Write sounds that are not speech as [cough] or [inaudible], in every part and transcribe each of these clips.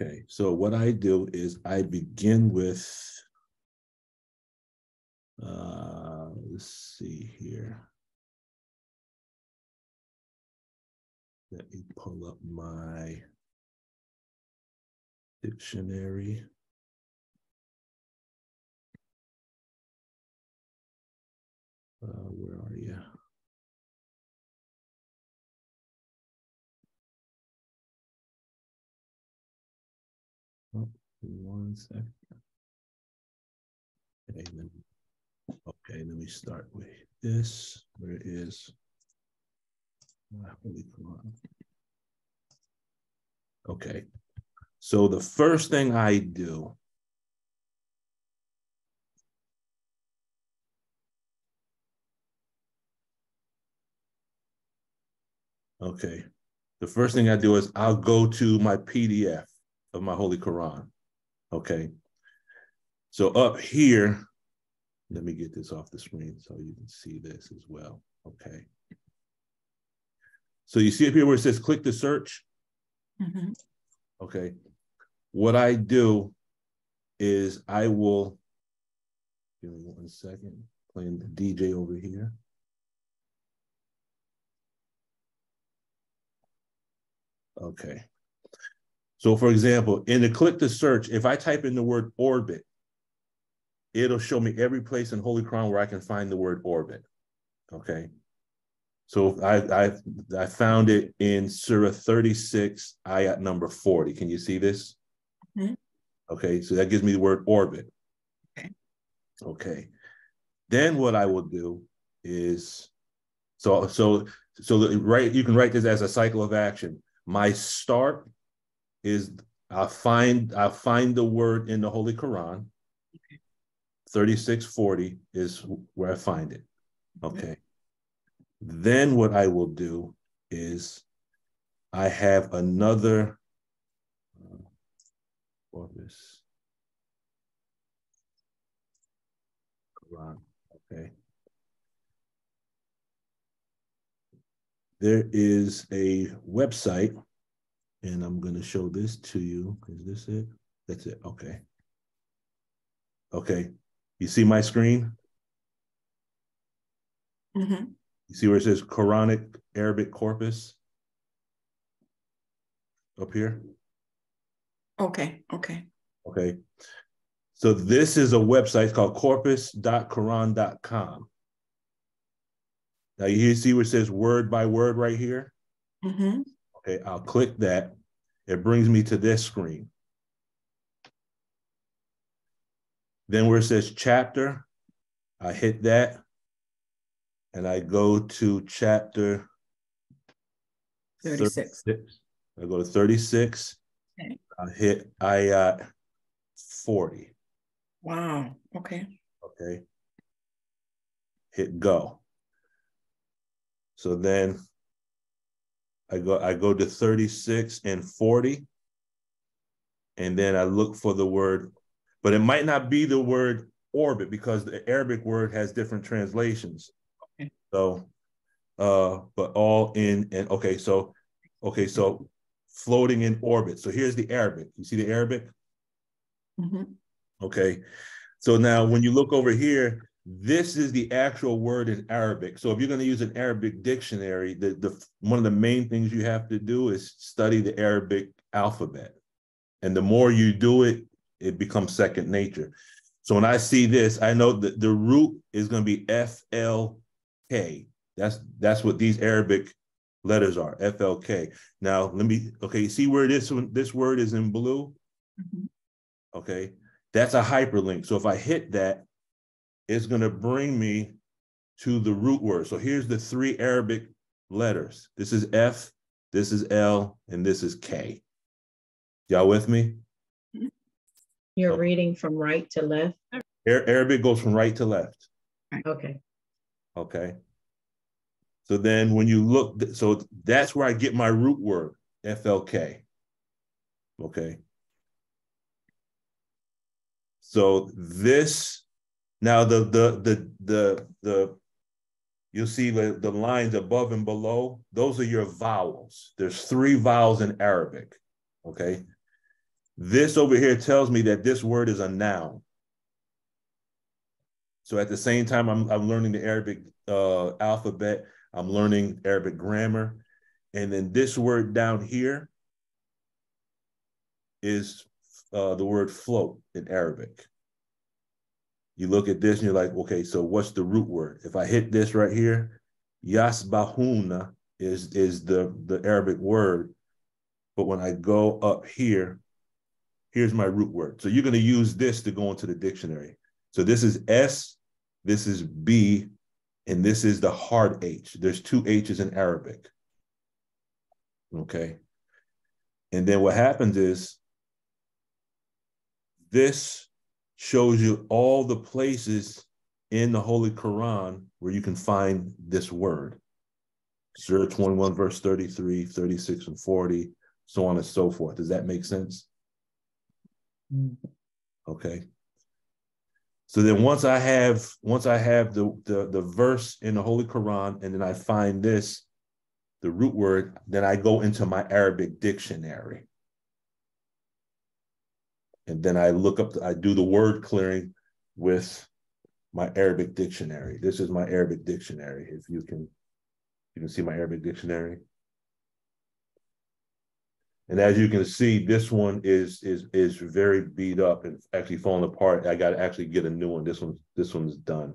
Okay, so what I do is I begin with, uh, let's see here. Let me pull up my dictionary. Uh, where are you? One second. Okay, me, okay, let me start with this. Where is my Holy Quran? Okay, so the first thing I do Okay. The first thing I do is I'll go to my PDF of my Holy Quran. Okay. So up here, let me get this off the screen so you can see this as well. Okay. So you see up here where it says click to search? Mm-hmm. Okay. What I do is I will, give me one second, playing the DJ over here. Okay. So for example, in the click to search, if I type in the word orbit, it'll show me every place in Holy Quran where I can find the word orbit. Okay. So I I I found it in Surah 36, ayat number 40. Can you see this? Mm-hmm. Okay, so that gives me the word orbit. Okay. Okay. Then what I will do is so so so right you can write this as a cycle of action. My start is I find I find the word in the Holy Quran. 3640 is where I find it. Okay. Then what I will do is I have another uh, Corpus Quran. Okay. there is a website, and I'm going to show this to you. Is this it? That's it. Okay. Okay. You see my screen? Mm-hmm. You see where it says Quranic Arabic Corpus? Up here? Okay. Okay. Okay. So this is a website it's called corpus.quran.com. Now you see where it says word by word right here? Mm-hmm. Okay, I'll click that. It brings me to this screen. Then where it says chapter, I hit that and I go to chapter 36. 36. I go to 36. Okay. I hit ayat 40. Wow. Okay. Okay. Hit go. So then I go I go to 36 and 40. And then I look for the word, but it might not be the word orbit because the Arabic word has different translations. Okay. So uh but all in and okay, so okay, so floating in orbit. So here's the Arabic. You see the Arabic? Mm-hmm. Okay. So now when you look over here, this is the actual word in Arabic. So if you're going to use an Arabic dictionary, the, the one of the main things you have to do is study the Arabic alphabet. And the more you do it, it becomes second nature. So when I see this, I know that the root is going to be F L K. That's that's what these Arabic letters are, F L K. Now let me okay, see where this one this word is in blue? Mm-hmm. Okay. That's a hyperlink. So if I hit that, is going to bring me to the root word. So here's the three Arabic letters. This is F, this is L, and this is K. Y'all with me? You're so, reading from right to left? Arabic goes from right to left. Okay. Okay. So then when you look, so that's where I get my root word, FLK. Okay. So this now the the the the the you'll see the, the lines above and below, those are your vowels. There's three vowels in Arabic. Okay. This over here tells me that this word is a noun. So at the same time, I'm, I'm learning the Arabic uh, alphabet, I'm learning Arabic grammar. And then this word down here is uh, the word float in Arabic. You look at this and you're like, okay, so what's the root word? If I hit this right here, yasbahuna is, is the, the Arabic word. But when I go up here, here's my root word. So you're going to use this to go into the dictionary. So this is S, this is B, and this is the hard H. There's two H's in Arabic. Okay. And then what happens is this shows you all the places in the Holy Quran where you can find this word. Surah 21, verse 33, 36, and 40, so on and so forth. Does that make sense? Okay. So then once I have once I have the, the the verse in the Holy Quran and then I find this, the root word, then I go into my Arabic dictionary. And then I look up, I do the word clearing with my Arabic dictionary. This is my Arabic dictionary. If you can, you can see my Arabic dictionary. And as you can see, this one is is is very beat up and actually falling apart. I got to actually get a new one. This one this one's done.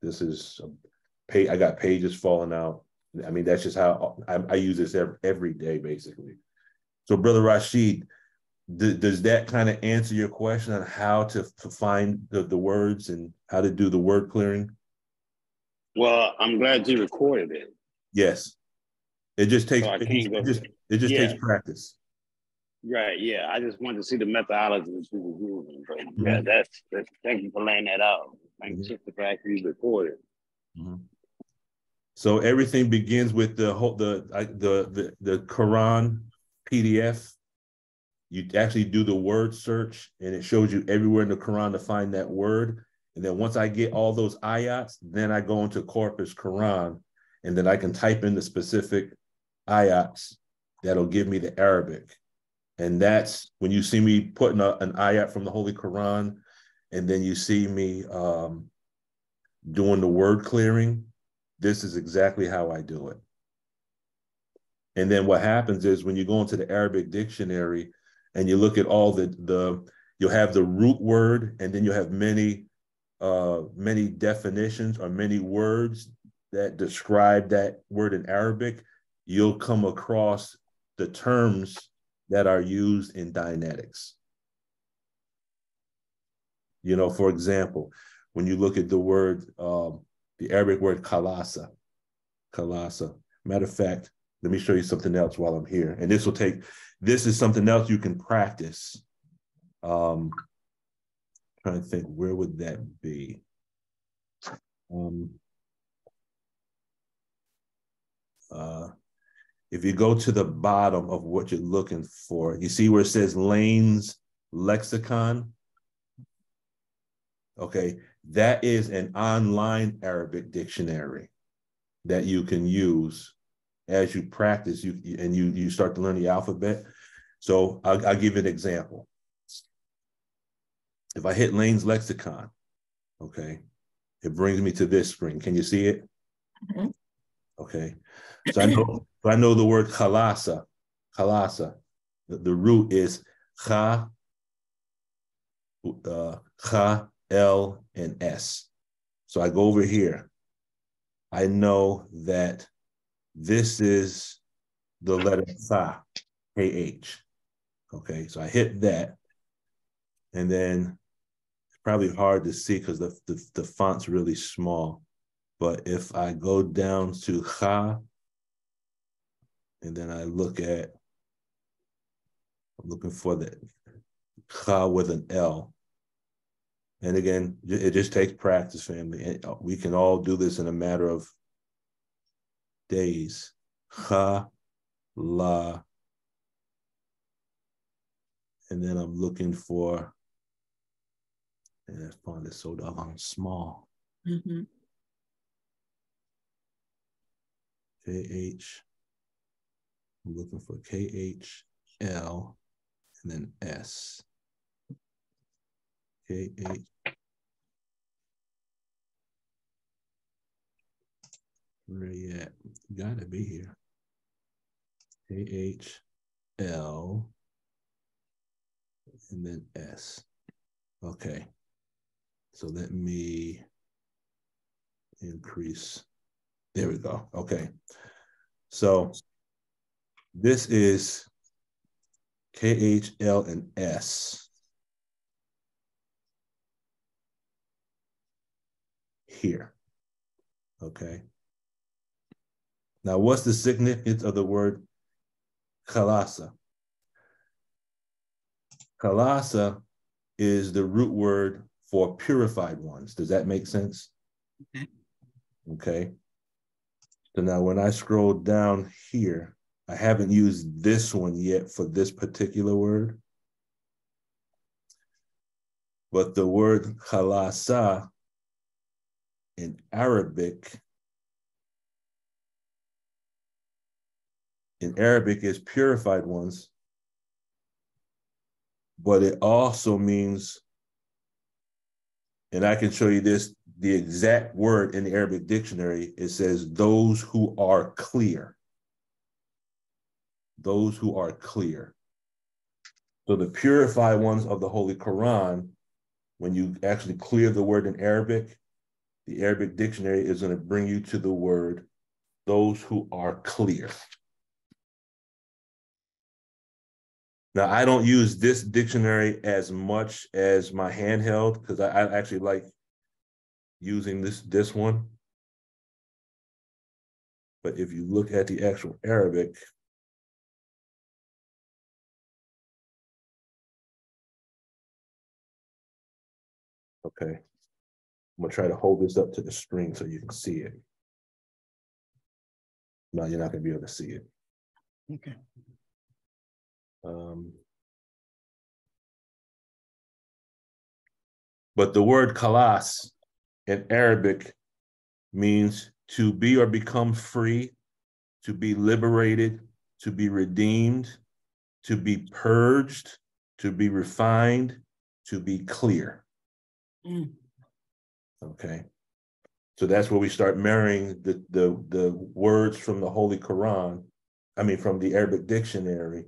This is um, pay. I got pages falling out. I mean, that's just how I, I use this every, every day, basically. So, brother Rashid, th- does that kind of answer your question on how to, to find the, the words and how to do the word clearing? Well, I'm glad you recorded it. Yes. It just takes so it, it, just it just yeah. takes practice. Right. Yeah. I just wanted to see the methodology that you were using. But mm-hmm. yeah, that's, that's thank you for laying that out. Thank mm-hmm. you for the fact you recorded. Mm-hmm. So everything begins with the whole the the the the Quran PDF. You actually do the word search, and it shows you everywhere in the Quran to find that word. And then once I get all those ayats, then I go into Corpus Quran, and then I can type in the specific ayats that'll give me the Arabic. And that's when you see me putting a, an ayat from the Holy Quran, and then you see me um, doing the word clearing. This is exactly how I do it. And then what happens is when you go into the Arabic dictionary and you look at all the the you'll have the root word, and then you'll have many uh, many definitions or many words that describe that word in Arabic, you'll come across the terms that are used in Dianetics. You know, for example, when you look at the word, um, the Arabic word kalasa, kalasa. Matter of fact, let me show you something else while I'm here. And this will take, this is something else you can practice. Um, trying to think, where would that be? Um, uh, if you go to the bottom of what you're looking for, you see where it says Lane's Lexicon? Okay, that is an online Arabic dictionary that you can use as you practice you and you you start to learn the alphabet. So I'll, I'll give you an example. If I hit Lane's Lexicon, okay, it brings me to this screen. Can you see it? Mm-hmm. Okay. So I know [clears throat] so I know the word khalasa. Khalasa. The, the root is kha, uh, kha, L, and S. So I go over here. I know that this is the letter Tha, K-H. Okay, so I hit that. And then it's probably hard to see because the, the, the font's really small. But if I go down to Kha, and then I look at, I'm looking for the Kha with an L. And again, it just takes practice, family. We can all do this in a matter of days. Kha, La. And then I'm looking for, and that font is so doggone small. Mm-hmm. KH. I'm looking for KHL and then S. K Where you at? gotta be here. K H L and then S. Okay. So let me increase. There we go. Okay. So this is K, H, L, and S. Here. Okay. Now, what's the significance of the word kalasa? Kalasa is the root word for purified ones. Does that make sense? Okay. Okay. So now when I scroll down here, I haven't used this one yet for this particular word. But the word khalasa in Arabic, in Arabic is purified ones, but it also means, and I can show you this, the exact word in the Arabic dictionary, it says those who are clear those who are clear. So the purified ones of the Holy Quran, when you actually clear the word in Arabic, the Arabic dictionary is going to bring you to the word those who are clear. Now, I don't use this dictionary as much as my handheld because I, I, actually like using this, this one. But if you look at the actual Arabic, Okay. I'm gonna try to hold this up to the screen so you can see it. No, you're not gonna be able to see it. Okay. Um, but the word kalas in Arabic means to be or become free, to be liberated, to be redeemed, to be purged, to be refined, to be clear. Mm. Okay. So that's where we start marrying the, the, the words from the Holy Quran, I mean, from the Arabic dictionary,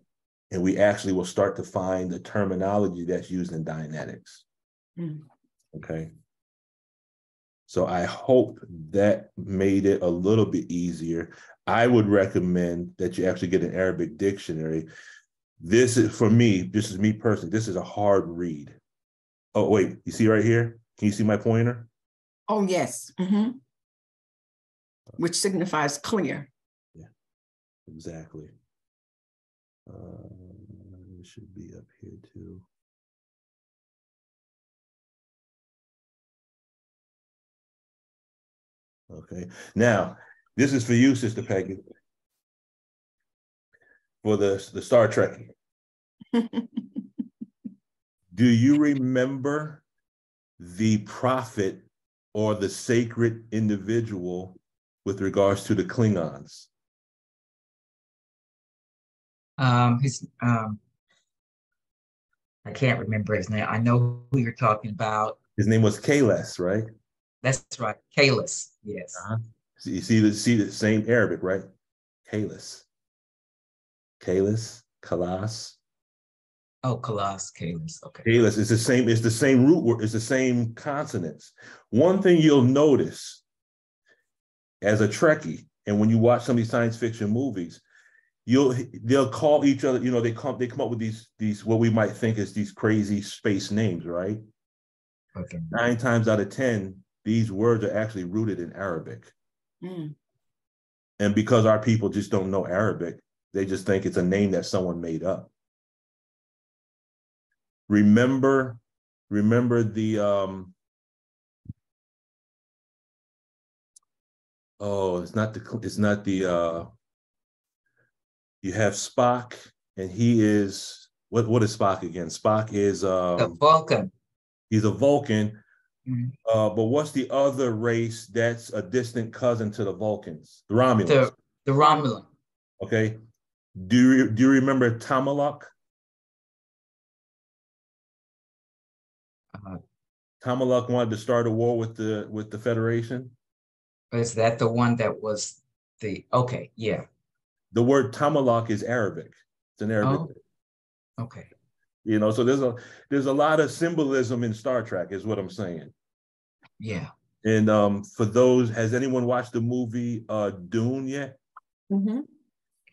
and we actually will start to find the terminology that's used in Dianetics. Mm. Okay. So I hope that made it a little bit easier. I would recommend that you actually get an Arabic dictionary. This is for me, this is me personally, this is a hard read. Oh, wait, you see right here? Can you see my pointer? Oh, yes. Mm-hmm. Which signifies clear. Yeah, exactly. Uh, it should be up here too. Okay, now this is for you, Sister Peggy, for the, the Star Trek. [laughs] Do you remember the prophet or the sacred individual with regards to the Klingons? Um, his um, I can't remember his name. I know who you're talking about. His name was Kahless, right? That's right, Kahless. Yes. Uh-huh. So you see the see the same Arabic, right? Kahless. Kahless, Kalas. Oh, Kalas, Kalis. Okay. Kalis. It's the same, it's the same root word, it's the same consonants. One thing you'll notice as a Trekkie, and when you watch some of these science fiction movies, you'll they'll call each other, you know, they come they come up with these these what we might think is these crazy space names, right? Okay. Nine times out of ten, these words are actually rooted in Arabic. Mm. And because our people just don't know Arabic, they just think it's a name that someone made up remember remember the um oh it's not the it's not the uh you have Spock, and he is what? What is Spock again? Spock is um, a Vulcan. He's a Vulcan. Mm-hmm. Uh, but what's the other race that's a distant cousin to the Vulcans? The Romulans. The, the Romulan. Okay. Do you, do you remember Tomalak? Uh, uh-huh. Tomalak wanted to start a war with the with the Federation. Is that the one that was the okay? Yeah. The word Tomalak is Arabic. It's an Arabic. Oh, okay. You know, so there's a there's a lot of symbolism in Star Trek, is what I'm saying. Yeah. And um, for those, has anyone watched the movie uh Dune yet? Mm-hmm.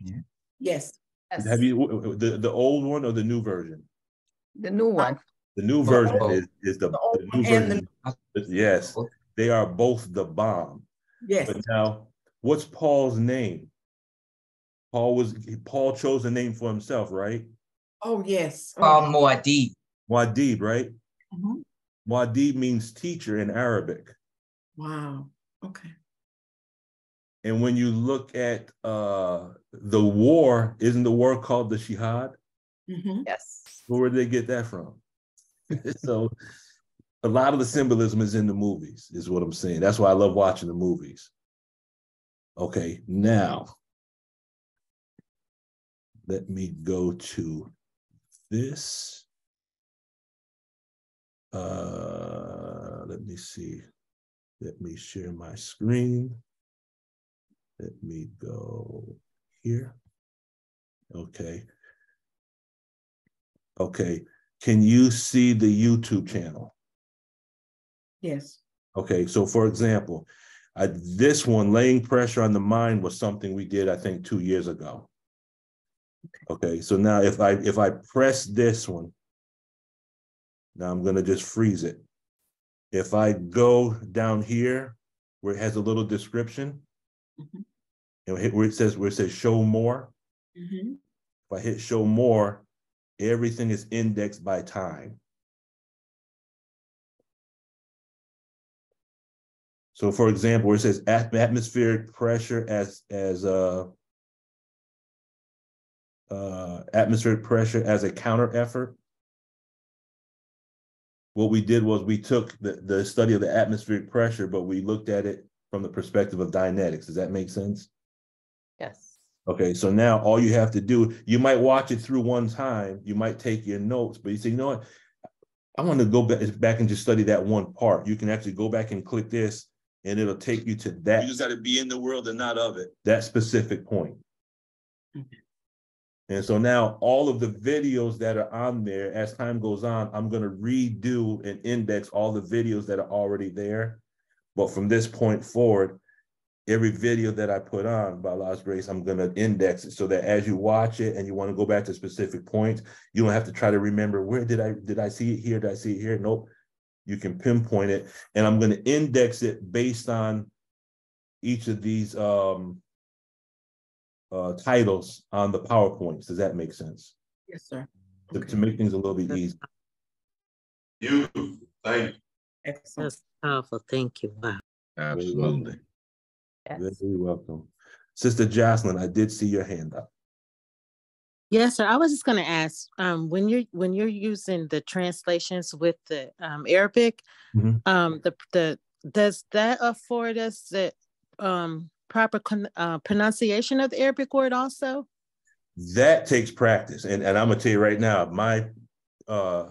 Yeah. Yes, Have you the the old one or the new version? the new one. The new Well, version both. is, is the, The the new one and the- version. Yes, they are both the bomb. Yes, But now, what's Paul's name? Paul was Paul chose a name for himself, right? oh, yes. Oh, Paul Muad'Dib. Muad'Dib, right? mhm. Muad'Dib means teacher in Arabic. Wow, okay. And when you look at uh the war, isn't the war called the Shihad? Mhm. Yes. Where did they get that from? [laughs] so a lot of the symbolism is in the movies, is what I'm saying. That's why I love watching the movies. Okay, now let me go to this. Uh, let me see. Let me share my screen. Let me go here. Okay. Okay, can you see the YouTube channel? Yes, Okay, so for example, I, this one, laying pressure on the mind was something we did, I think, two years ago. Okay, so now if I, if I press this one, now I'm gonna just freeze it. If I go down here, where it has a little description, Mhm. and hit where it says, where it says show more, Mhm. if I hit show more, everything is indexed by time. So for example, where it says atmospheric pressure as, as, uh, uh, atmospheric pressure as a counter effort. What we did was we took the, the study of the atmospheric pressure, but we looked at it from the perspective of Dianetics. Does that make sense? Yes. Okay, so now all you have to do, you might watch it through one time, you might take your notes, but you say, you know what? I want to go back, back and just study that one part. You can actually go back and click this and it'll take you to that. You just got to be in the world and not of it. That specific point. Okay. And so now all of the videos that are on there, as time goes on, I'm going to redo and index all the videos that are already there. But from this point forward, every video that I put on by Allah's Grace, I'm gonna index it so that as you watch it and you want to go back to specific points, you don't have to try to remember where did I did I see it here? Did I see it here? Nope. You can pinpoint it, and I'm gonna index it based on each of these um uh titles on the PowerPoints. Does that make sense? yes, sir. To, Okay. to make things a little bit easier. You, thank Excellent. That's powerful. Thank you. Wow. Absolutely. Yes. Very welcome. Sister Jocelyn, I did see your hand up. Yes, sir. I was just going to ask, um, when you're when you're using the translations with the um, Arabic, Mhm. um, the the does that afford us the um, proper con- uh, pronunciation of the Arabic word also? That takes practice. And, and I'm gonna tell you right now, my uh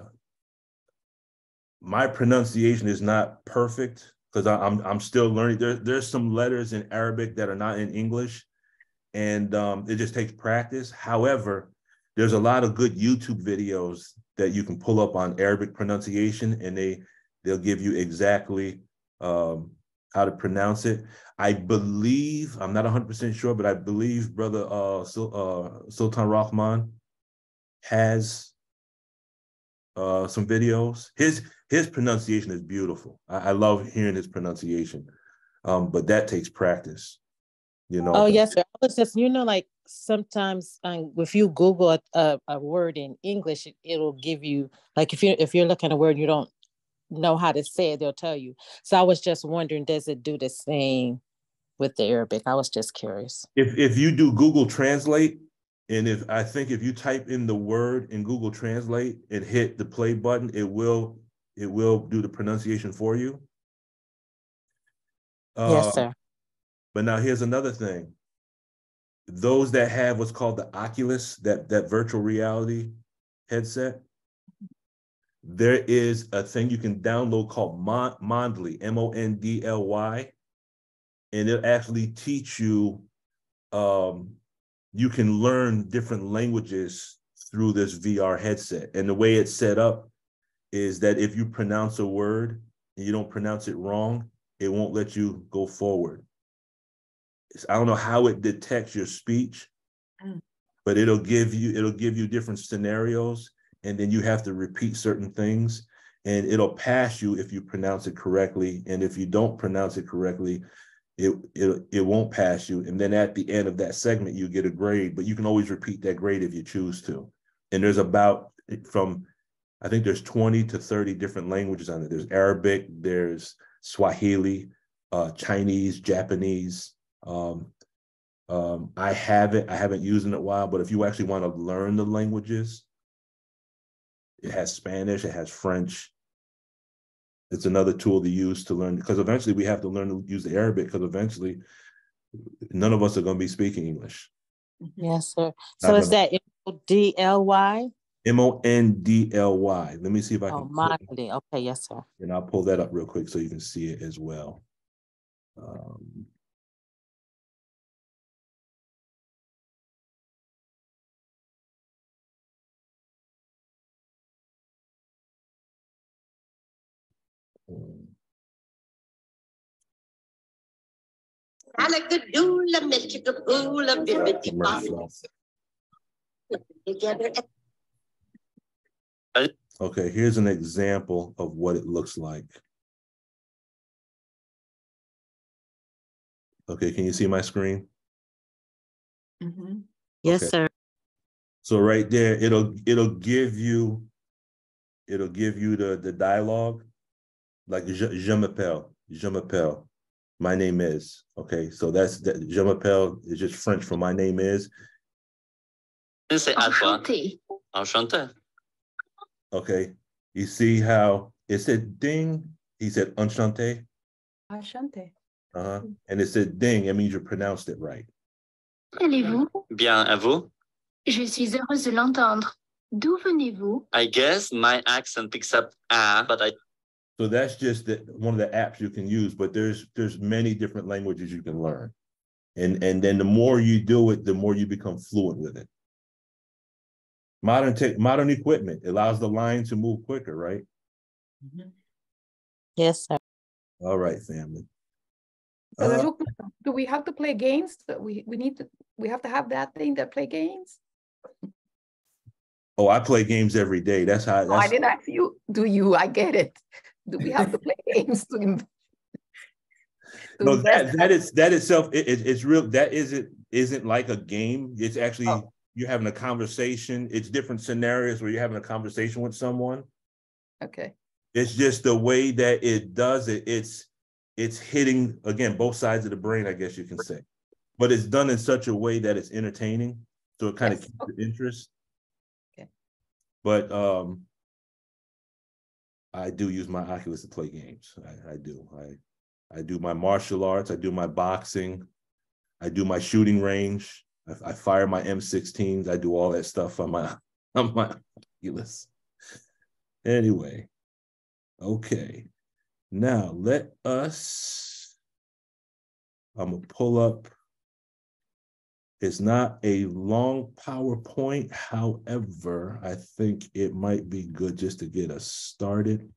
my pronunciation is not perfect because I'm I'm still learning. There, there's some letters in Arabic that are not in English, and um, it just takes practice. However, there's a lot of good YouTube videos that you can pull up on Arabic pronunciation, and they they'll give you exactly um, how to pronounce it. I believe I'm not 100 percent sure, but I believe Brother uh, uh, Sultan Rahman has uh, some videos. His his pronunciation is beautiful. I, I love hearing his pronunciation, um, but that takes practice. You know. Oh yes, sir. I was just you know like sometimes um, if you Google a, a, word in English, it, it'll give you like if you if you're looking at a word you don't know how to say it, they'll tell you. So I was just wondering, does it do the same with the Arabic? I was just curious. If if you do Google Translate, and if I think if you type in the word in Google Translate and hit the play button, it will it will do the pronunciation for you. Uh, yes, sir. But now here's another thing. Those that have what's called the Oculus, that that virtual reality headset, there is a thing you can download called Mon- Mondly, M-O-N-D-L-Y, and it'll actually teach you. Um, you can learn different languages through this VR headset, and the way it's set up is that if you pronounce a word and you don't pronounce it wrong, it won't let you go forward. It's- I don't know how it detects your speech, Mm. but it'll give you it'll give you different scenarios, and then you have to repeat certain things, and it'll pass you if you pronounce it correctly, and if you don't pronounce it correctly, it it it won't pass you. And then at the end of that segment, you get a grade, but you can always repeat that grade if you choose to. And there's about from I think there's 20 to 30 different languages on it. There's Arabic, there's Swahili, uh, Chinese, Japanese. Um, um, I have it. I haven't used it in a while, but if you actually want to learn the languages, it has Spanish, it has French. It's another tool to use to learn because eventually we have to learn to use the Arabic because eventually none of us are going to be speaking English. Yes, sir. Not So is gonna- that D L Y? M O N D L Y. Let me see if I Oh, can. click- Mondly. Okay, yes, sir. And I'll pull that up real quick so you can see it as well. Um, Alagadoola, Melchicaboola, Bibbidi commercial. Together. Okay, here's an example of what it looks like. Okay, can you see my screen? Mhm. Yes, Okay. sir. So right there, it'll it'll give you, it'll give you the the dialogue, like je, je m'appelle, je m'appelle, my name is. Okay, so that's that je m'appelle is just French for my name is. C'est à toi. Enchanté. Enchanté. Okay, you see how it said ding. He said enchanté. Enchanté. Uh-huh. And it said ding. It means you pronounced it right. Allez-vous? Bien, à vous? Je suis heureuse de l'entendre. D'où venez-vous? I guess my accent picks up ah, but I So that's just the, one of the apps you can use, but there's there's many different languages you can learn. And and then the more you do it, the more you become fluent with it. Modern tech, modern equipment allows the line to move quicker, right? Yes, sir. All right, family. So Uh, do we have to play games? We, we need to, we have to have that thing that play games? oh, I play games every day. That's how Oh, I didn't ask you, do you? I get it. Do we have to play [laughs] games to? no invest? that that is that itself it, it- it's real that isn't isn't like a game. It's actually Oh. you're having a conversation. It's different scenarios where you're having a conversation with someone. Okay, It's just the way that it does it. It's it's hitting again both sides of the brain, I guess you can say. But it's done in such a way that it's entertaining, so it kind of keeps the interest. Okay. But um, I do use my Oculus to play games. I, I do. I I do my martial arts. I do my boxing. I do my shooting range. I, I fire my M16s. I do all that stuff on my [laughs] on my Oculus. Anyway, okay. Now let us. I'm gonna pull up. It's not a long PowerPoint. However, I think it might be good just to get us started.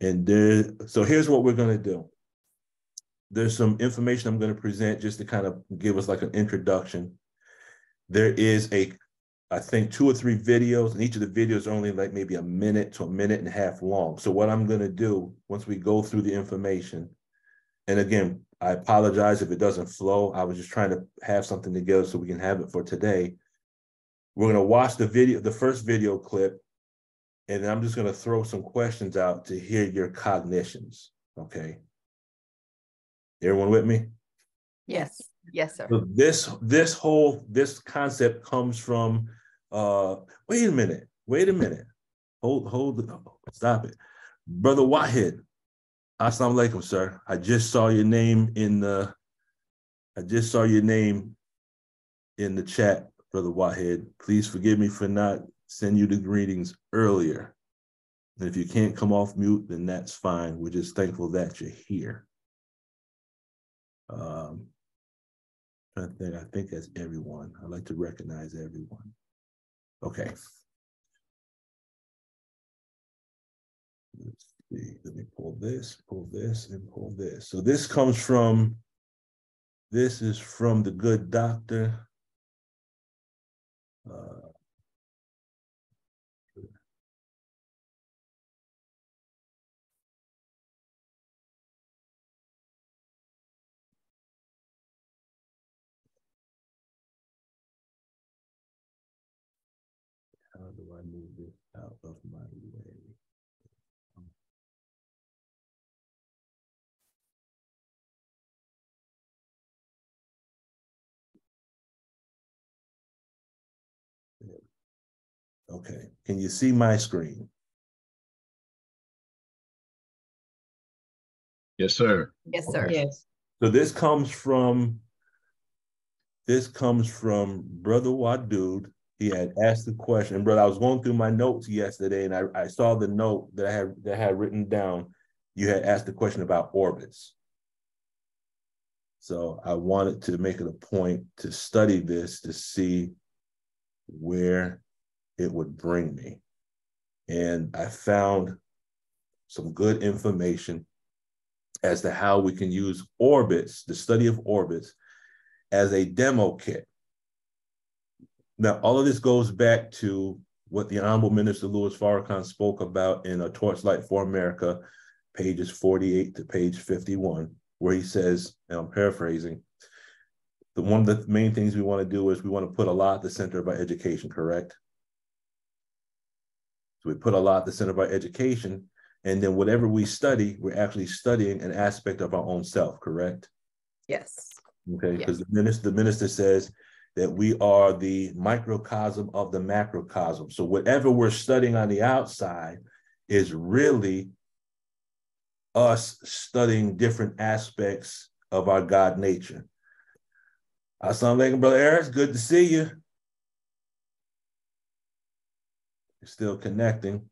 And there, so here's what we're gonna do. There's some information I'm gonna present just to kind of give us like an introduction. There is a, I think, two or three videos, and each of the videos are only like maybe a minute to a minute and a half long. So what I'm gonna do, once we go through the information, and again, I apologize if it doesn't flow. I was just trying to have something together so we can have it for today. We're gonna watch the video, the first video clip, and then I'm just gonna throw some questions out to hear your cognitions, okay? Everyone with me? yes, yes, sir. So this this whole this concept comes from uh wait a minute, wait a minute. Hold hold stop it. Brother Wahid. Assalamu alaikum, sir. I just saw your name in the I just saw your name in the chat, Brother Wahid. Please forgive me for not sending you the greetings earlier. And if you can't come off mute, then that's fine. We're just thankful that you're here. Um, I think I think that's everyone. I'd like to recognize everyone. Okay. Let's see. Let me pull this, pull this, and pull this. So this comes from. This is from the good doctor. Uh, Okay, can you see my screen? Yes, sir. Yes, sir. Yes. So this comes from, this comes from Brother Wadud. He had asked the question, brother, I was going through my notes yesterday and I, I saw the note that I had, that I had written down. You had asked the question about orbits. So I wanted to make it a point to study this to see where it would bring me. And I found some good information as to how we can use orbits, the study of orbits, as a demo kit. Now, all of this goes back to what the Honorable Minister Louis Farrakhan spoke about in A Torchlight for America, pages 48 to page 51, where he says, and I'm paraphrasing, the one of the main things we want to do is we want to put Allah at the center of our education, correct? So we put Allah at the center of our education, and then whatever we study, we're actually studying an aspect of our own self, correct? Yes. Okay, because the minister, the minister says that we are the microcosm of the macrocosm. So whatever we're studying on the outside is really us studying different aspects of our God nature. Assalamu alaikum, brother Eric. Good to see you. Still connecting.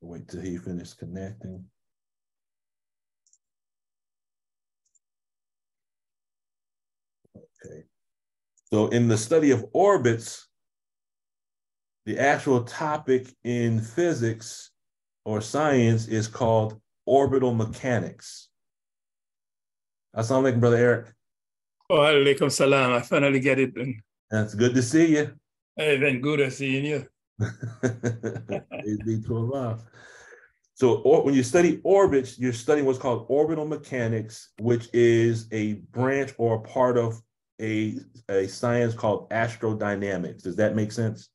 Wait till he finishes connecting. Okay. So in the study of orbits, the actual topic in physics or science is called orbital mechanics. Assalamu alaikum, brother Eric. Oh, alaikum salam. I finally get it. And That's good to see you. it's been good at seeing you. Praise be to Allah. So or, when you study orbits, you're studying what's called orbital mechanics, which is a branch or a part of a, a science called astrodynamics. Does that make sense?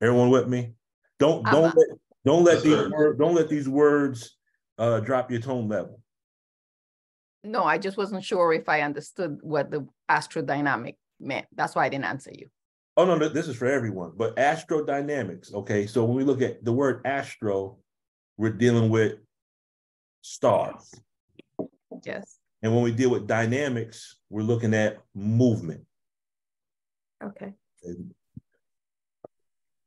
Everyone with me? Don't don't Uh-huh. let, don't let these sir. wor- don't let these words uh, drop your tone level. No, I just wasn't sure if I understood what the astrodynamic meant. That's why I didn't answer you. Oh no, no, this is for everyone. But astrodynamics, okay. So when we look at the word astro, we're dealing with stars. Yes. And when we deal with dynamics, we're looking at movement. Okay.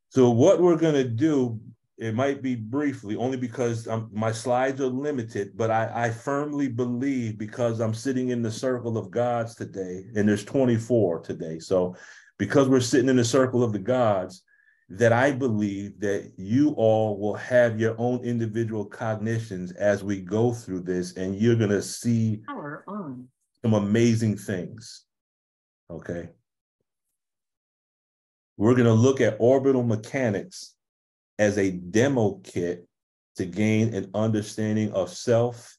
So what we're gonna do, it might be briefly, only because um, my slides are limited, but I, I firmly believe because I'm sitting in the circle of gods today, and there's 24 today. So because we're sitting in the circle of the gods, that I believe that you all will have your own individual cognitions as we go through this, and you're gonna see Power on. some amazing things. Okay. We're going to look at orbital mechanics as a demo kit to gain an understanding of self,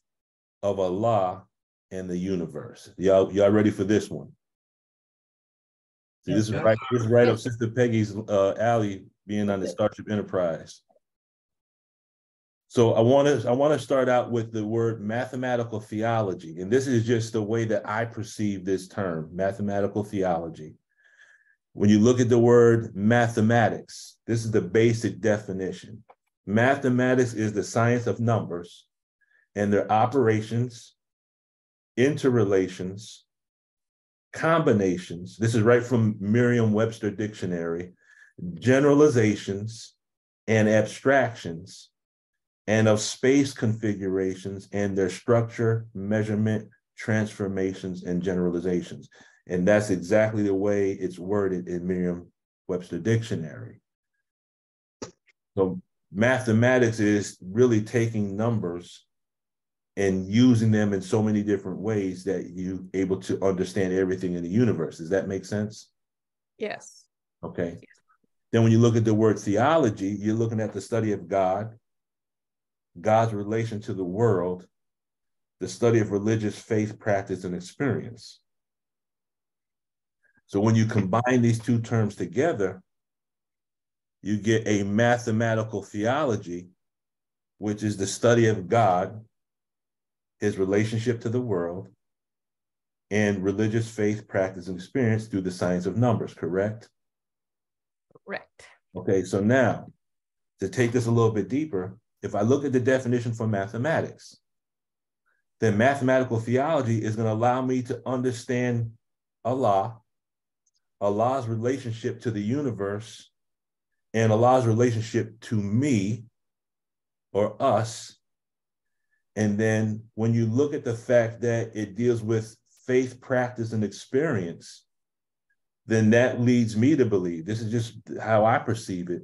of Allah, and the universe. Y'all, y'all ready for this one? See, this is right. This is right up Sister Peggy's uh, alley, being on the Starship Enterprise. So I want to I want to start out with the word mathematical theology, and this is just the way that I perceive this term, mathematical theology. When you look at the word mathematics, this is the basic definition. Mathematics is the science of numbers and their operations, interrelations, combinations. This is right from Merriam-Webster dictionary. generalizations and abstractions, and of space configurations and their structure, measurement, transformations, and generalizations. And that's exactly the way it's worded in Merriam Webster Dictionary. So mathematics is really taking numbers and using them in so many different ways that you able to understand everything in the universe. Does that make sense? Yes. Okay. Then when you look at the word theology, you're looking at the study of God, God's relation to the world, the study of religious faith, practice, and experience. So when you combine these two terms together, you get a mathematical theology, which is the study of God, his relationship to the world, and religious faith, practice, and experience through the science of numbers, correct? Correct. Okay, so now to take this a little bit deeper, if I look at the definition for mathematics, then mathematical theology is going to allow me to understand Allah, Allah's relationship to the universe, and Allah's relationship to me or us. And then when you look at the fact that it deals with faith, practice, and experience, then that leads me to believe this is just how I perceive it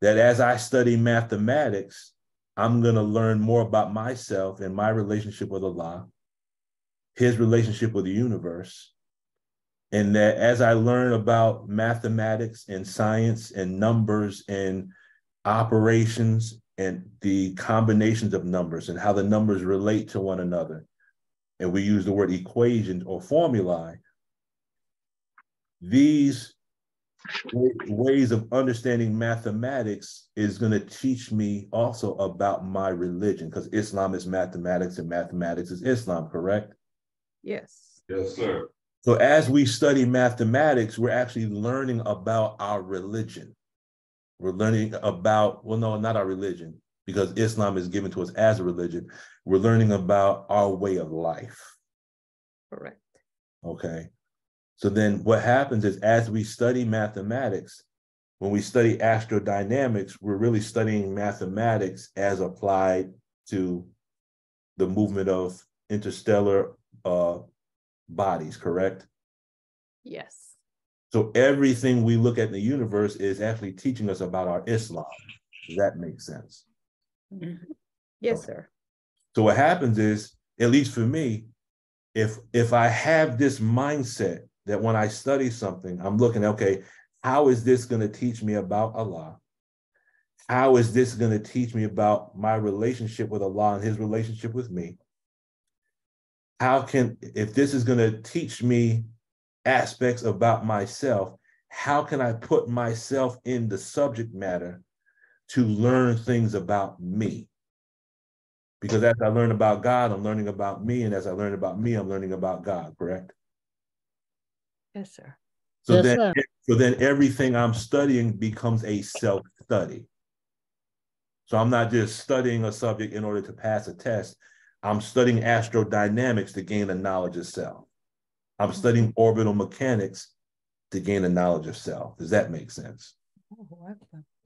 that as I study mathematics, I'm going to learn more about myself and my relationship with Allah, his relationship with the universe. And that as I learn about mathematics and science and numbers and operations and the combinations of numbers and how the numbers relate to one another, and we use the word equation or formulae, these ways of understanding mathematics is going to teach me also about my religion because Islam is mathematics and mathematics is Islam, correct? Yes. Yes, sir. So as we study mathematics, we're actually learning about our religion. We're learning about, well, no, not our religion, because Islam is given to us as a religion. We're learning about our way of life. Correct. Okay. So then what happens is as we study mathematics, when we study astrodynamics, we're really studying mathematics as applied to the movement of interstellar uh, bodies, correct? Yes. So everything we look at in the universe is actually teaching us about our Islam. Does that make sense? Mm-hmm. Yes, okay. sir. So what happens is, at least for me, if if I have this mindset that when I study something, I'm looking, okay, how is this going to teach me about Allah? How is this going to teach me about my relationship with Allah and his relationship with me? How can, if this is going to teach me aspects about myself, how can I put myself in the subject matter to learn things about me? Because as I learn about God, I'm learning about me. And as I learn about me, I'm learning about God, correct? Yes, sir. So Yes, then, sir. so then everything I'm studying becomes a self-study. So I'm not just studying a subject in order to pass a test. I'm studying astrodynamics to gain a knowledge of self. I'm mm-hmm. studying orbital mechanics to gain a knowledge of self. Does that make sense? Oh,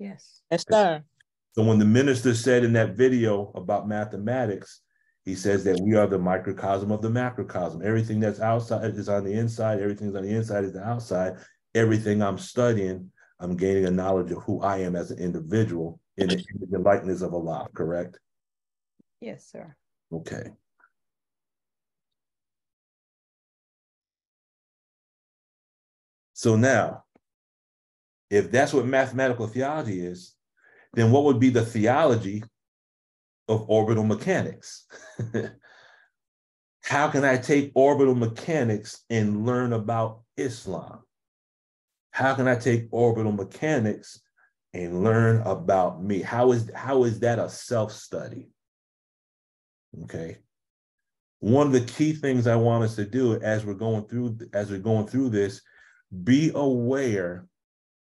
Yes. Yes, sir. So when the minister said in that video about mathematics, he says that we are the microcosm of the macrocosm. Everything that's outside is on the inside. Everything's on the inside is the outside. Everything I'm studying, I'm gaining a knowledge of who I am as an individual in the, in the likeness of Allah, correct? Yes, sir. Okay. So now, if that's what mathematical theology is, then what would be the theology of orbital mechanics? [laughs] How can I take orbital mechanics and learn about Islam? How can I take orbital mechanics and learn about me? How is how is that a self-study? Okay. One of the key things I want us to do as we're going through as we're going through this, be aware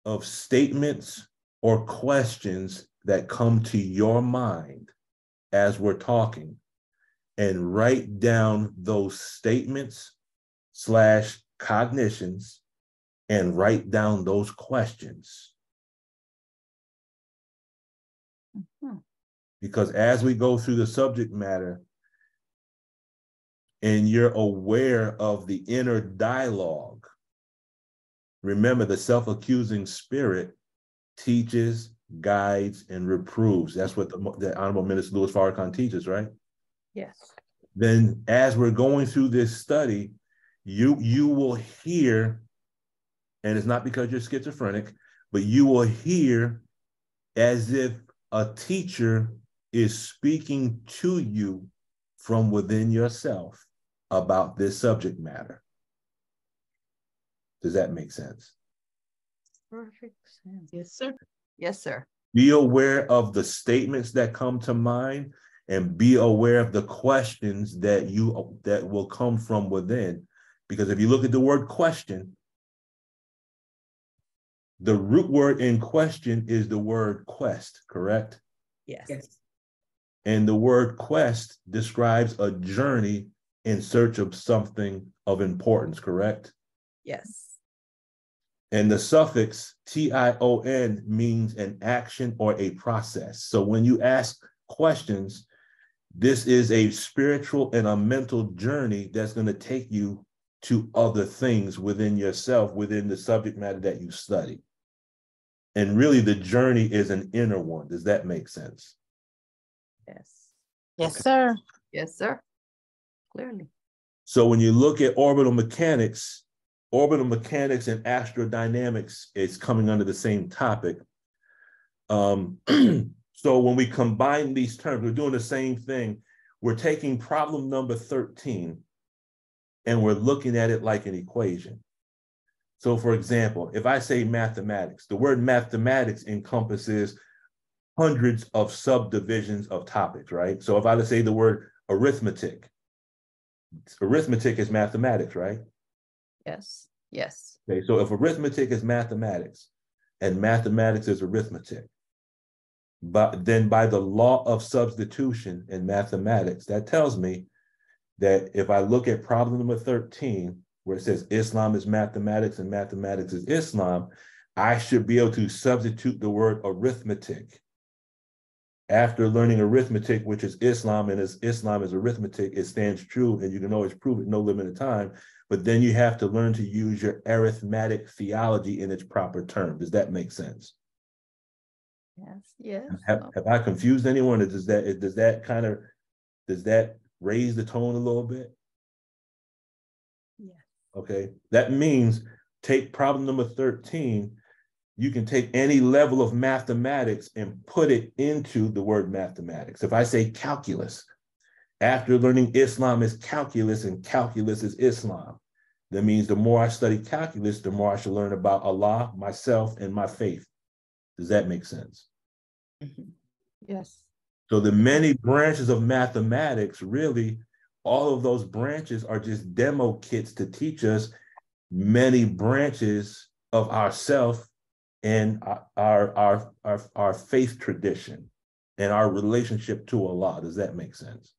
of statements or questions that come to your mind as we're talking and write down those statements slash cognitions and write down those questions Mhm. Because as we go through the subject matter, and you're aware of the inner dialogue, remember the self accusing spirit teaches, guides, and reproves. That's what the, the Honorable Minister Louis Farrakhan teaches, right? Yes. then as we're going through this study, you you will hear, and it's not because you're schizophrenic, but you will hear as if a teacher is speaking to you from within yourself about this subject matter. Does that make sense? Perfect sense. Yes, sir. Yes, sir. Be aware of the statements that come to mind and be aware of the questions that you that will come from within because if you look at the word question the root word in question is the word quest correct Yes. And the word quest describes a journey in search of something of importance correct Yes. And the suffix T-I-O-N means an action or a process. So when you ask questions, this is a spiritual and a mental journey that's going to take you to other things within yourself, within the subject matter that you study. And really, the journey is an inner one. Does that make sense? Yes. Yes, sir. Yes, sir. Clearly. So when you look at orbital mechanics, orbital mechanics and astrodynamics is coming under the same topic. Um, [clears throat] so when we combine these terms, we're doing the same thing. We're taking problem number 13 and we're looking at it like an equation. So for example, if I say mathematics, the word mathematics encompasses hundreds of subdivisions of topics, right? So if I just say the word arithmetic, arithmetic is mathematics, right? Yes. Yes. Okay, so if arithmetic is mathematics and mathematics is arithmetic, but then by the law of substitution in mathematics, that tells me that if I look at problem number 13, where it says Islam is mathematics and mathematics is Islam, I should be able to substitute the word arithmetic. After learning arithmetic, which is Islam, and as Islam is arithmetic, it stands true, and you can always prove it no limit of time. But then you have to learn to use your arithmetic theology in its proper term. Does that make sense? Yes. Yes. Have, have I confused anyone? Does that does that kind of does that raise the tone a little bit? Yeah. Okay, that means take problem number 13. You can take any level of mathematics and put it into the word mathematics. If I say calculus, after learning Islam is calculus and calculus is Islam, that means the more I study calculus, the more I should learn about Allah, myself, and my faith. Does that make sense? Mm-hmm. Yes. So the many branches of mathematics, really, all of those branches are just demo kits to teach us many branches of ourself and our, our, our, our faith tradition and our relationship to Allah. Does that make sense?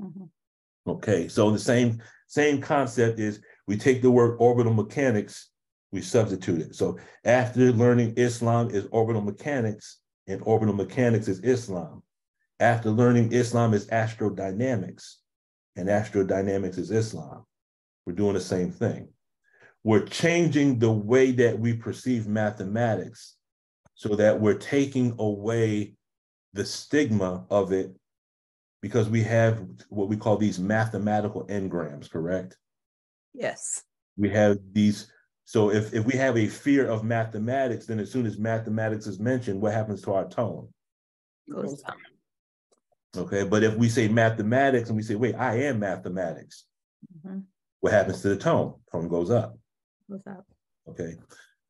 Mhm. Okay, so the same same concept is we take the word orbital mechanics, we substitute it. So after learning Islam is orbital mechanics, and orbital mechanics is Islam. After learning Islam is astrodynamics, and astrodynamics is Islam. We're doing the same thing. We're changing the way that we perceive mathematics so that we're taking away the stigma of it because we have what we call these mathematical engrams, correct? Yes. We have these. So if, if we have a fear of mathematics, then as soon as mathematics is mentioned, what happens to our tone? Goes down. Okay, but if we say mathematics and we say, wait, I am mathematics, Mhm. what happens to the tone? Tone goes up. Goes up. Okay,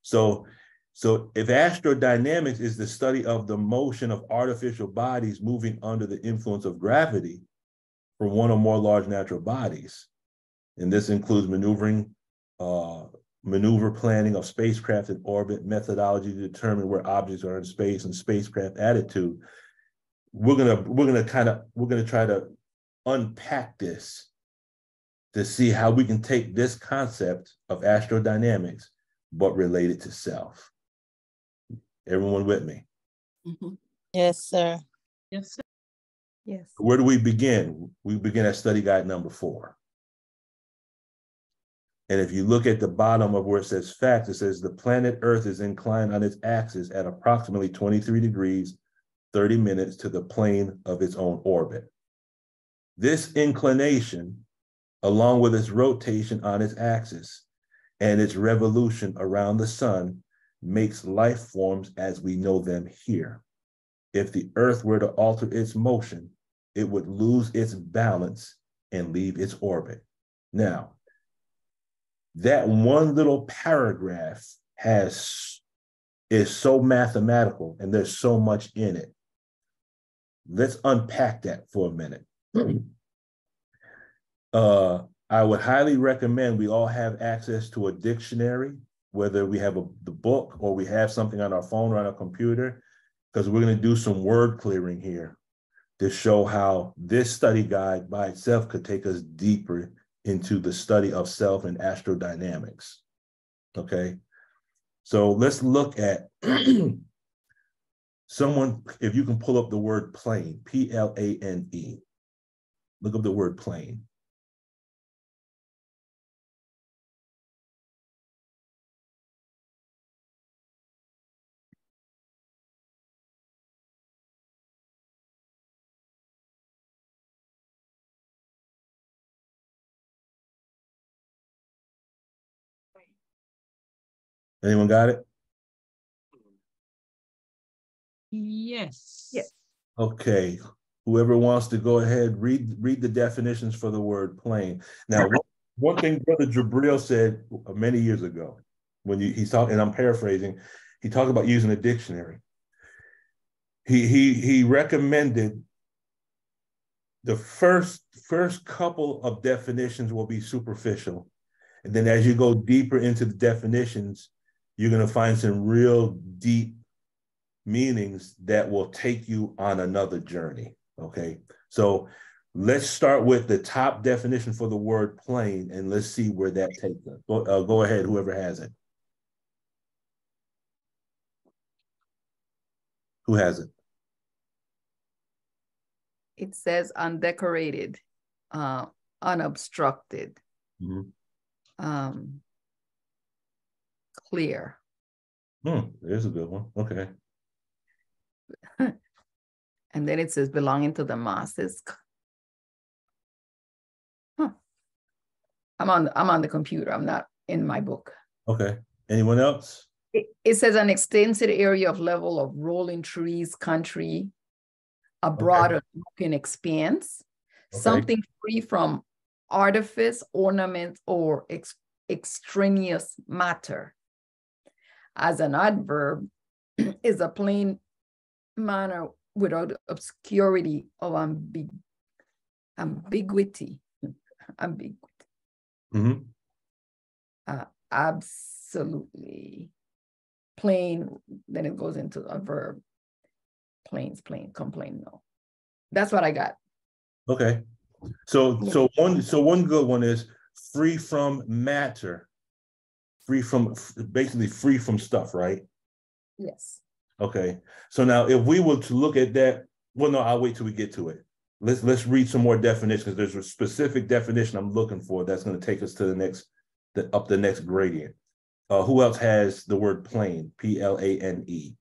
so so if astrodynamics is the study of the motion of artificial bodies moving under the influence of gravity from one or more large natural bodies, and this includes maneuvering, uh, maneuver planning of spacecraft in orbit, methodology to determine where objects are in space, and spacecraft attitude. We're gonna we're gonna kind of we're gonna try to unpack this to see how we can take this concept of astrodynamics but relate it to self. Everyone with me? Mm-hmm. Yes, sir. Yes, sir. Yes. Where do we begin? We begin at study guide number four. And if you look at the bottom of where it says facts, it says the planet Earth is inclined on its axis at approximately 23 degrees, 30 minutes to the plane of its own orbit. This inclination, along with its rotation on its axis and its revolution around the sun, makes life forms as we know them here. If the Earth were to alter its motion, it would lose its balance and leave its orbit. Now, that one little paragraph has is so mathematical and there's so much in it. Let's unpack that for a minute. [clears throat] uh, I would highly recommend we all have access to a dictionary, whether we have a, the book or we have something on our phone or on our computer, because we're going to do some word clearing here to show how this study guide by itself could take us deeper into the study of self and astrodynamics. Okay. So let's look at [clears throat] someone, if you can pull up the word plane, P L A N E. Look up the word plane. Anyone got it? Yes. Yes. Okay. Whoever wants to go ahead, read read the definitions for the word plane. Now, one, one thing Brother Jabril said many years ago, when you, he's talking, and I'm paraphrasing, he talked about using a dictionary. He he he recommended the first first couple of definitions will be superficial, and then as you go deeper into the definitions, you're going to find some real deep meanings that will take you on another journey. Okay. So let's start with the top definition for the word plane and let's see where that takes us. Go, uh, go ahead, whoever has it. Who has it? It says undecorated, uh, unobstructed, Mhm. um, clear. Hmm, there's a good one. Okay. [laughs] And then it says belonging to the masses. Huh. I'm on I'm on the computer. I'm not in my book. Okay. Anyone else? It, it says an extensive area of level of rolling trees, country, a broader looking expanse, Okay. something free from artifice, ornament, or ex- extraneous matter. As an adverb, [clears throat] is a plain manner without obscurity or ambig- ambiguity. [laughs] Ambiguity. Mhm. Uh, absolutely plain. Then it goes into a verb. Plains, plain, complain. No, that's what I got. Okay. So so one so one good one is free from matter, free from basically free from stuff, right? Yes. Okay. So now if we were to look at that, well, no, I'll wait till we get to it. Let's let's read some more definitions. There's a specific definition I'm looking for that's going to take us to the next the up the next gradient. Uh, who else has the word plane? P L A N E.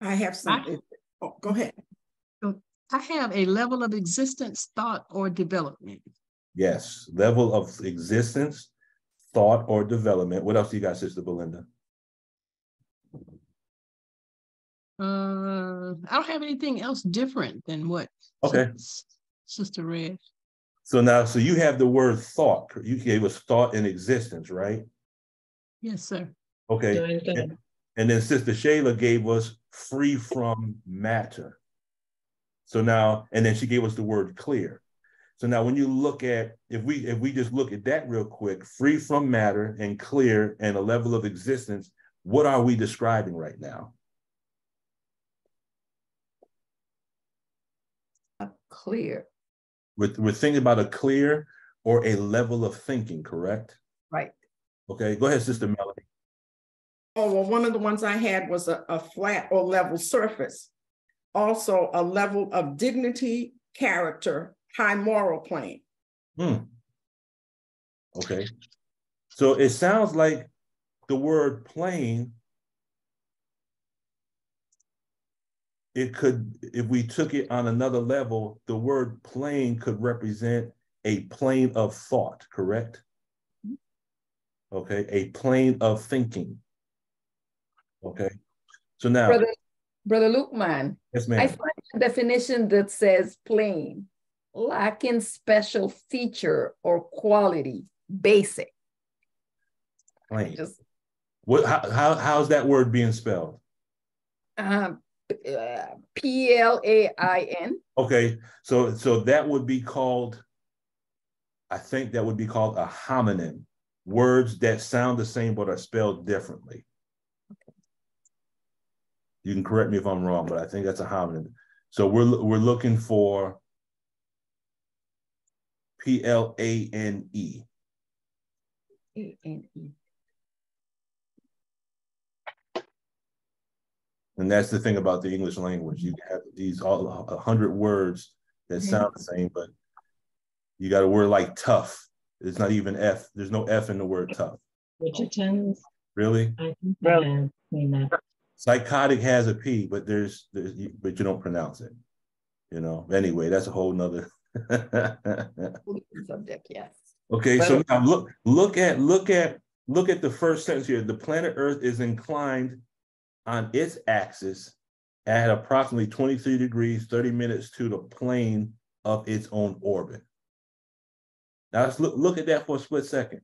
I have some, oh, go ahead. I have a level of existence, thought, or development. Yes, level of existence, thought, or development. What else do you got, Sister Belinda? Uh, I don't have anything else different than what Okay. Sister read. So now, so you have the word thought. You gave us thought in existence, right? Yes, sir. Okay. And, and then Sister Shayla gave us free from matter. So now, and then she gave us the word clear. So now when you look at, if we if we just look at that real quick, free from matter and clear and a level of existence, what are we describing right now? A clear. We're, we're thinking about a clear or a level of thinking, correct? Right. Okay, go ahead, Sister Melanie. Oh, well, one of the ones I had was a, a flat or level surface. Also, a level of dignity, character, high moral plane. Hmm. Okay. So it sounds like the word plane, it could, if we took it on another level, the word plane could represent a plane of thought, correct? Okay, a plane of thinking. Okay. So now, Brother, Brother Lukman, yes, ma'am. I find a definition that says plain, lacking special feature or quality, basic. Plain. Just What? How, how? How's that word being spelled? um, uh, P L A I N. Okay, so so that would be called. I think that would be called a homonym. Words that sound the same but are spelled differently. You can correct me if I'm wrong, but I think that's a homonym. So we're we're looking for P L A N E. A N E. And that's the thing about the English language. You have these all a hundred words that Mhm. sound the same, but you got a word like tough. It's not even F. There's no F in the word tough. Richardson, Really? I think I have seen that. Psychotic has a P, but there's there's but you don't pronounce it. You know. Anyway, that's a whole nother. [laughs] Subject, yes. okay, so now look look at look at look at the first sentence here. The planet Earth is inclined on its axis at approximately 23 degrees, 30 minutes to the plane of its own orbit. Now let's look, look at that for a split second.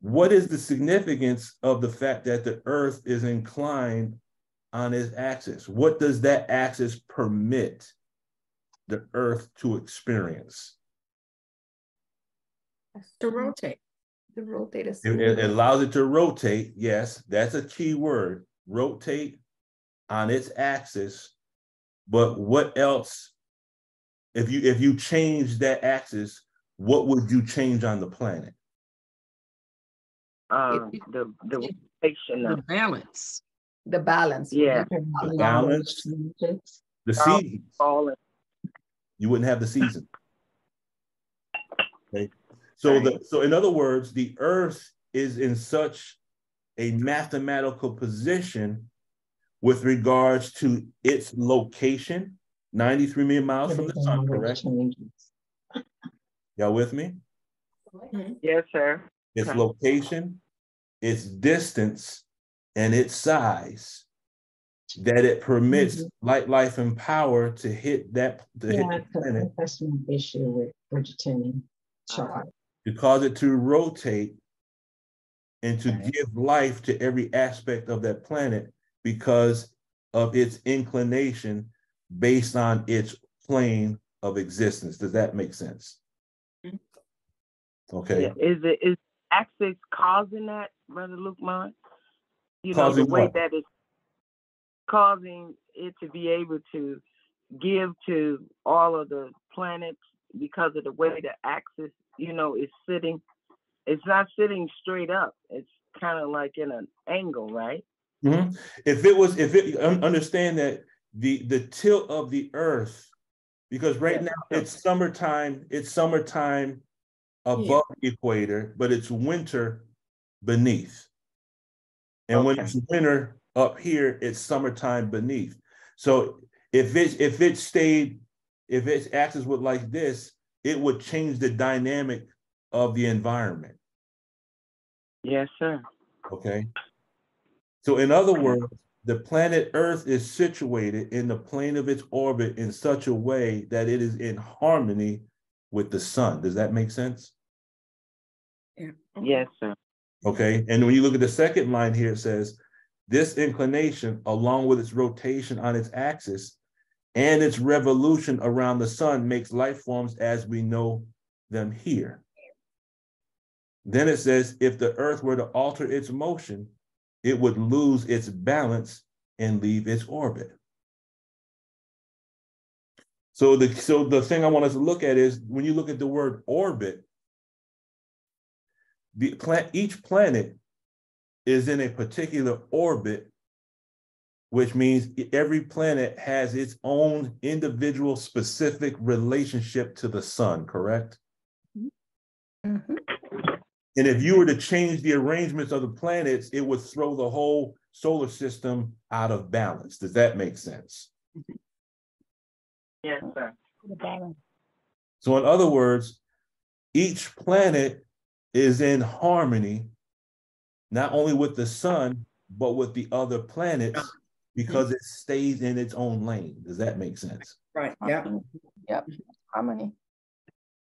What is the significance of the fact that the Earth is inclined on its axis? What does that axis permit the Earth to experience? To rotate. The rotate. It, it allows it to rotate. Yes, that's a key word. Rotate on its axis. But what else? If you if you change that axis, what would you change on the planet? Um, the, the rotation The of, balance. The balance. Yeah. The balance, the seasons. all in- You wouldn't have the season. Okay. So the so in other words, the earth is in such a mathematical position with regards to its location, 93 million miles from the sun, correct? Y'all with me? Yes, sir. Its Okay. location, its distance, and its size. That it permits mm-hmm. light, life, and power to hit that to hit the planet. that's an issue with Bridgerton chart. Uh-huh. to cause it to rotate and to give life to every aspect of that planet because of its inclination based on its plane of existence. Does that make sense? Mm-hmm. Okay. Yeah, Is it is axis causing that, Brother Luke Lukman? You know, the way what? that it's causing it to be able to give to all of the planets because of the way the axis, you know, is sitting. It's not sitting straight up. It's kind of like in an angle, right? Mhm. If it was, if it understand that the the tilt of the earth, because right now it's summertime, it's summertime above the equator, but it's winter beneath. And when it's winter up here, it's summertime beneath. So if it's if it stayed, if its axis was like this, it would change the dynamic of the environment. Yes, sir. Okay. So, in other words, the planet Earth is situated in the plane of its orbit in such a way that it is in harmony with the sun. Does that make sense? Yes, sir. Okay. And when you look at the second line here, it says, this inclination, along with its rotation on its axis and its revolution around the sun, makes life forms as we know them here. Then it says, if the earth were to alter its motion, it would lose its balance and leave its orbit. So the so the thing I want us to look at is when you look at the word orbit, the plant each planet is in a particular orbit, which means every planet has its own individual specific relationship to the sun, correct? Mhm. And if you were to change the arrangements of the planets, it would throw the whole solar system out of balance. Does that make sense? Yes, sir. So, in other words, each planet is in harmony, not only with the sun, but with the other planets because it stays in its own lane. Does that make sense? Right, yeah. Yep, harmony.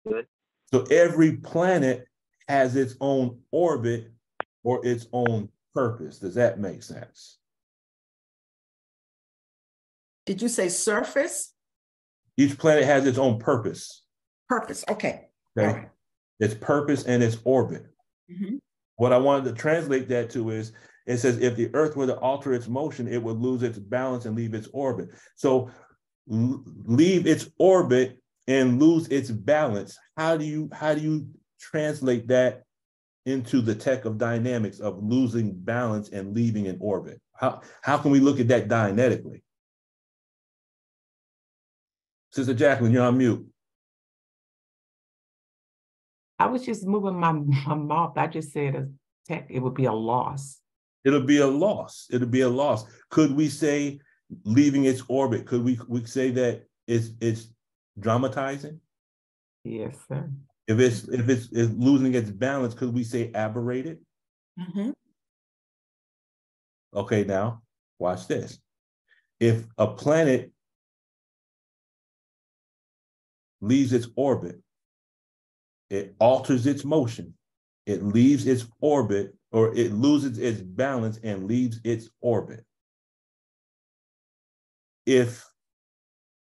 Good. So, every planet has its own orbit or its own purpose. Does that make sense? Did you say surface? Each planet has its own purpose. Purpose, okay. Okay. Alright. Its purpose and its orbit. Mhm. What I wanted to translate that to is it says if the earth were to alter its motion, it would lose its balance and leave its orbit. So leave its orbit and lose its balance. How do you how do you translate that into the tech of dynamics of losing balance and leaving an orbit? How how can we look at that dynamically? Sister Jacqueline, you're on mute. I was just moving my, [laughs] my mouth. I just said a tech, it would be a loss. It'll be a loss. It'll be a loss. Could we say leaving its orbit? Could we we say that it's it's dramatizing? Yes, sir. If it's if it's, it's losing its balance, could we say aberrated? Mhm. Okay, now watch this. If a planet leaves its orbit, it alters its motion, it leaves its orbit, or it loses its balance and leaves its orbit. If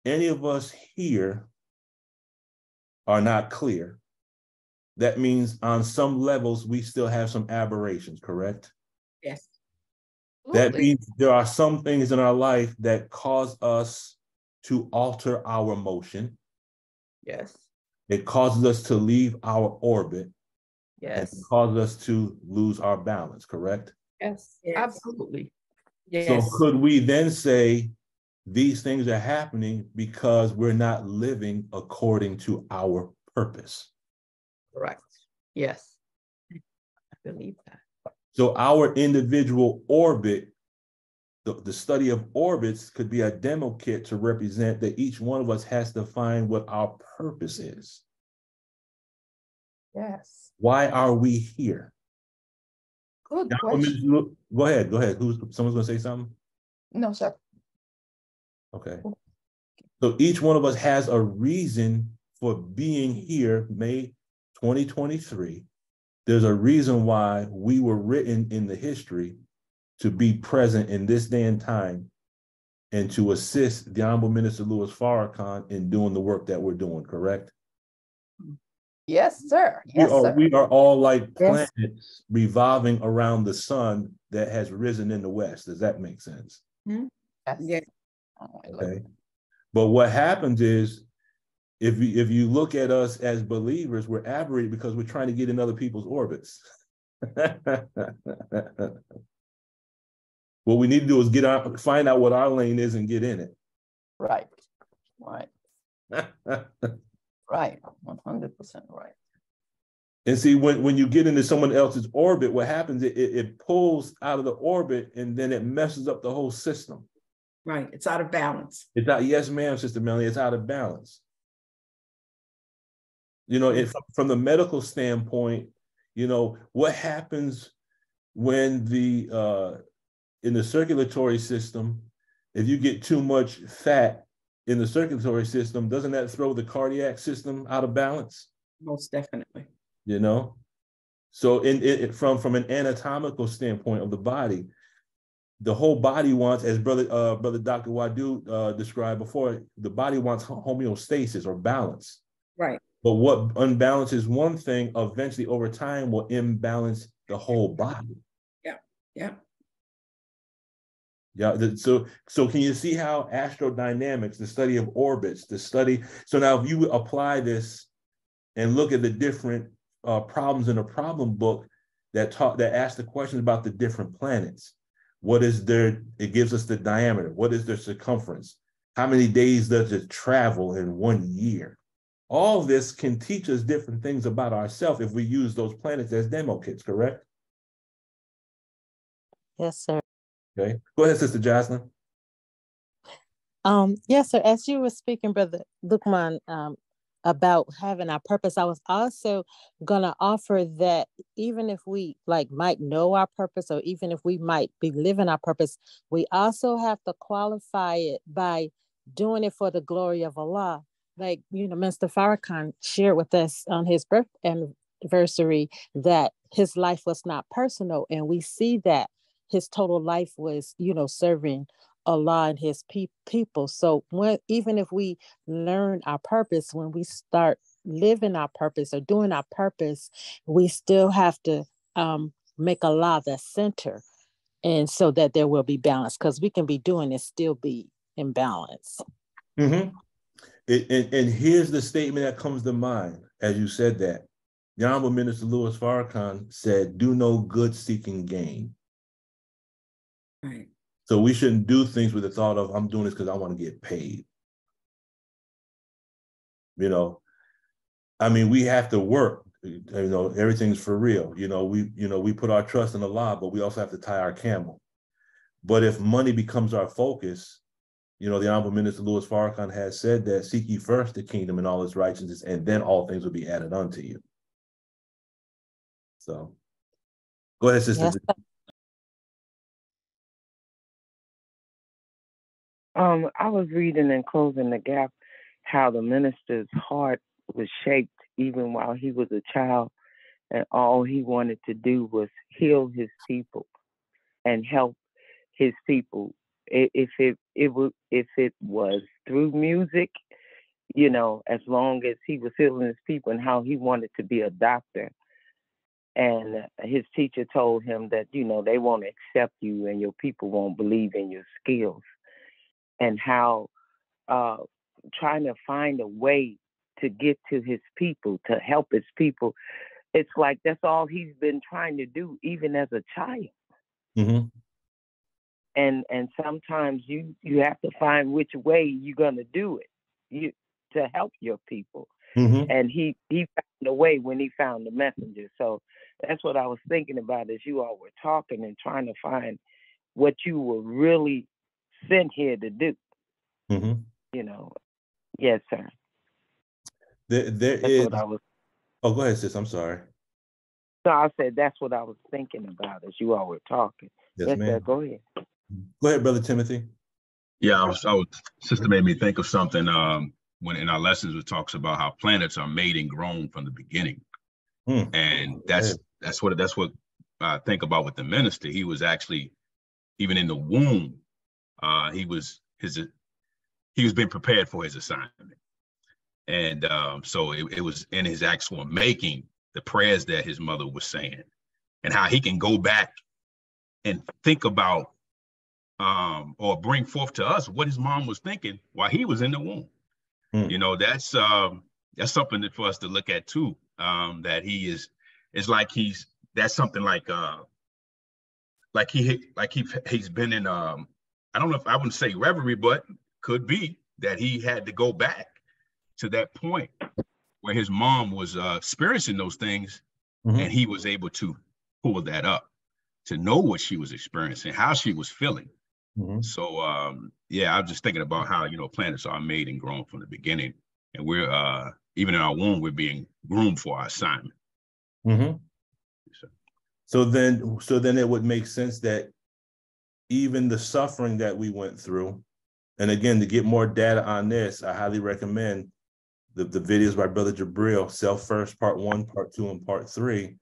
any of us here are not clear, that means on some levels we still have some aberrations, correct? Yes. That means there are some things in our life that cause us to alter our motion. Yes, It causes us to leave our orbit and yes, it causes us to lose our balance, correct? yes, Yes. absolutely. So could we then say these things are happening because we're not living according to our purpose? Correct. Yes. I believe that. So our individual orbit, the, the study of orbits could be a demo kit to represent that each one of us has to find what our purpose is. Yes. Why are we here? Good Now, question. Go ahead, go ahead. Who's, someone's gonna say something? No, sir. Okay. So each one of us has a reason for being here, May 2023. There's a reason why we were written in the history to be present in this day and time and to assist the Honorable Minister Louis Farrakhan in doing the work that we're doing, correct? Yes, sir. We are, sir. we are all like Yes. planets revolving around the sun that has risen in the west. Does that make sense? Hmm? Yes. Yeah. Oh, Okay. But what happens is if you if you look at us as believers, we're aberrated because we're trying to get in other people's orbits. [laughs] what we need to do is get out, find out what our lane is and get in it. Right, right, [laughs] right, one hundred percent right. And see, when, when you get into someone else's orbit, what happens, it, it, it pulls out of the orbit and then it messes up the whole system. Right, it's out of balance. It's out, yes, ma'am, Sister Melanie, it's out of balance. You know, if from the medical standpoint, you know, what happens when the uh in the circulatory system, if you get too much fat in the circulatory system, doesn't that throw the cardiac system out of balance? Most definitely. You know? So in it from from an anatomical standpoint of the body, the whole body wants, as brother uh brother Dr. Wadud uh described before, the body wants homeostasis or balance. Right. But what unbalances one thing eventually over time will imbalance the whole body. Yeah. Yeah. Yeah. so so can you see how astrodynamics, the study of orbits, the study. So now if you apply this and look at the different uh, problems in a problem book, that talk that ask the questions about the different planets. What is their, it gives us the diameter. What is their circumference? How many days does it travel in one year? All this can teach us different things about ourselves if we use those planets as demo kits, correct? Yes, sir. Okay. Go ahead, Sister Jocelyn. Um, yes, sir. As you were speaking, Brother Lukman, um, about having our purpose, I was also gonna offer that even if we like might know our purpose, or even if we might be living our purpose, we also have to qualify it by doing it for the glory of Allah. Like you know, Mr. Farrakhan shared with us on his birth anniversary that his life was not personal, and we see that his total life was, you know, serving Allah and his pe- people. So when even if we learn our purpose, when we start living our purpose or doing our purpose, we still have to um, make Allah the center, and so that there will be balance. Because we can be doing it still be in balance. Mm-hmm. It, and, and here's the statement that comes to mind as you said that. The Honorable Minister Louis Farrakhan said, "Do no good seeking gain." Right. So we shouldn't do things with the thought of I'm doing this because I want to get paid. You know, I mean, we have to work. You know, everything's for real. You know, we you know we put our trust in Allah, but we also have to tie our camel. But if money becomes our focus, you know, the Honorable Minister Louis Farrakhan has said that seek ye first the kingdom and all its righteousness, and then all things will be added unto you. So go ahead, sister. Yes. Um, I was reading in Closing the Gap how the minister's heart was shaped even while he was a child, and all he wanted to do was heal his people and help his people. If it it was if it was through music, you know, as long as he was healing his people, and how he wanted to be a doctor. And his teacher told him that you know they won't accept you, and your people won't believe in your skills and how uh, trying to find a way to get to his people, to help his people. It's like that's all he's been trying to do, even as a child. Mm-hmm. And and sometimes you you have to find which way you're gonna do it, you to help your people. Mm-hmm. And he he found a way when he found the messenger. So that's what I was thinking about as you all were talking and trying to find what you were really sent here to do. Mm-hmm. You know, yes, sir. There, there That's is. what I was. Oh, go ahead, sis. I'm sorry. So I said that's what I was thinking about as you all were talking. Yes, sir. ma'am. Go ahead. Go ahead, brother Timothy. Yeah, I was, I was, sister made me think of something um, when in our lessons it talks about how planets are made and grown from the beginning, Hmm. and that's that's what that's what I think about with the minister. He was actually even in the womb, uh, he was his he was being prepared for his assignment, and um, so it, it was in his actual making the prayers that his mother was saying, and how he can go back and think about um, or bring forth to us what his mom was thinking while he was in the womb. Hmm. You know, that's um, that's something that for us to look at too. Um, that he is, it's like he's that's something like uh, like he like he he's been in um, I don't know if I wouldn't say reverie, but could be that he had to go back to that point where his mom was uh, experiencing those things, Mhm. and he was able to pull that up to know what she was experiencing, how she was feeling. Mhm. So um, yeah, I'm just thinking about how you know planets are made and grown from the beginning, and we're uh, even in our womb we're being groomed for our assignment. Mm-hmm. So then, so then it would make sense that even the suffering that we went through, and again, to get more data on this, I highly recommend the, the videos by Brother Jabril, Self First, Part One, Part Two, and Part Three.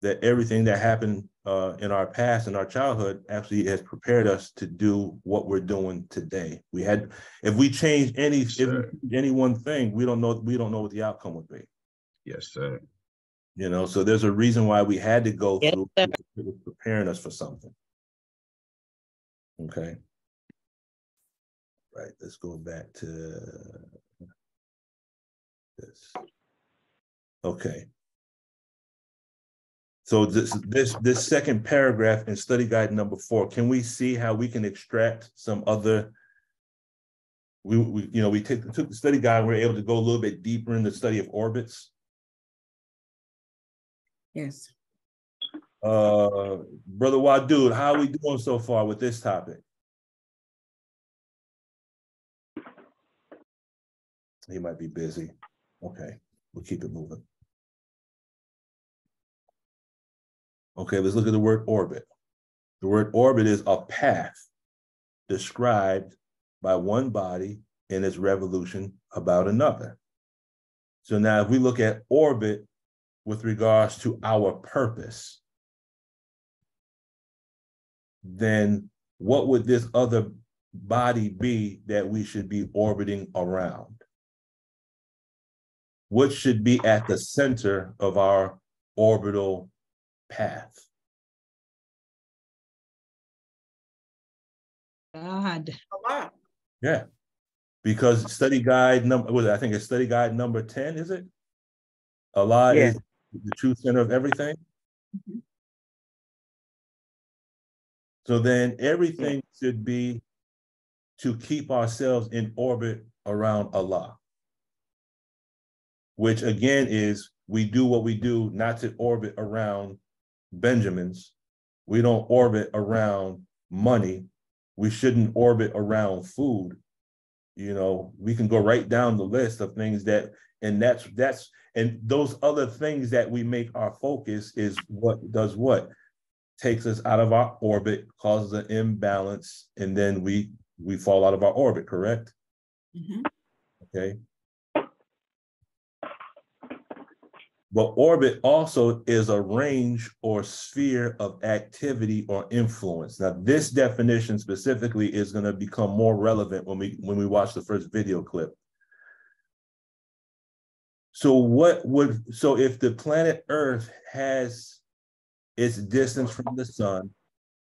That everything that happened uh, in our past, in our childhood, actually has prepared us to do what we're doing today. We had, if we change any, if we change any one thing, we don't know, we don't know what the outcome would be. Yes, sir. You know, so there's a reason why we had to go Yes, through sir. it was preparing us for something. Okay. Right, let's go back to this. Okay. So this, this, this second paragraph in study guide number four, can we see how we can extract some other? We, we, you know, we took, took the study guide, we are able to go a little bit deeper in the study of orbits. Yes. Uh, Brother Wadud, how are we doing so far with this topic? He might be busy. Okay, we'll keep it moving. Okay, let's look at the word orbit. The word orbit is a path described by one body in its revolution about another. So now if we look at orbit with regards to our purpose, then what would this other body be that we should be orbiting around? What should be at the center of our orbital path? God. Yeah. Because study guide number, was it, I think it's study guide number 10, is it? Allah Yeah. is the true center of everything. Mm-hmm. So then everything should be to keep ourselves in orbit around Allah. Which again is we do what we do not to orbit around Benjamins. We don't orbit around money. We shouldn't orbit around food. You know, we can go right down the list of things that, and that's that's and those other things that we make our focus is what does what takes us out of our orbit, causes an imbalance, and then we we fall out of our orbit. Correct? Mm-hmm. Okay. But orbit also is a range or sphere of activity or influence. Now, this definition specifically is going to become more relevant when we when we watch the first video clip. So what would so if the planet Earth has its distance from the sun,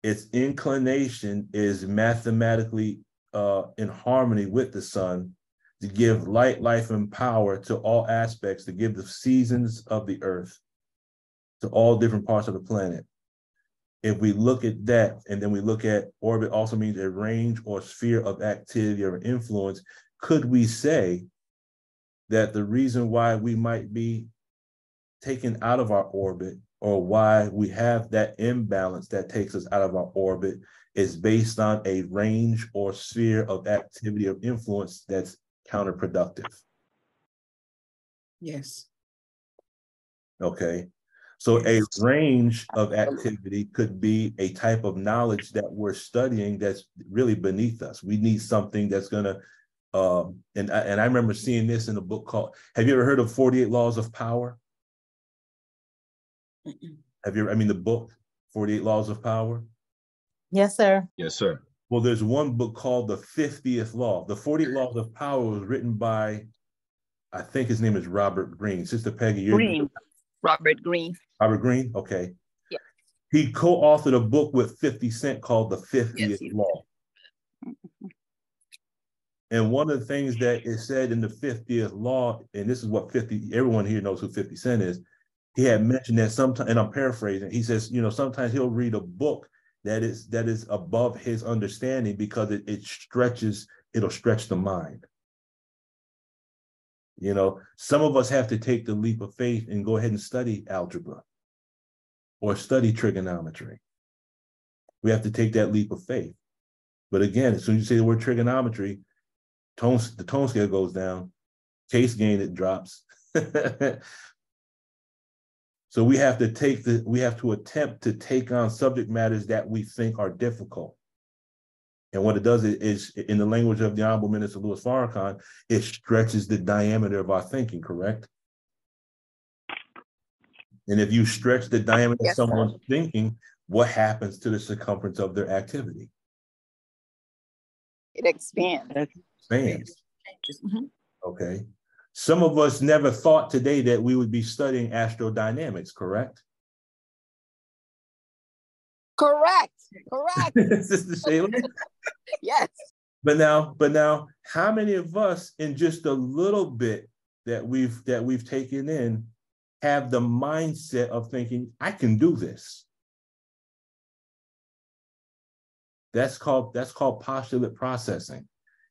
its inclination is mathematically uh, in harmony with the sun, to give light, life, and power to all aspects, to give the seasons of the earth to all different parts of the planet. If we look at that, and then we look at orbit also means a range or sphere of activity or influence, could we say that the reason why we might be taken out of our orbit or why we have that imbalance that takes us out of our orbit is based on a range or sphere of activity or influence that's counterproductive. Yes. Okay. So a range of activity could be a type of knowledge that we're studying that's really beneath us. We need something that's gonna um and I, and I remember seeing this in a book called Have you ever heard of 48 Laws of Power? [clears throat] Have you ever, I mean the book 48 Laws of Power? Yes, sir. Yes, sir. Well, there's one book called The 50th Law. The 40 Laws of Power was written by, I think his name is Robert Greene. Sister Peggy, you're Green, Robert Green. Robert Greene? Okay. Yeah. He co-authored a book with 50 Cent called The 50th Law. And one of the things that is said in the 50th law, and this is what 50, everyone here knows who 50 Cent is. He had mentioned that sometimes, and I'm paraphrasing, he says, you know, sometimes he'll read a book that is that is above his understanding because it, it stretches, it'll stretch the mind. You know, some of us have to take the leap of faith and go ahead and study algebra or study trigonometry. We have to take that leap of faith. But again, as soon as you say the word trigonometry, tone, the tone scale goes down, case gain it drops. [laughs] so we have to take the we have to attempt to take on subject matters that we think are difficult. And what it does is, in the language of the Honorable Minister Louis Farrakhan, it stretches the diameter of our thinking, correct? And if you stretch the diameter Yes, of sir. someone's thinking, what happens to the circumference of their activity? It expands. Expands. Mhm. Okay. Some of us never thought today that we would be studying astrodynamics, correct? Correct, correct. [laughs] Sister Shayla? Yes. But now, but now, how many of us in just a little bit that we've that we've taken in have the mindset of thinking, I can do this. That's called that's called postulate processing.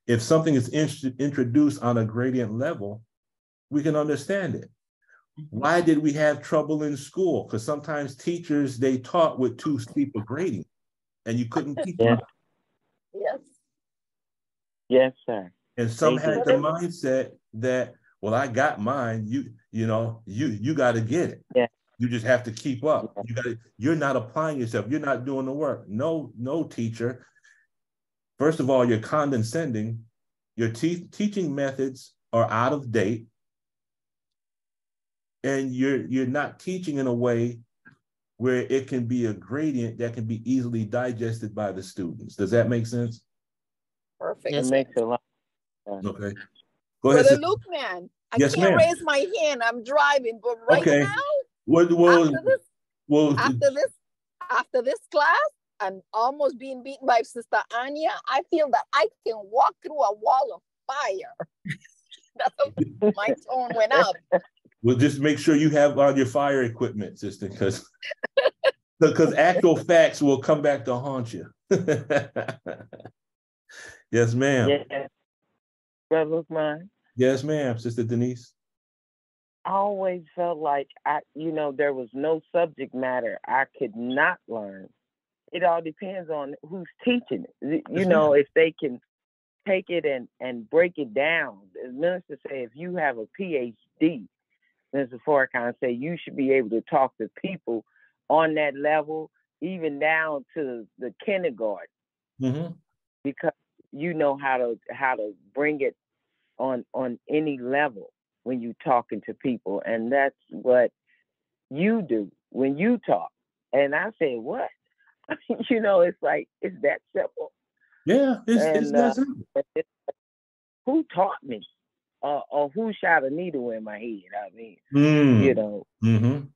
If something is in, introduced on a gradient level, we can understand it. Why did we have trouble in school? Because sometimes teachers they taught with too steep a gradient, and you couldn't teach Yeah. them. Yes. Yes, sir. And some Thank you. had the mindset that, well, I got mine. You, you know, you you got to get it. Yeah. You just have to keep up. You got to. You're not applying yourself. You're not doing the work. No, no teacher. First of all, you're condescending. Your te- teaching methods are out of date, and you're you're not teaching in a way where it can be a gradient that can be easily digested by the students. Does that make sense? Perfect. It makes a lot. Okay. Go ahead. Brother sis. Luke, man, I Yes, can't ma'am. raise my hand. I'm driving, but right Okay. now, Well, well, after this, well, after this, after this class, and almost being beaten by Sister Anya, I feel that I can walk through a wall of fire. [laughs] That's my tone went up. [laughs] Well, just make sure you have all your fire equipment, sister, because because [laughs] actual facts will come back to haunt you. [laughs] yes, ma'am. Yes. Brother mine. Yes, ma'am, sister Denise. I always felt like I, you know, there was no subject matter I could not learn. It all depends on who's teaching it. You know, if they can take it and and break it down. The minister say if you have a PhD, Mr. Farrakhan say you should be able to talk to people on that level, even down to the kindergarten, Mm-hmm. because you know how to how to bring it on on any level when you're talking to people, and that's what you do when you talk. And I say, what? [laughs] you know, it's like it's that simple. Yeah, it's, it's that uh, simple. it's- who taught me? Uh, or who shot a needle in my head? I mean, Mm. you know, Mm-hmm.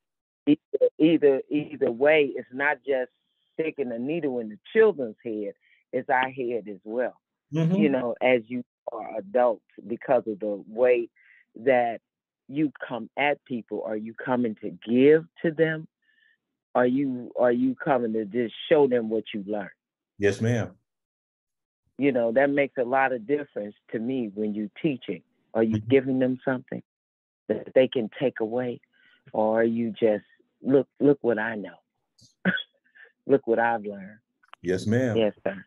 either, either either way, it's not just sticking a needle in the children's head; it's our head as well. Mhm. You know, as you are adults, because of the way that you come at people. Are you coming to give to them? Are you are you coming to just show them what you learned? Yes, ma'am. You know, that makes a lot of difference to me when you're teaching. Are you mm-hmm. giving them something that they can take away? Or are you just look look what I know. [laughs] look what I've learned. Yes, ma'am. Yes, sir.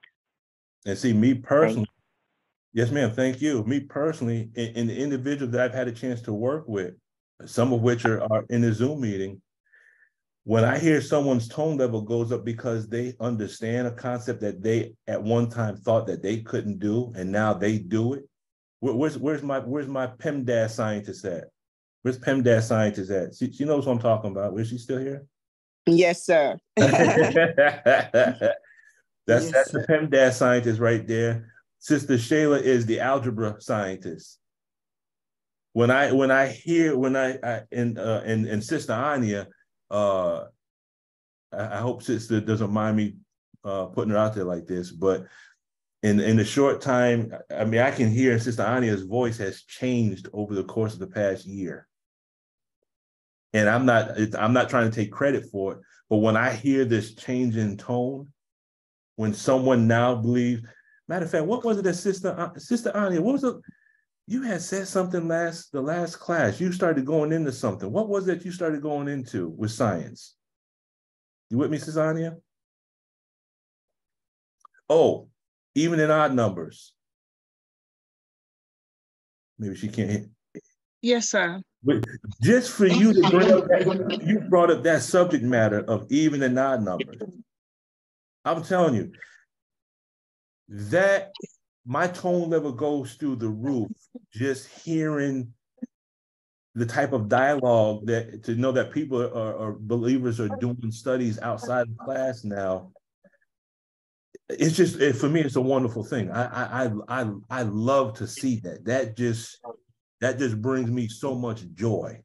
And see, me personally, yes, ma'am. Thank you. Me personally, in, in the individuals that I've had a chance to work with, some of which are, are in the Zoom meeting, when I hear someone's tone level goes up because they understand a concept that they at one time thought that they couldn't do, and now they do it. Where, where's where's my where's my PEMDAS scientist at? Where's PEMDAS scientist at? She, she knows what I'm talking about. Is she still here? Yes, sir. [laughs] [laughs] That's that's the PEMDAS scientist right there. Sister Shayla is the algebra scientist. When I when I hear when I, I and uh, and and Sister Anya, uh, I, I hope Sister doesn't mind me uh, putting her out there like this, but in in the short time, I mean, I can hear Sister Anya's voice has changed over the course of the past year. And I'm not I'm not trying to take credit for it, but when I hear this change in tone, when someone now believes, matter of fact, what was it that Sister uh, Sister Anya? What was it? You had said something last the last class. You started going into something. What was it you started going into with science? You with me, Sister Anya? Oh, even in odd numbers. Maybe she can't hit. Yes, sir. But just for you to bring up that, [laughs] you brought up that subject matter of even and odd numbers. I'm telling you, that my tone level goes through the roof just hearing the type of dialogue that to know that people are, are believers are doing studies outside of class now. It's just it, for me, it's a wonderful thing. I I I I, love to see that. That just that just brings me so much joy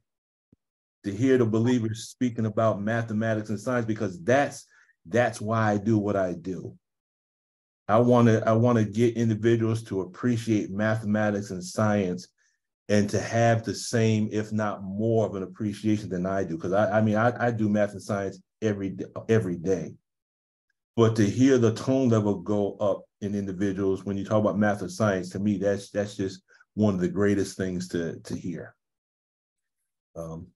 to hear the believers speaking about mathematics and science because that's that's why I do what I do. I want to I want to get individuals to appreciate mathematics and science and to have the same, if not more of an appreciation than I do. Because I, I mean, I, I do math and science every every day. But to hear the tone level go up in individuals when you talk about math and science, to me, that's that's just one of the greatest things to to hear. Um,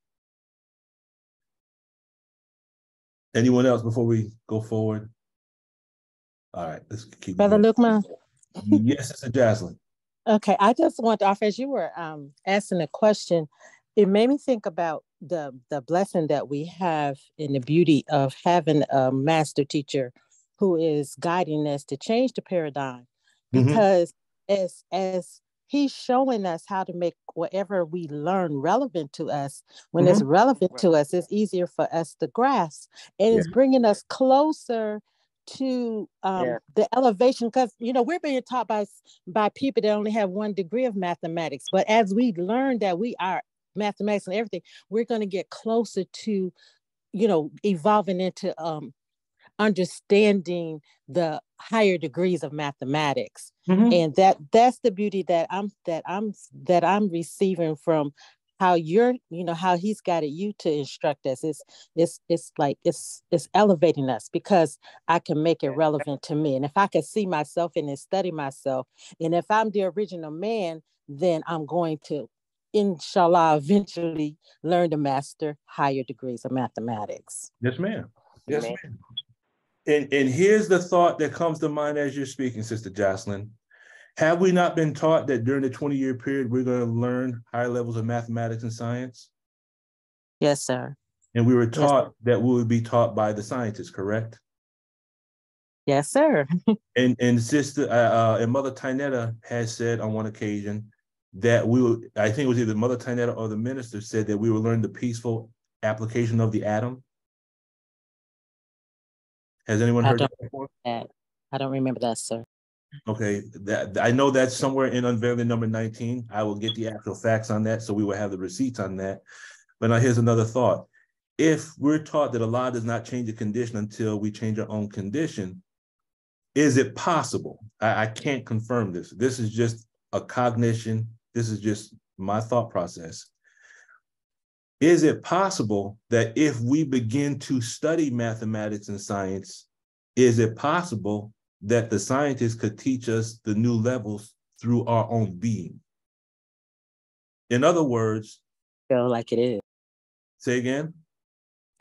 anyone else before we go forward? All right, let's keep. Brother Lukman. [laughs] yes, it's a Jocelyn. Okay, I just want to offer as you were um, asking a question, it made me think about the the blessing that we have in the beauty of having a master teacher who is guiding us to change the paradigm. Mm-hmm. Because as as he's showing us how to make whatever we learn relevant to us when it's Mm-hmm. relevant to us it's easier for us to grasp and it's bringing us closer to um, Yeah. the elevation because you know we're being taught by by people that only have one degree of mathematics but as we learn that we are mathematics and everything we're going to get closer to you know evolving into um understanding the higher degrees of mathematics Mhm. and that that's the beauty that i'm that i'm that i'm receiving from how you're you know how he's guided you to instruct us it's it's it's like it's it's elevating us because i can make it relevant to me and if i can see myself and it study myself and if i'm the original man then i'm going to inshallah eventually learn to master higher degrees of mathematics Yes, ma'am. Yes, Amen. ma'am. And and here's the thought that comes to mind as you're speaking, Sister Jocelyn. Have we not been taught that during the 20 year period, we're going to learn higher levels of mathematics and science? yes sir And we were Yes. taught that we would be taught by the scientists, correct? yes sir [laughs] And and sister uh, uh, and Mother Tynetta has said on one occasion that we would, I think it was either Mother Tynetta or the minister said that we will learn the peaceful application of the atom. Has anyone I heard that before? that i don't remember that sir Okay, that I know that's somewhere in unveiling number 19. I will get the actual facts on that, so we will have the receipts on that. But now here's another thought. If we're taught that Allah does not change a condition until we change our own condition, is it possible? I, I can't confirm this. This is just a cognition. This is just my thought process. Is it possible that if we begin to study mathematics and science, is it possible that the scientists could teach us the new levels through our own being? In other words, feel like it is say again.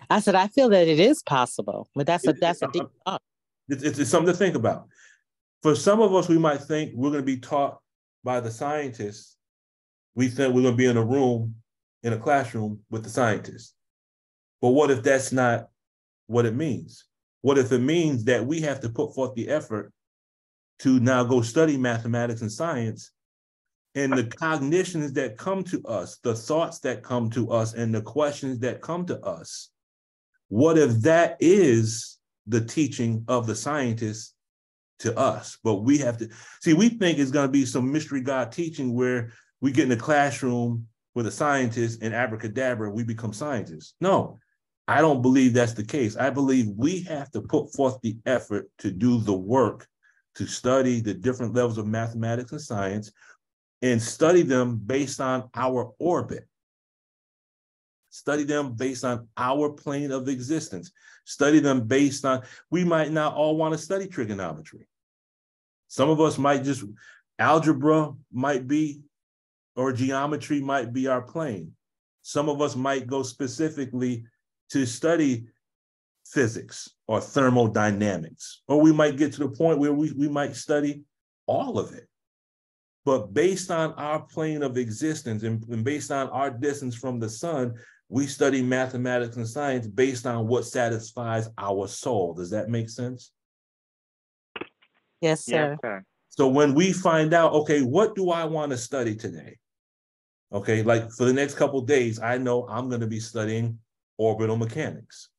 i said i feel that it is possible but that's a that's a deep uh, thought It's, it's, it's something to think about. For some of us, we might think we're going to be taught by the scientists. We think we're going to be in a room, in a classroom with the scientists. But what if that's not what it means? What if it means that we have to put forth the effort to now go study mathematics and science and the cognitions that come to us, the thoughts that come to us, and the questions that come to us? What if that is the teaching of the scientists to us? But we have to see, we think it's going to be some mystery God teaching where we get in the classroom with a scientist and abracadabra, we become scientists. No, I don't believe that's the case. I believe we have to put forth the effort to do the work to study the different levels of mathematics and science and study them based on our orbit. Study them based on our plane of existence. Study them based on, we might not all want to study trigonometry. Some of us might just, algebra might be, or geometry might be our plane. Some of us might go specifically to study physics or thermodynamics, or we might get to the point where we, we might study all of it. But based on our plane of existence and, and based on our distance from the sun, we study mathematics and science based on what satisfies our soul. Does that make sense? yes sir So when we find out, okay, what do I want to study today? Okay, like for the next couple days, I know I'm going to be studying orbital mechanics.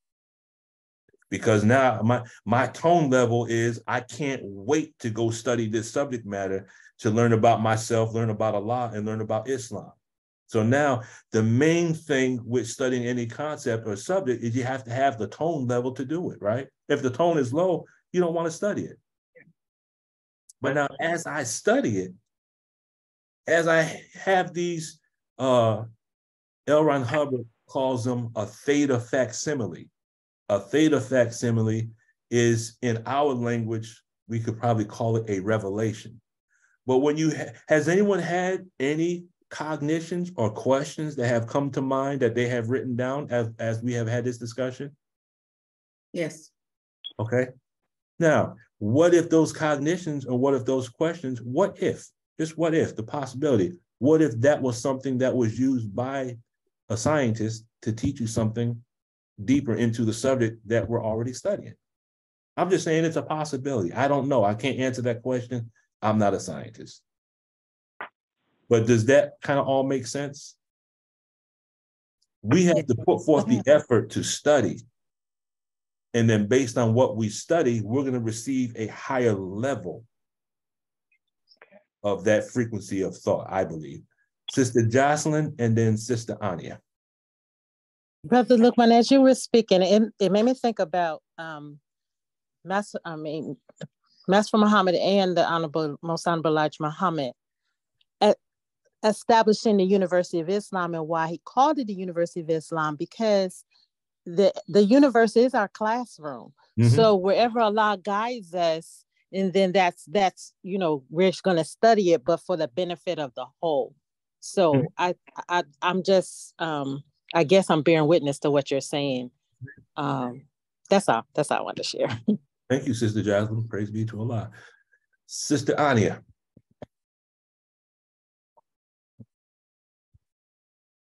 Because now my my tone level is I can't wait to go study this subject matter to learn about myself, learn about Allah, and learn about Islam. So now the main thing with studying any concept or subject is you have to have the tone level to do it, right? If the tone is low, you don't want to study it. But now as I study it, as I have these uh, L. Ron Hubbard calls them a theta facsimile. A theta facsimile is in our language, we could probably call it a revelation. But when you, ha- has anyone had any cognitions or questions that have come to mind that they have written down as, as we have had this discussion? Yes. Okay. Now, what if those cognitions or what if those questions, what if, just what if, the possibility, what if that was something that was used by a scientist to teach you something deeper into the subject that we're already studying? I'm just saying it's a possibility. I don't know. I can't answer that question. I'm not a scientist. But does that kind of all make sense? We have to put forth the effort to study. And then based on what we study, we're going to receive a higher level of that frequency of thought, I believe. Sister Jocelyn and then Sister Anya. Brother Lukman, as you were speaking, it, it made me think about um, Master, I mean, Master Muhammad and the Honorable Most Honorable Elijah Muhammad at, establishing the University of Islam and why he called it the University of Islam because the the universe is our classroom. Mhm. So wherever Allah guides us, and then that's that's you know we're going to study it, but for the benefit of the whole. So I I I'm just um I guess I'm bearing witness to what you're saying. Um, that's all. That's all I wanted to share. [laughs] Thank you, Sister Jocelyn. Praise be to Allah. Sister Anya.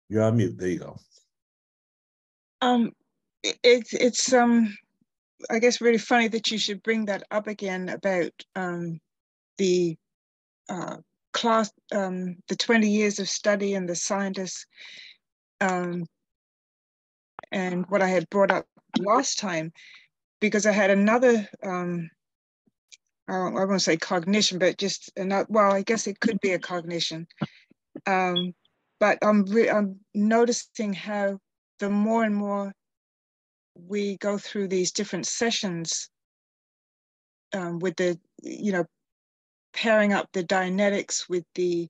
You're on mute. There you go. Um, it's it's um, I guess really funny that you should bring that up again about um, the uh, class, um, the twenty years of study and the scientists, um, and what I had brought up last time, because I had another um, I won't, say cognition, but just another. Well, I guess it could be a cognition. Um, but I'm I'm noticing how the more and more we go through these different sessions um, with the you know pairing up the Dianetics with the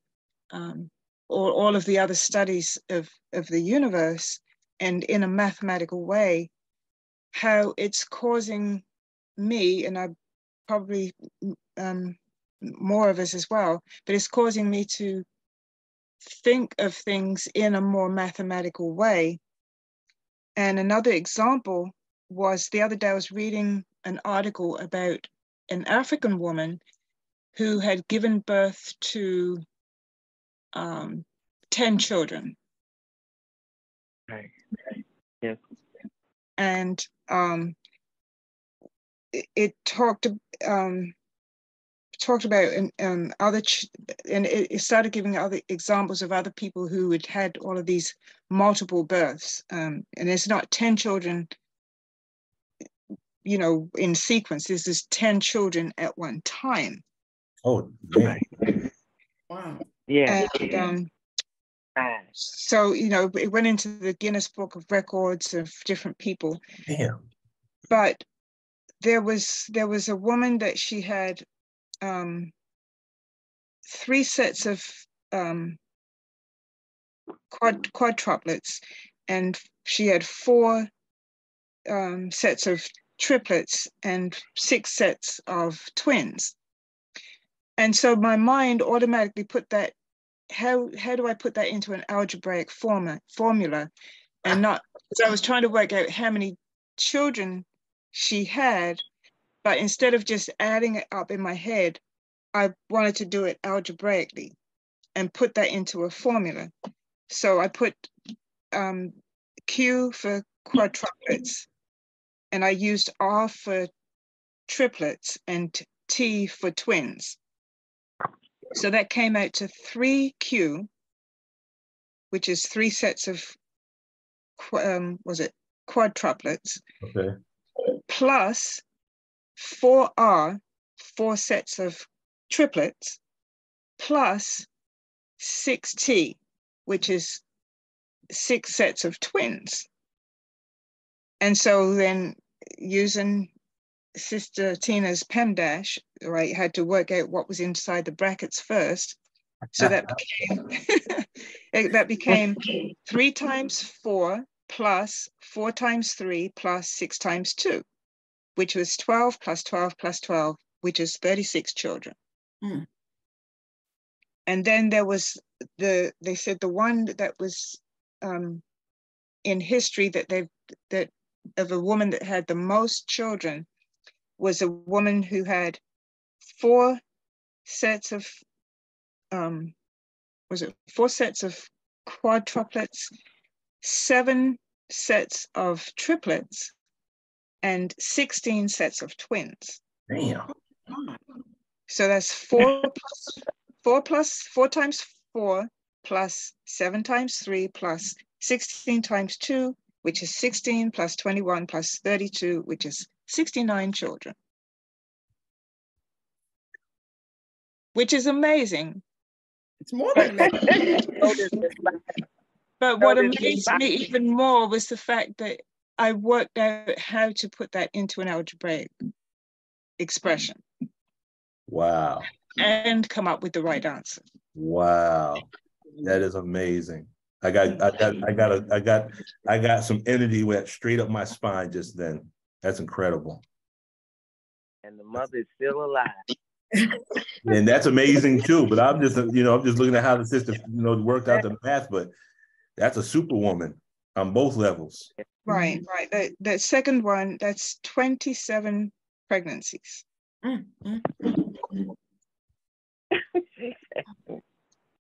um, all, all of the other studies of of the universe and in a mathematical way how it's causing me and I probably um, more of us as well but it's causing me to think of things in a more mathematical way and another example was the other day I was reading an article about an African woman who had given birth to um, 10 children. Right. Yes. And um, it, it talked um, talked about um, other, ch- and it, it started giving other examples of other people who had had all of these multiple births. Um, and it's not 10 children, you know, in sequence. This is 10 children at one time. Oh, man. Wow. Yeah. And um, so, you know, it went into the Guinness Book of Records of different people. yeah But there was there was a woman that she had um, three sets of um, quad quadruplets, and she had four um, sets of triplets and six sets of twins. And so my mind automatically put that. How how do I put that into an algebraic forma, formula, and not? Because I was trying to work out how many children she had, but instead of just adding it up in my head, I wanted to do it algebraically and put that into a formula. So I put um, Q for quadruplets, and I used R for triplets and T for twins. So that came out to 3Q, which is three sets of, um, was it quadruplets, Okay. plus 4R, four sets of triplets, plus 6T, which is six sets of twins. And so then using Sister Tina's PEMDAS, right, had to work out what was inside the brackets first. So that [laughs] became [laughs] that became three times four plus four times three plus six times two, which was 12 plus 12 plus 12, which is 36 children. Mm. And then there was the, they said the one that was um, in history that they that of a woman that had the most children was a woman who had four sets of um was it four sets of quadruplets seven sets of triplets and 16 sets of twins Damn. so that's four [laughs] plus four plus four times four plus seven times three plus 16 times two, which is 16 plus 21 plus 32, which is 69 children. Which is amazing. It's more than [laughs] But what amazed me even more was the fact that I worked out how to put that into an algebraic expression Wow. and come up with the right answer. Wow. That is amazing. I got I got I got a, I got I got some energy went straight up my spine just then. That's incredible. And the mother is still alive. [laughs] And that's amazing too. But I'm just you know, I'm just looking at how the system, you know, worked out the math, but that's a superwoman on both levels. Mm-hmm. Right, right. The, the second one, that's 27 pregnancies. Mm-hmm.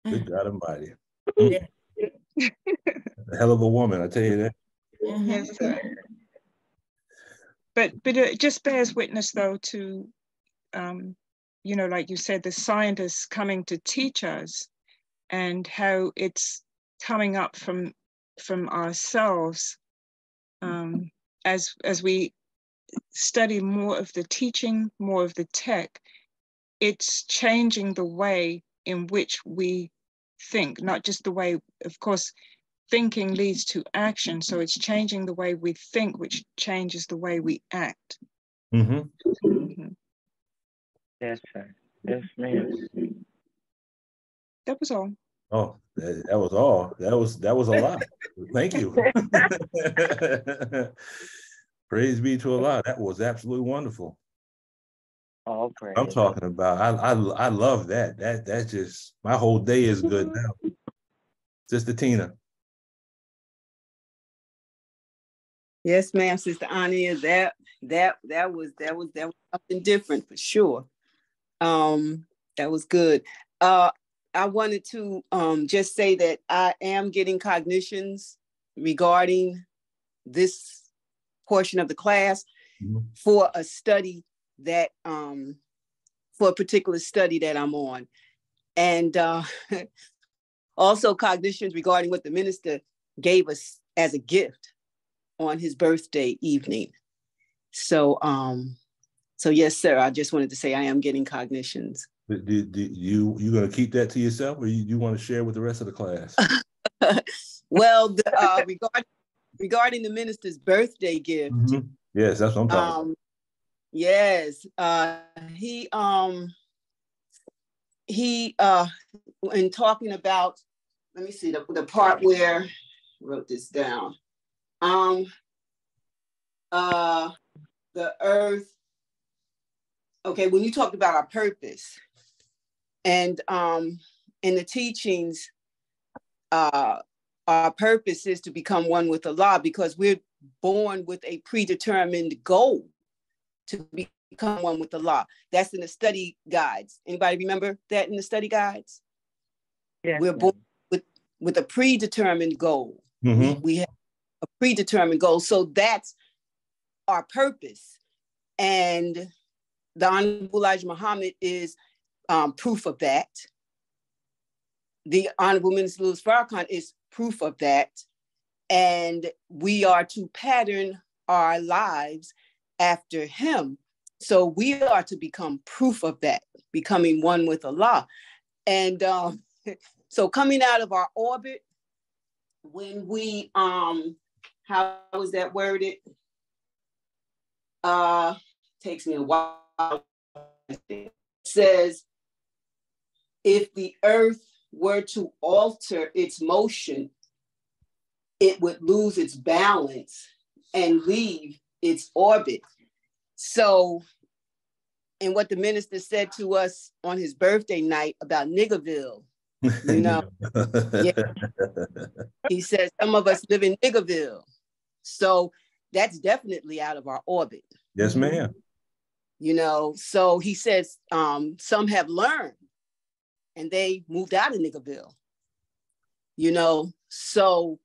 Good God Almighty. A hell of a woman, I tell you that. Yes, sir. But but it just bears witness though to um, you know, like you said, the scientists coming to teach us and how it's coming up from from ourselves um, as as we study more of the teaching, more of the tech, it's changing the way in which we think, not just the way, of course, thinking leads to action. So it's changing the way we think, which changes the way we act. Mhm. Mhm. Yes, sir. Yes, ma'am. That was all. Oh, that, that was all. That was that was a lot. Thank you. [laughs] Praise be to Allah. That was absolutely wonderful. All praise. I'm talking about. I I I love that. That that just my whole day is good now. Sister Tina. Yes, ma'am, Sister Anya. That that that was that was that was something different for sure. Um, that was good. Uh, I wanted to um just say that I am getting cognitions regarding this portion of the class for a study that um for a particular study that I'm on. And uh [laughs] also cognitions regarding what the minister gave us as a gift on his birthday evening. So um so yes, sir, I just wanted to say I am getting cognitions. Do, do, you you gonna keep that to yourself, or you, you want to share with the rest of the class? [laughs] Well, the, uh, regarding regarding the minister's birthday gift, Mhm. Yes, that's what I'm talking. um, yes, uh, he um he uh in talking about let me see the, the part where I wrote this down. Um uh the earth okay when you talked about our purpose and um in the teachings uh our purpose is to become one with Allah because we're born with a predetermined goal to become one with Allah. That's in the study guides. Anybody remember that in the study guides? Yes, we're born with with a predetermined goal. Mhm. We have a predetermined goal. So that's our purpose. And the Honorable Elijah Muhammad is um, proof of that. The Honorable Minister Louis Farrakhan is proof of that. And we are to pattern our lives after him. So we are to become proof of that, becoming one with Allah. And um, [laughs] so coming out of our orbit, when we um how was that worded? Uh takes me a while. It says if the earth were to alter its motion, it would lose its balance and leave its orbit. So, and what the minister said to us on his birthday night about Niggerville, you know, [laughs] yeah. he said some of us live in Niggerville. So that's definitely out of our orbit. Yes, ma'am. You know, so he says um, some have learned and they moved out of Niggerville. You know, so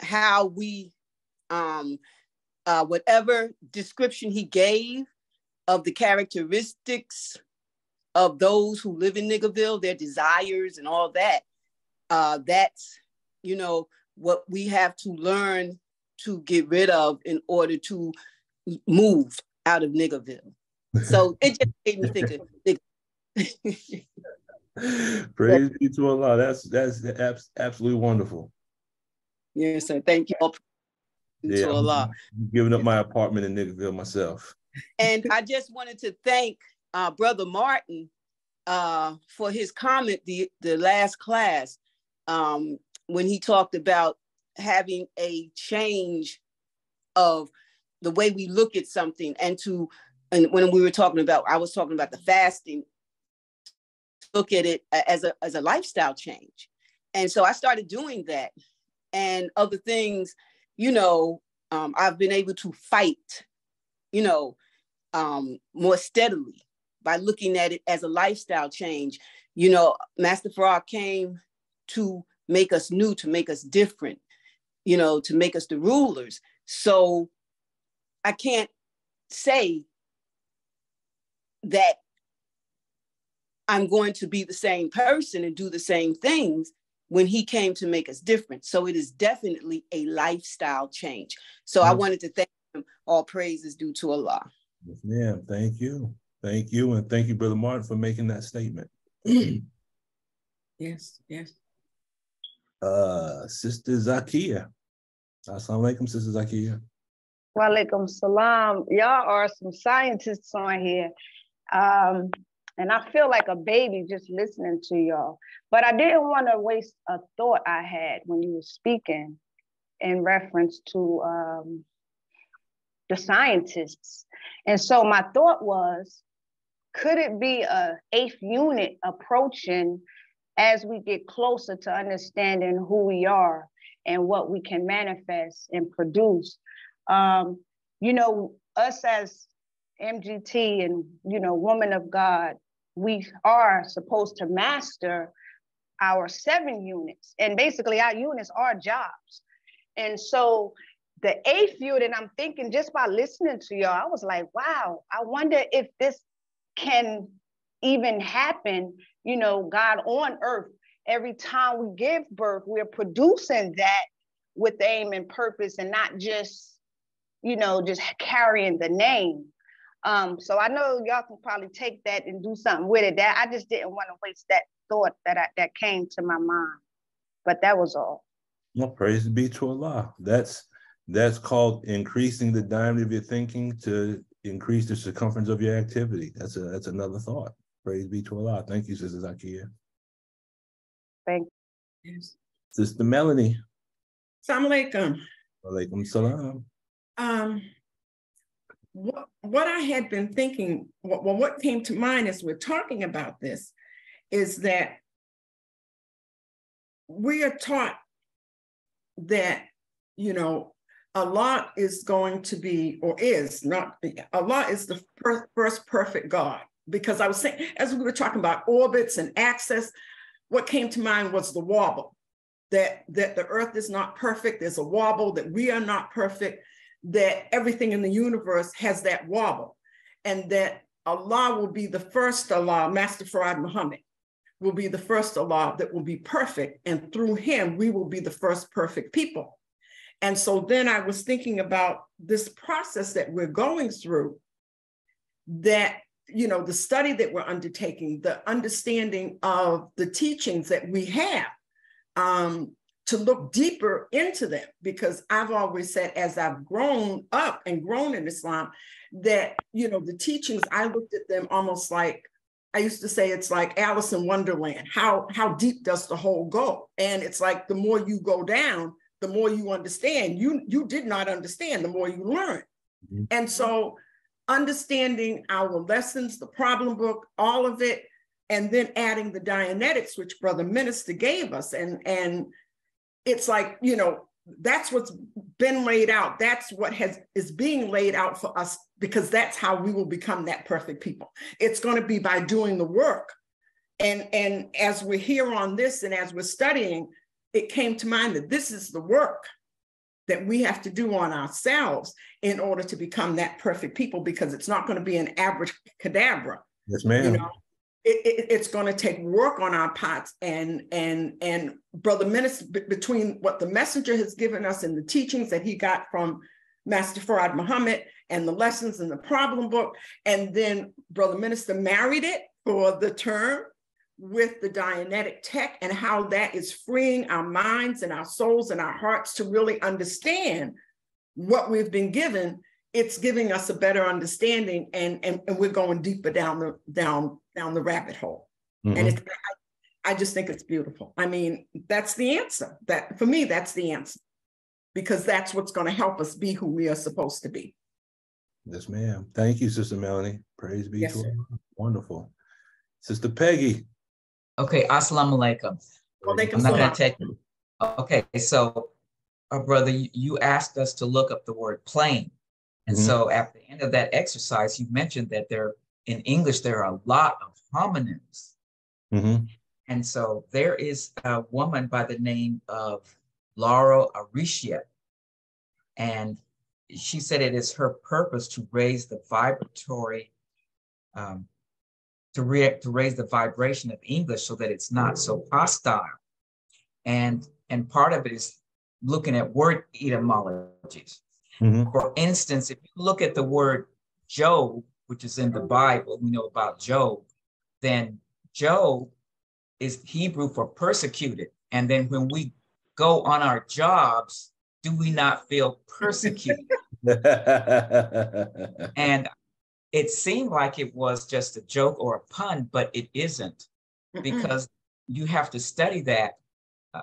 how we um uh whatever description he gave of the characteristics of those who live in Niggerville, their desires and all that, uh, that's, you know, what we have to learn to get rid of in order to move out of Niggerville. So it just made me think of [laughs] [laughs] Praise be to Allah. That's that's absolutely wonderful. Yes, sir. Thank you. Yeah, to Allah. I'm giving up my apartment in Niggerville myself. And I just wanted to thank uh, Brother Martin uh, for his comment the, the last class um, when he talked about having a change of the way we look at something and to and when we were talking about i was talking about the fasting look at it as a as a lifestyle change and so i started doing that and other things you know um, i've been able to fight you know um, more steadily by looking at it as a lifestyle change. You know, Master Fard came to make us new, to make us different, you know, to make us the rulers. So I can't say that I'm going to be the same person and do the same things when he came to make us different. So it is definitely a lifestyle change. So I wanted to thank him. All praise is due to Allah. Yes, ma'am. Thank you. Thank you. And thank you, Brother Martin, for making that statement. [clears throat] yes, yes. Uh, Sister Zakia. Assalamu alaikum, Sister Zakia. Walaikum salam. Y'all are some scientists on here. Um, and I feel like a baby just listening to y'all. But I didn't want to waste a thought I had when you were speaking in reference to um, the scientists. And so my thought was, could it be a eighth unit approaching as we get closer to understanding who we are and what we can manifest and produce? Um, you know, us as MGT and you know, woman of God, we are supposed to master our seven units, and basically our units are jobs. And so the eighth unit, I'm thinking just by listening to y'all, I was like, wow, I wonder if this can even happen, you know, God on earth. Every time we give birth, we're producing that with aim and purpose and not just, you know, just carrying the name. Um, so I know y'all can probably take that and do something with it. That I just didn't want to waste that thought that I, that came to my mind. But that was all. Well, praise be to Allah. That's that's called increasing the diameter of your thinking to increase the circumference of your activity. That's a that's another thought. Praise be to Allah. Thank you, Sister Zakia. Thank you. Sister Melanie. Assalamu alaikum. Alaikum salam. Um, what, what I had been thinking, well, what came to mind as we're talking about this is that we are taught that, you know, Allah is going to be, or is not, Allah is the first perfect God. Because I was saying, as we were talking about orbits and access, what came to mind was the wobble. That, that the earth is not perfect, there's a wobble, that we are not perfect, that everything in the universe has that wobble, and that Allah will be the first Allah, Master Fard Muhammad will be the first Allah that will be perfect, and through him, we will be the first perfect people. And so then I was thinking about this process that we're going through, that, you know, the study that we're undertaking, the understanding of the teachings that we have, um, to look deeper into them, because I've always said, as I've grown up and grown in Islam, that, you know, the teachings, I looked at them almost like I used to say it's like Alice in Wonderland. How how deep does the hole go? And it's like the more you go down, the more you understand. You you did not understand, the more you learn. Mm-hmm. And so understanding our lessons, the problem book, all of it, and then adding the Dianetics, which Brother Minister gave us. And, and it's like, you know, that's what's been laid out. That's what has is being laid out for us because that's how we will become that perfect people. It's going to be by doing the work. And, and as we're here on this and as we're studying, it came to mind that this is the work that we have to do on ourselves in order to become that perfect people because it's not going to be an average cadabra. Yes, ma'am. You know, it, it, it's going to take work on our parts and and and brother minister between what the messenger has given us and the teachings that he got from master Fard Muhammad and the lessons in the problem book and then brother minister married it for the term with the Dianetic tech and how that is freeing our minds and our souls and our hearts to really understand what we've been given. It's giving us a better understanding, and and, and we're going deeper down the down down the rabbit hole. Mm-hmm. And it's, I, I just think it's beautiful. I mean, that's the answer. That for me, that's the answer, because that's what's going to help us be who we are supposed to be. Yes, ma'am. Thank you, Sister Melanie. Praise be yes, to God. Wonderful. Sister Peggy, Okay, assalamu alaikum. Well, I'm not going to take you. Okay, so, our uh, brother, you, you asked us to look up the word plane. And mm-hmm. so at the end of that exercise, you mentioned that there, in English, there are a lot of homonyms. Mm-hmm. And so there is a woman by the name of Laura Airica. And she said it is her purpose to raise the vibratory um, to, re- to raise the vibration of English so that it's not so hostile. And, and part of it is looking at word etymologies. Mm-hmm. For instance, if you look at the word Job, which is in the Bible, we know about Job, then Job is Hebrew for persecuted. And then when we go on our jobs, do we not feel persecuted? [laughs] and it seemed like it was just a joke or a pun, but it isn't because you have to study that uh,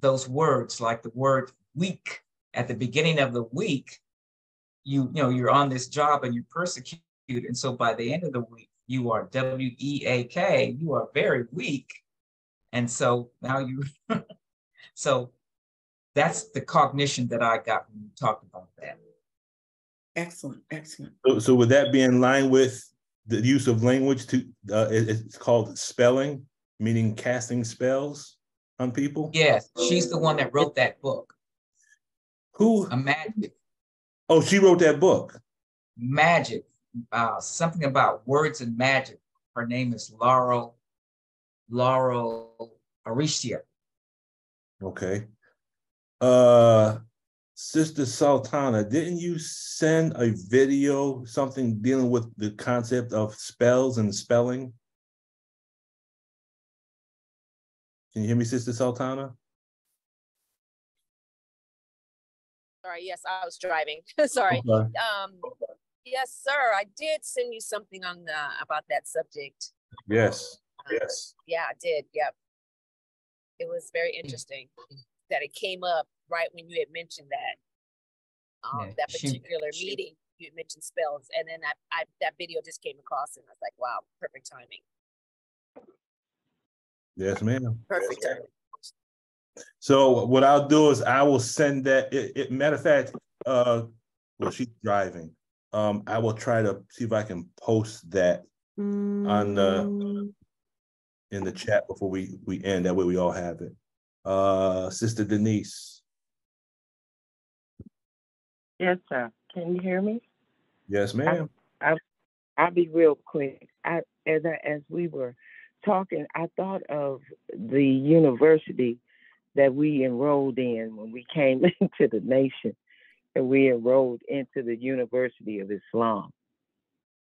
those words, like the word week at the beginning of the week. You you know you're on this job and you're persecuted, and so by the end of the week you are W E A K. You are very weak, and so now you. [laughs] so that's the cognition that I got when you talked about that. Excellent, excellent. So, so would that be in line with the use of language to, uh, it's called spelling, meaning casting spells on people? Yes, she's the one that wrote that book. Who? A magic. Oh, she wrote that book. Magic, uh, something about words and magic. Her name is Laurel, Laurel Airica. Okay. Uh, Sister Sultana, didn't you send a video, something dealing with the concept of spells and spelling? Can you hear me, Sister Sultana? Sorry, yes, I was driving. [laughs] Sorry. Okay. Um, yes, sir. I did send you something on the about that subject. Yes. Uh, yes. Yeah, I did. Yep. It was very interesting that it came up right when you had mentioned that um, yeah, that particular she, meeting. You had mentioned spells, and then I, I that video just came across, and I was like, "Wow, perfect timing." Yes, ma'am. Perfect timing. So what I'll do is I will send that. It, it, matter of fact, uh, well, she's driving. Um, I will try to see if I can post that on the mm. in the chat before we we end. That way we all have it. Uh, Sister Denise. Yes, sir. Can you hear me? Yes, ma'am. I, I, will be real quick. I, as I, as we were talking, I thought of the university that we enrolled in when we came [laughs] into the nation, and we enrolled into the University of Islam,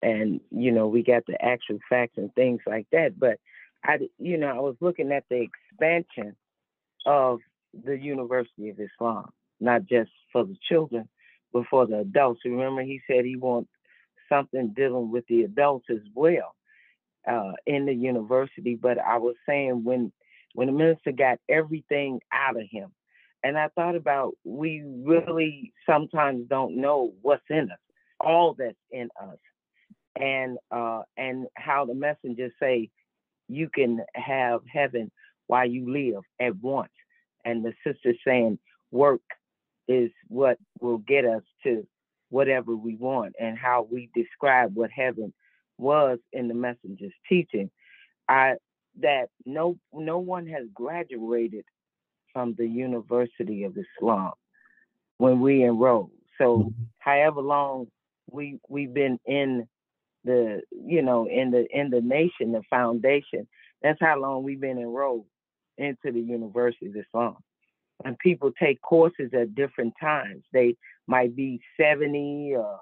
and you know we got the actual facts and things like that. But I, you know, I was looking at the expansion of the University of Islam, not just for the children, but for the adults. Remember, he said he wants something dealing with the adults as well. uh, in the university. But I was saying when when the minister got everything out of him, and I thought about we really sometimes don't know what's in us, all that's in us, and uh, and how the messengers say you can have heaven while you live at once, and the sister saying work is what will get us to whatever we want, and how we describe what heaven was in the messenger's teaching. I that no no one has graduated from the University of Islam when we enrolled. So mm-hmm. however long we we've been in the you know in the in the nation, the foundation, that's how long we've been enrolled into the University of Islam. And people take courses at different times. They might be 70 or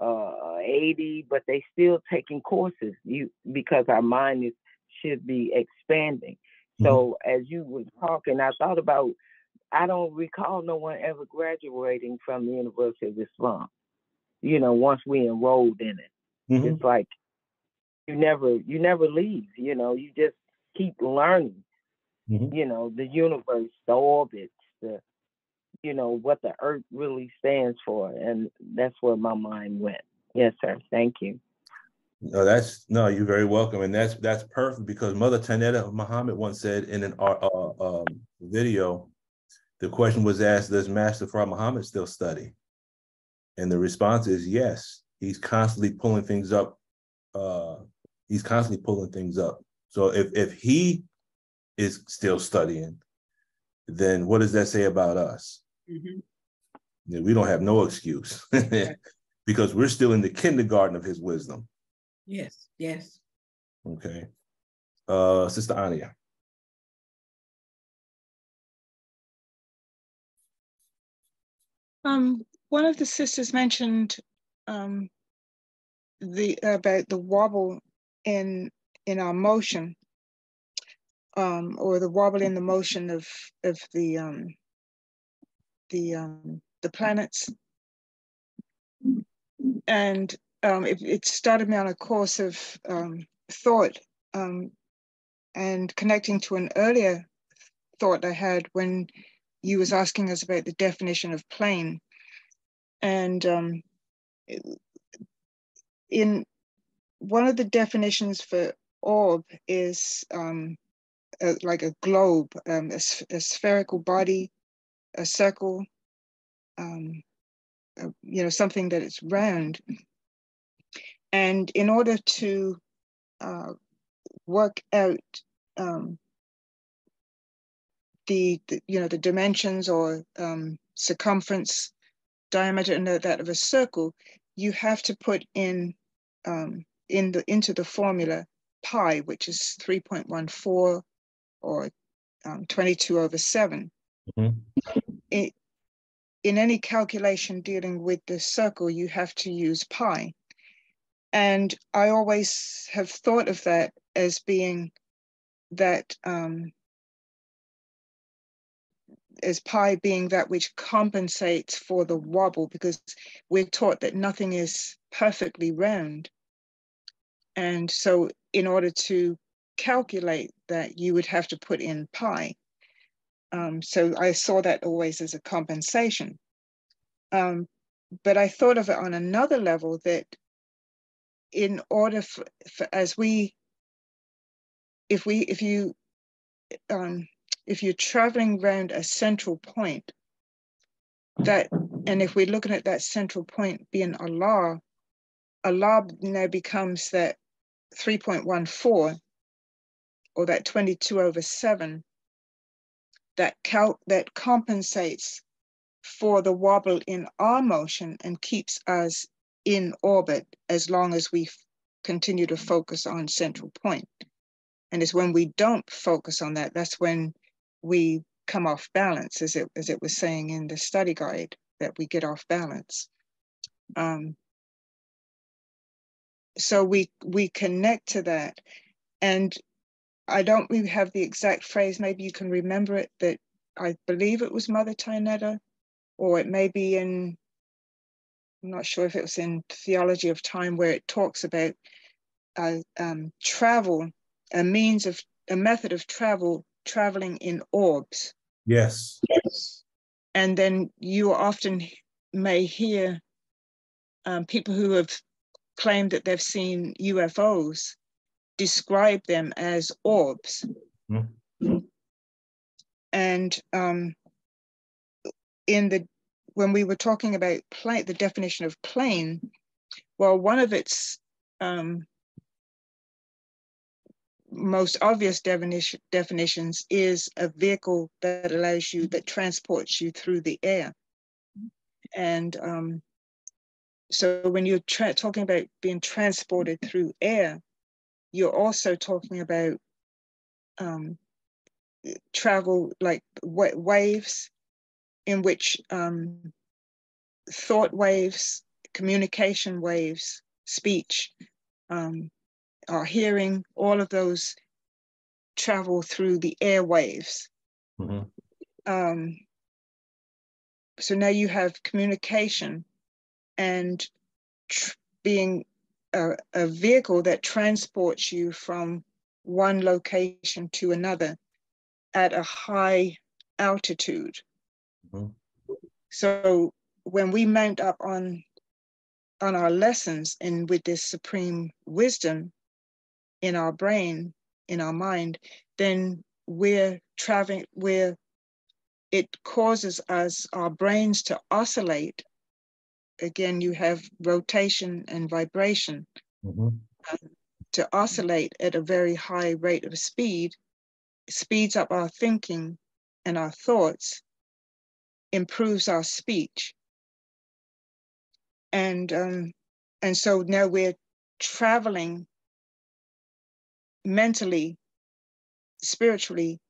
uh, 80, but they still taking courses you because our mind is should be expanding. So mm-hmm. as you were talking, I thought about I don't recall no one ever graduating from the University of Islam. You know, once we enrolled in it. Mm-hmm. It's like you never you never leave, you know, you just keep learning. Mm-hmm. You know, the universe, the orbits, the you know, what the earth really stands for. And that's where my mind went. Yes, sir. Thank you. No, that's no. You're very welcome, and that's that's perfect because Mother Tynnetta of Muhammad once said in an uh, uh, um, video, the question was asked, "Does Master Fard Muhammad still study?" And the response is yes. He's constantly pulling things up. Uh, he's constantly pulling things up. So if if he is still studying, then what does that say about us? Mm-hmm. we don't have no excuse [laughs] because we're still in the kindergarten of his wisdom. Yes, yes. Okay. Uh, Sister Anya. Um, one of the sisters mentioned um, the about the wobble in in our motion, um, or the wobble in the motion of of the um, the um, the planets, and um, it, it, started me on a course of um, thought um, and connecting to an earlier thought I had when you was asking us about the definition of plane, and um, in one of the definitions for orb is um, a, like a globe, um, a, a, spherical body a circle, um, uh, you know, something that is round. And in order to uh, work out um, the, the, you know, the dimensions or um, circumference, diameter, and that of a circle, you have to put in um, in the into the formula pi, which is 3.14 or um, 22 over 7. Mm-hmm. It, in any calculation dealing with the circle, you have to use pi. And I always have thought of that as being that, um, as pi being that which compensates for the wobble, because we're taught that nothing is perfectly round. And so, in order to calculate that, you would have to put in pi. Um, so I saw that always as a compensation. Um, but I thought of it on another level that in order for, for as we, if we, if you, um, if you're traveling around a central point, that, and if we're looking at that central point being Allah, Allah now becomes that 3.14 or that 22 over 7 that cal- that compensates for the wobble in our motion and keeps us in orbit as long as we continue to focus on central point. And it's when we don't focus on that, that's when we come off balance, as it as it was saying in the study guide, that we get off balance. Um, so we we connect to that, and I don't really have the exact phrase. Maybe you can remember it. That I believe it was Mother Tynnetta, or it may be in. I'm not sure if it was in Theology of Time where it talks about a um, travel, a means of a method of travel, traveling in orbs. Yes. Yes. And then you often may hear um, people who have claimed that they've seen UFOs describe them as orbs. Mm. And um, in the when we were talking about plane, the definition of plane, well, one of its um, most obvious definition, definitions is a vehicle that allows you, that transports you through the air. And um, so when you're talking about being transported through air, you're also talking about um, travel like waves in which um, thought waves, communication waves, speech, um, our hearing, all of those travel through the airwaves. Mm-hmm. Um, so now you have communication and tr- being a, a, vehicle that transports you from one location to another at a high altitude. Mm-hmm. So when we mount up on on our lessons and with this supreme wisdom in our brain, in our mind, then we're traveling, we're it causes us our brains to oscillate. Again, you have rotation and vibration mm-hmm. um, to oscillate at a very high rate of speed, speeds up our thinking and our thoughts, improves our speech. And um, and so now we're traveling mentally, spiritually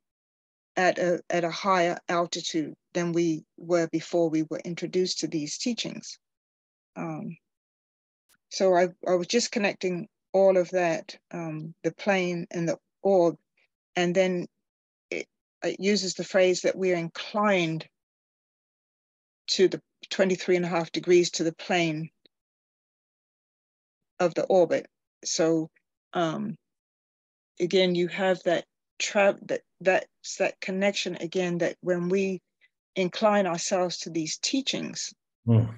at a, at a higher altitude than we were before we were introduced to these teachings. Um, so I, I was just connecting all of that, um, the plane and the orb, and then it, it uses the phrase that we're inclined to the 23 and a half degrees to the plane of the orbit. So um, again, you have that tra- that that's that connection again that when we incline ourselves to these teachings, mm.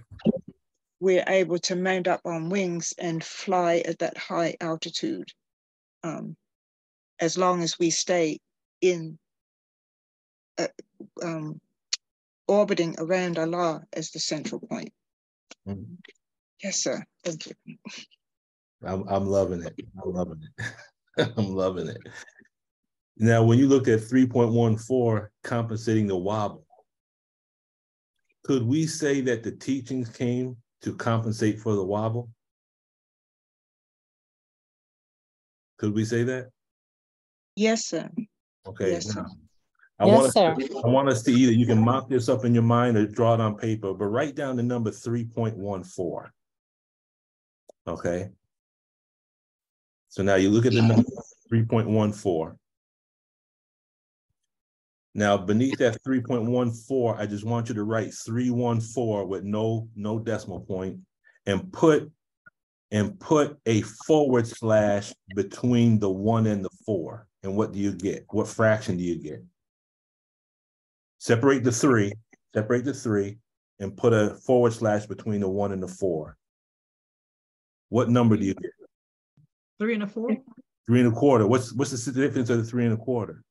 we're able to mount up on wings and fly at that high altitude, um, as long as we stay in uh, um, orbiting around Allah as the central point. Mm. Yes, sir. Thank you. I'm, I'm loving it. I'm loving it. [laughs] I'm loving it. Now, when you look at 3.14, compensating the wobble, could we say that the teachings came to compensate for the wobble? Could we say that? Yes, sir. Okay. Yes, now, I yes, want sir. To, I want us to either you can mock this up in your mind or draw it on paper, but write down the number 3.14. Okay. So now you look at the number 3.14. Now beneath that 3.14, I just want you to write 314 with no no decimal point and put and put a forward slash between the one and the four. And what do you get? What fraction do you get? Separate the three, separate the three, and put a forward slash between the one and the four. What number do you get? Three and a four? Three and a quarter. What's what's the significance of the three and a quarter?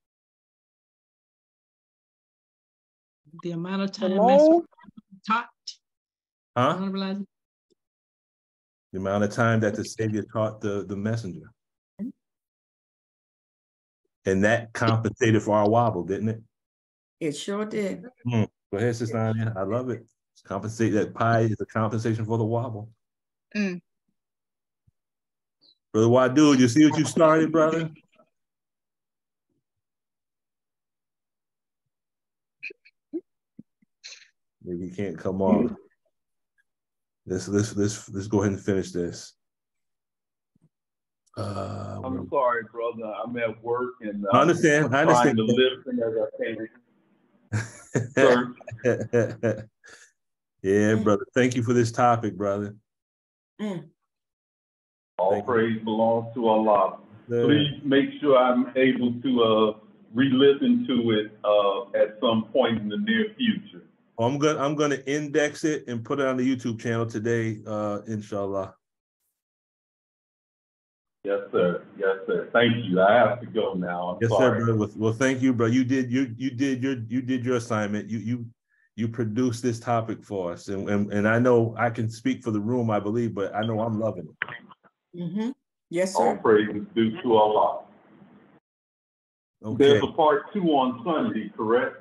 The amount of time Hello? taught. Huh? The amount of time that the Savior taught the, the messenger. And that compensated for our wobble, didn't it? It sure did. Mm. Go ahead, Sister Anya. I love it. Compensate that pi is a compensation for the wobble. Mm. Brother Wadud, you see what you started, brother? Maybe you can't come on. Let's let's let's let's go ahead and finish this. Uh, I'm sorry, brother. I'm at work and uh, I understand. I understand. To as I yeah, brother. Thank you for this topic, brother. Mm. All praise belongs to Allah. Sir. Please make sure I'm able to uh, re-listen to it uh, at some point in the near future. I'm gonna I'm gonna index it and put it on the YouTube channel today, uh, inshallah. Yes, sir. Yes, sir. Thank you. I have to go now. I'm Yes, sorry. sir, brother. Well, well, thank you, bro. You did you you did your you did your assignment. You you you produced this topic for us, and and, and I know I can speak for the room, I believe, but I know I'm loving it. Mm-hmm. Yes, All sir. praise is due to Allah. Okay. There's a part two on Sunday, correct?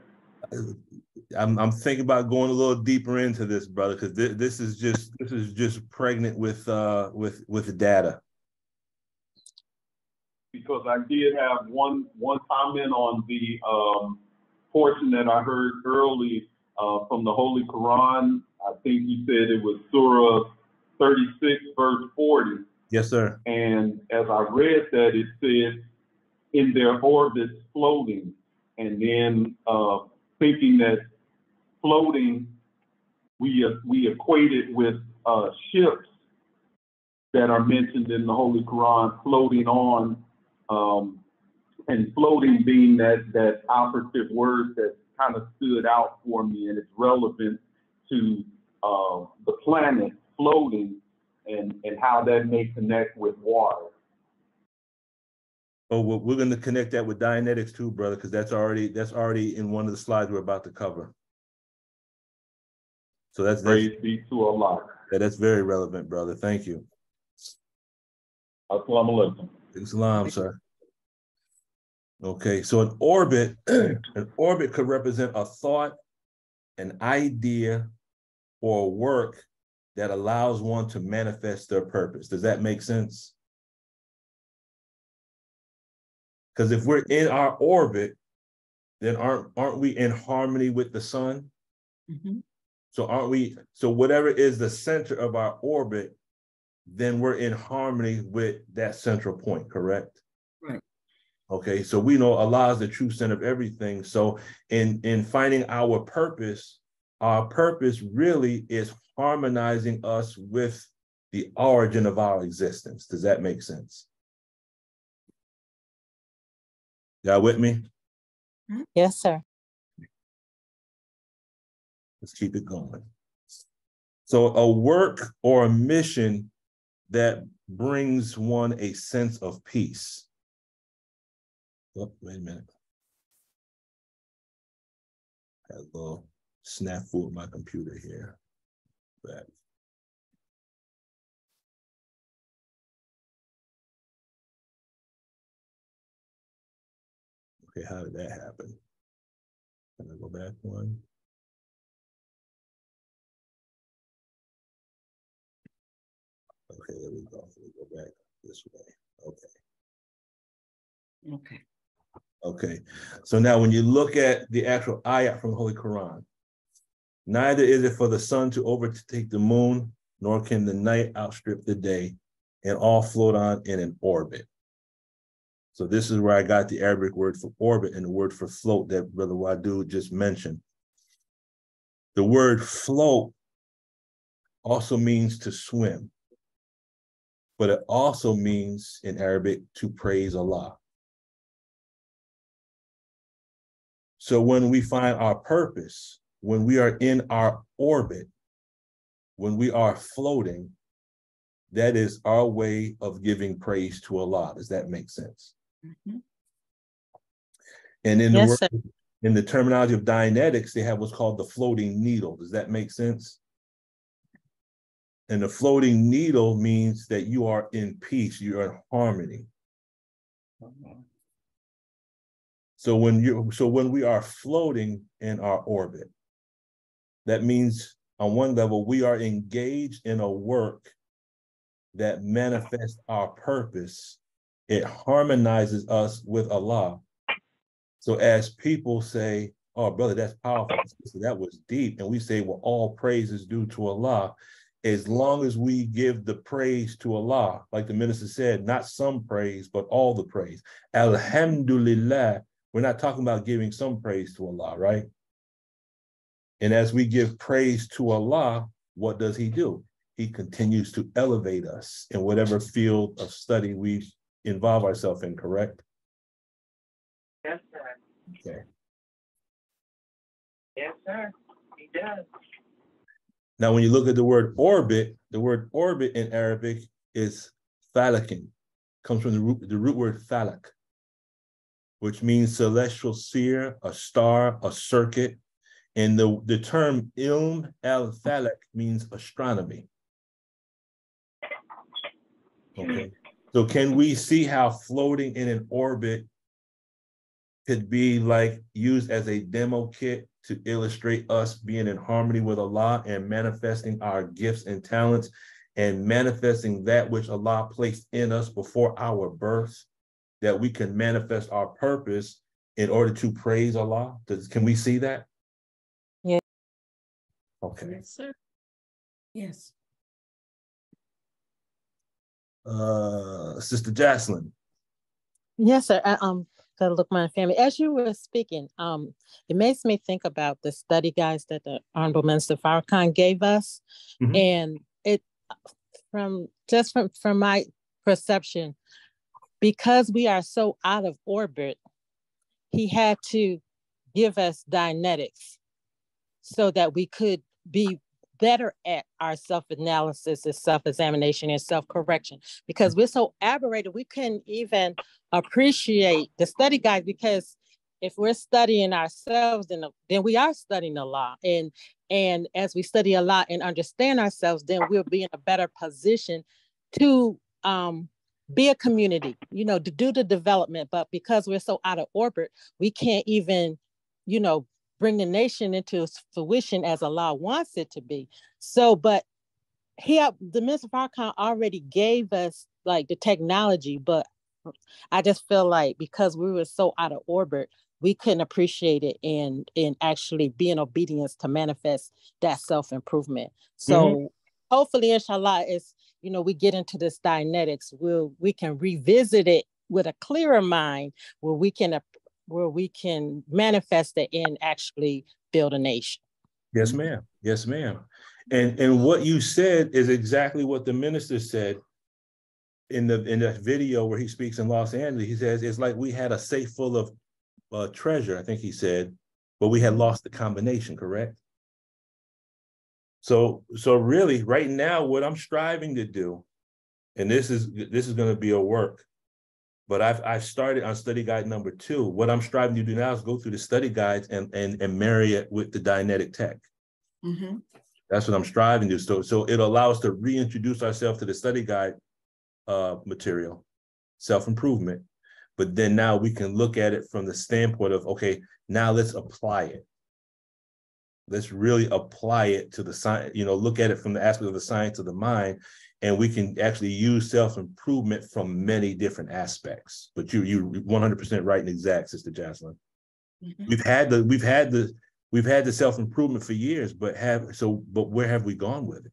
I'm I'm thinking about going a little deeper into this, brother, because this, this is just this is just pregnant with uh with with data. Because I did have one one comment on the um, portion that I heard early uh, from the Holy Quran. I think you said it was Surah 36, verse 40. Yes, sir. And as I read that, it said, in their orbits floating. And then uh, thinking that floating, we, uh, we equate it with uh, ships that are mentioned in the Holy Quran floating on, um, and floating being that, that operative word that kind of stood out for me and it's relevant to uh, the planet floating and, and how that may connect with water. Oh, well, we're going to connect that with Dianetics too, brother, because that's already that's already in one of the slides we're about to cover. So that's that's, Praise be to Allah. yeah, that's very relevant, brother. Thank you. Assalamu alaikum. Islam, sir. Okay, so an orbit, [clears throat] an orbit could represent a thought, an idea, or a work that allows one to manifest their purpose. Does that make sense? Because if we're in our orbit, then aren't aren't we in harmony with the sun? Mhm. So aren't we? So whatever is the center of our orbit, then we're in harmony with that central point, correct? Right. Okay, so we know Allah is the true center of everything. So in in finding our purpose, our purpose really is harmonizing us with the origin of our existence. Does that make sense? Y'all with me? Mm-hmm. Yes, sir. Let's keep it going. So a work or a mission that brings one a sense of peace. Oh, wait a minute. Had a little snafu with my computer here. Back. Okay, how did that happen? Can I go back one? Okay, there we go. Let me go back this way. Okay. Okay. Okay. So now when you look at the actual ayat from the Holy Quran, neither is it for the sun to overtake the moon, nor can the night outstrip the day, and all float on in an orbit. So this is where I got the Arabic word for orbit and the word for float that Brother Wadud just mentioned. The word float also means to swim, but it also means in Arabic to praise Allah. So when we find our purpose, when we are in our orbit, when we are floating, that is our way of giving praise to Allah. Does that make sense? Mhm. And in the word, in the terminology of Dianetics, they have what's called the floating needle. Does that make sense? And the floating needle means that you are in peace, you are in harmony. So when you so when we are floating in our orbit, that means on one level we are engaged in a work that manifests our purpose. It harmonizes us with Allah. So as people say, "Oh, brother, that's powerful. That was deep," and we say, "Well, all praise is due to Allah." As long as we give the praise to Allah, like the minister said, not some praise, but all the praise. Alhamdulillah. We're not talking about giving some praise to Allah, right? And as we give praise to Allah, what does He do? he continues to elevate us in whatever field of study we involve ourselves in, correct? Yes, sir. Okay. Yes, sir. He does. Now, when you look at the word orbit, the word orbit in Arabic is falakin, comes from the root, the root word falak, which means celestial sphere, a star, a circuit. And the, the term ilm al falak means astronomy. Okay. So can we see how floating in an orbit could be like used as a demo kit to illustrate us being in harmony with Allah and manifesting our gifts and talents and manifesting that which Allah placed in us before our birth, that we can manifest our purpose in order to praise Allah? Does, can we see that? Yeah. Okay. Yes, sir. Yes. Uh, Sister Jocelyn. Yes, sir. I, um, gotta look my family. As you were speaking, um, it makes me think about the study guides that the Honorable Minister Farrakhan gave us, Mhm. and it from just from from my perception, because we are so out of orbit, he had to give us Dianetics so that we could be better at our self-analysis and self-examination and self-correction because we're so aberrated we couldn't even appreciate the study guide because if we're studying ourselves then, then we are studying a lot. And and as we study a lot and understand ourselves then we'll be in a better position to um be a community you know to do the development. But because we're so out of orbit we can't even you know bring the nation into fruition as Allah wants it to be. So, but he, the Minister Farrakhan already gave us like the technology, but I just feel like because we were so out of orbit, we couldn't appreciate it and and actually be in obedience to manifest that self improvement. So Mhm. hopefully, inshallah, it's you know we get into this Dianetics, we'll we can revisit it with a clearer mind, where we can ap- where we can manifest it and actually build a nation. Yes, ma'am. Yes, ma'am. And and what you said is exactly what the minister said in the in that video where he speaks in Los Angeles. He says it's like we had a safe full of uh, treasure. I think he said, but we had lost the combination. Correct. So so really, right now, what I'm striving to do, and this is this is going to be a work, but I've I've started on study guide number two. What I'm striving to do now is go through the study guides and and and marry it with the Dianetic tech. Mhm. That's what I'm striving to. So, so it allows us to reintroduce ourselves to the study guide uh, material, self-improvement. But then now we can look at it from the standpoint of, okay, now let's apply it. Let's really apply it to the science, you know, look at it from the aspect of the science of the mind, and we can actually use self-improvement from many different aspects. But you, you 100% right and exact, Sister Jocelyn. We've had the, we've had the, we've had the self-improvement for years, but have, so, but where have we gone with it?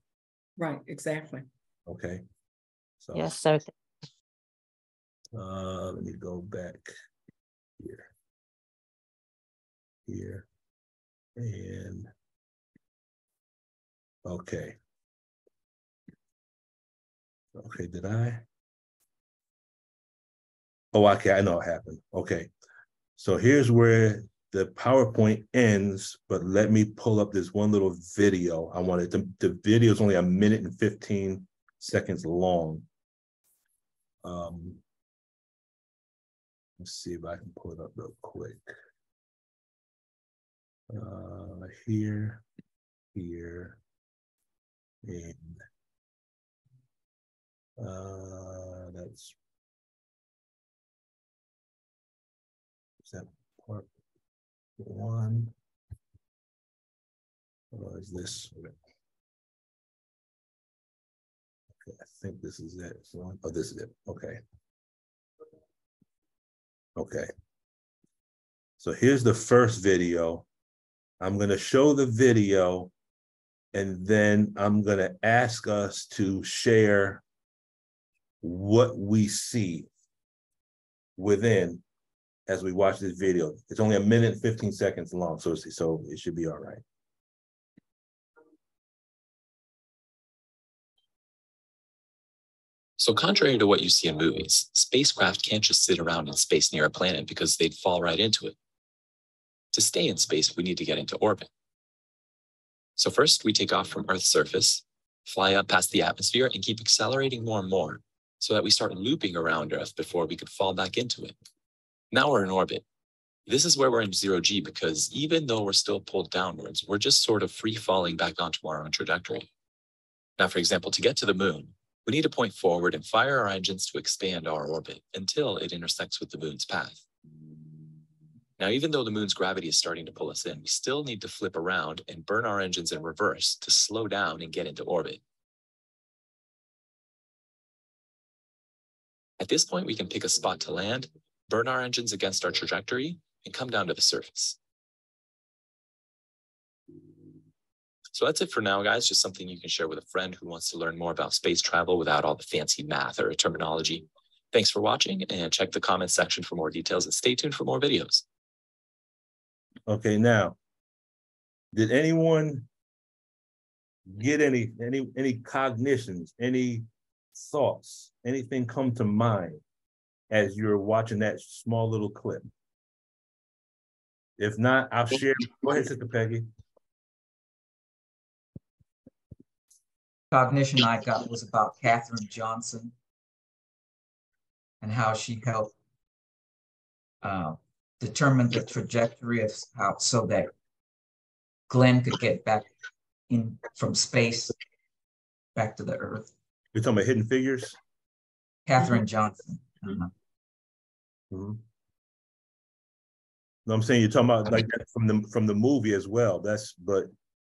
Right, exactly. Okay. So, Yes, sir. uh, let me go back here. Here. And. Okay. Okay, did I? Oh, okay, I know what happened. Okay. So here's where the PowerPoint ends, but let me pull up this one little video. I wanted to, the video is only a minute and 15 seconds long. Um, let's see if I can pull it up real quick. Uh, here, here, and uh, that's is that part one? Or is this? Okay, I think this is it. One- Oh, this is it. Okay. Okay. So here's the first video. I'm gonna show the video and then I'm gonna ask us to share what we see within as we watch this video. It's only a minute and 15 seconds long, so, so it should be all right. So, contrary to what you see in movies, spacecraft can't just sit around in space near a planet because they'd fall right into it. To stay in space, we need to get into orbit. So, first, we take off from Earth's surface, fly up past the atmosphere, and keep accelerating more and more so that we start looping around Earth before we could fall back into it. Now we're in orbit. This is where we're in zero G because even though we're still pulled downwards, we're just sort of free falling back onto our own trajectory. Now, for example, to get to the moon, we need to point forward and fire our engines to expand our orbit until it intersects with the moon's path. Now, even though the moon's gravity is starting to pull us in, we still need to flip around and burn our engines in reverse to slow down and get into orbit. At this point, we can pick a spot to land, burn our engines against our trajectory, and come down to the surface. So that's it for now, guys. Just something you can share with a friend who wants to learn more about space travel without all the fancy math or terminology. Thanks for watching and check the comments section for more details and stay tuned for more videos. Okay, now, did anyone get any any any cognitions, any thoughts, anything come to mind as you're watching that small little clip? If not, I'll share. Go ahead, Sister Peggy. Cognition I got was about Katherine Johnson and how she helped uh, determine the trajectory of how so that Glenn could get back in from space back to the Earth. You're talking about Hidden Figures. Katherine Johnson. Uh-huh. Mm-hmm. No, I'm saying you're talking about like that from the from the movie as well. That's but.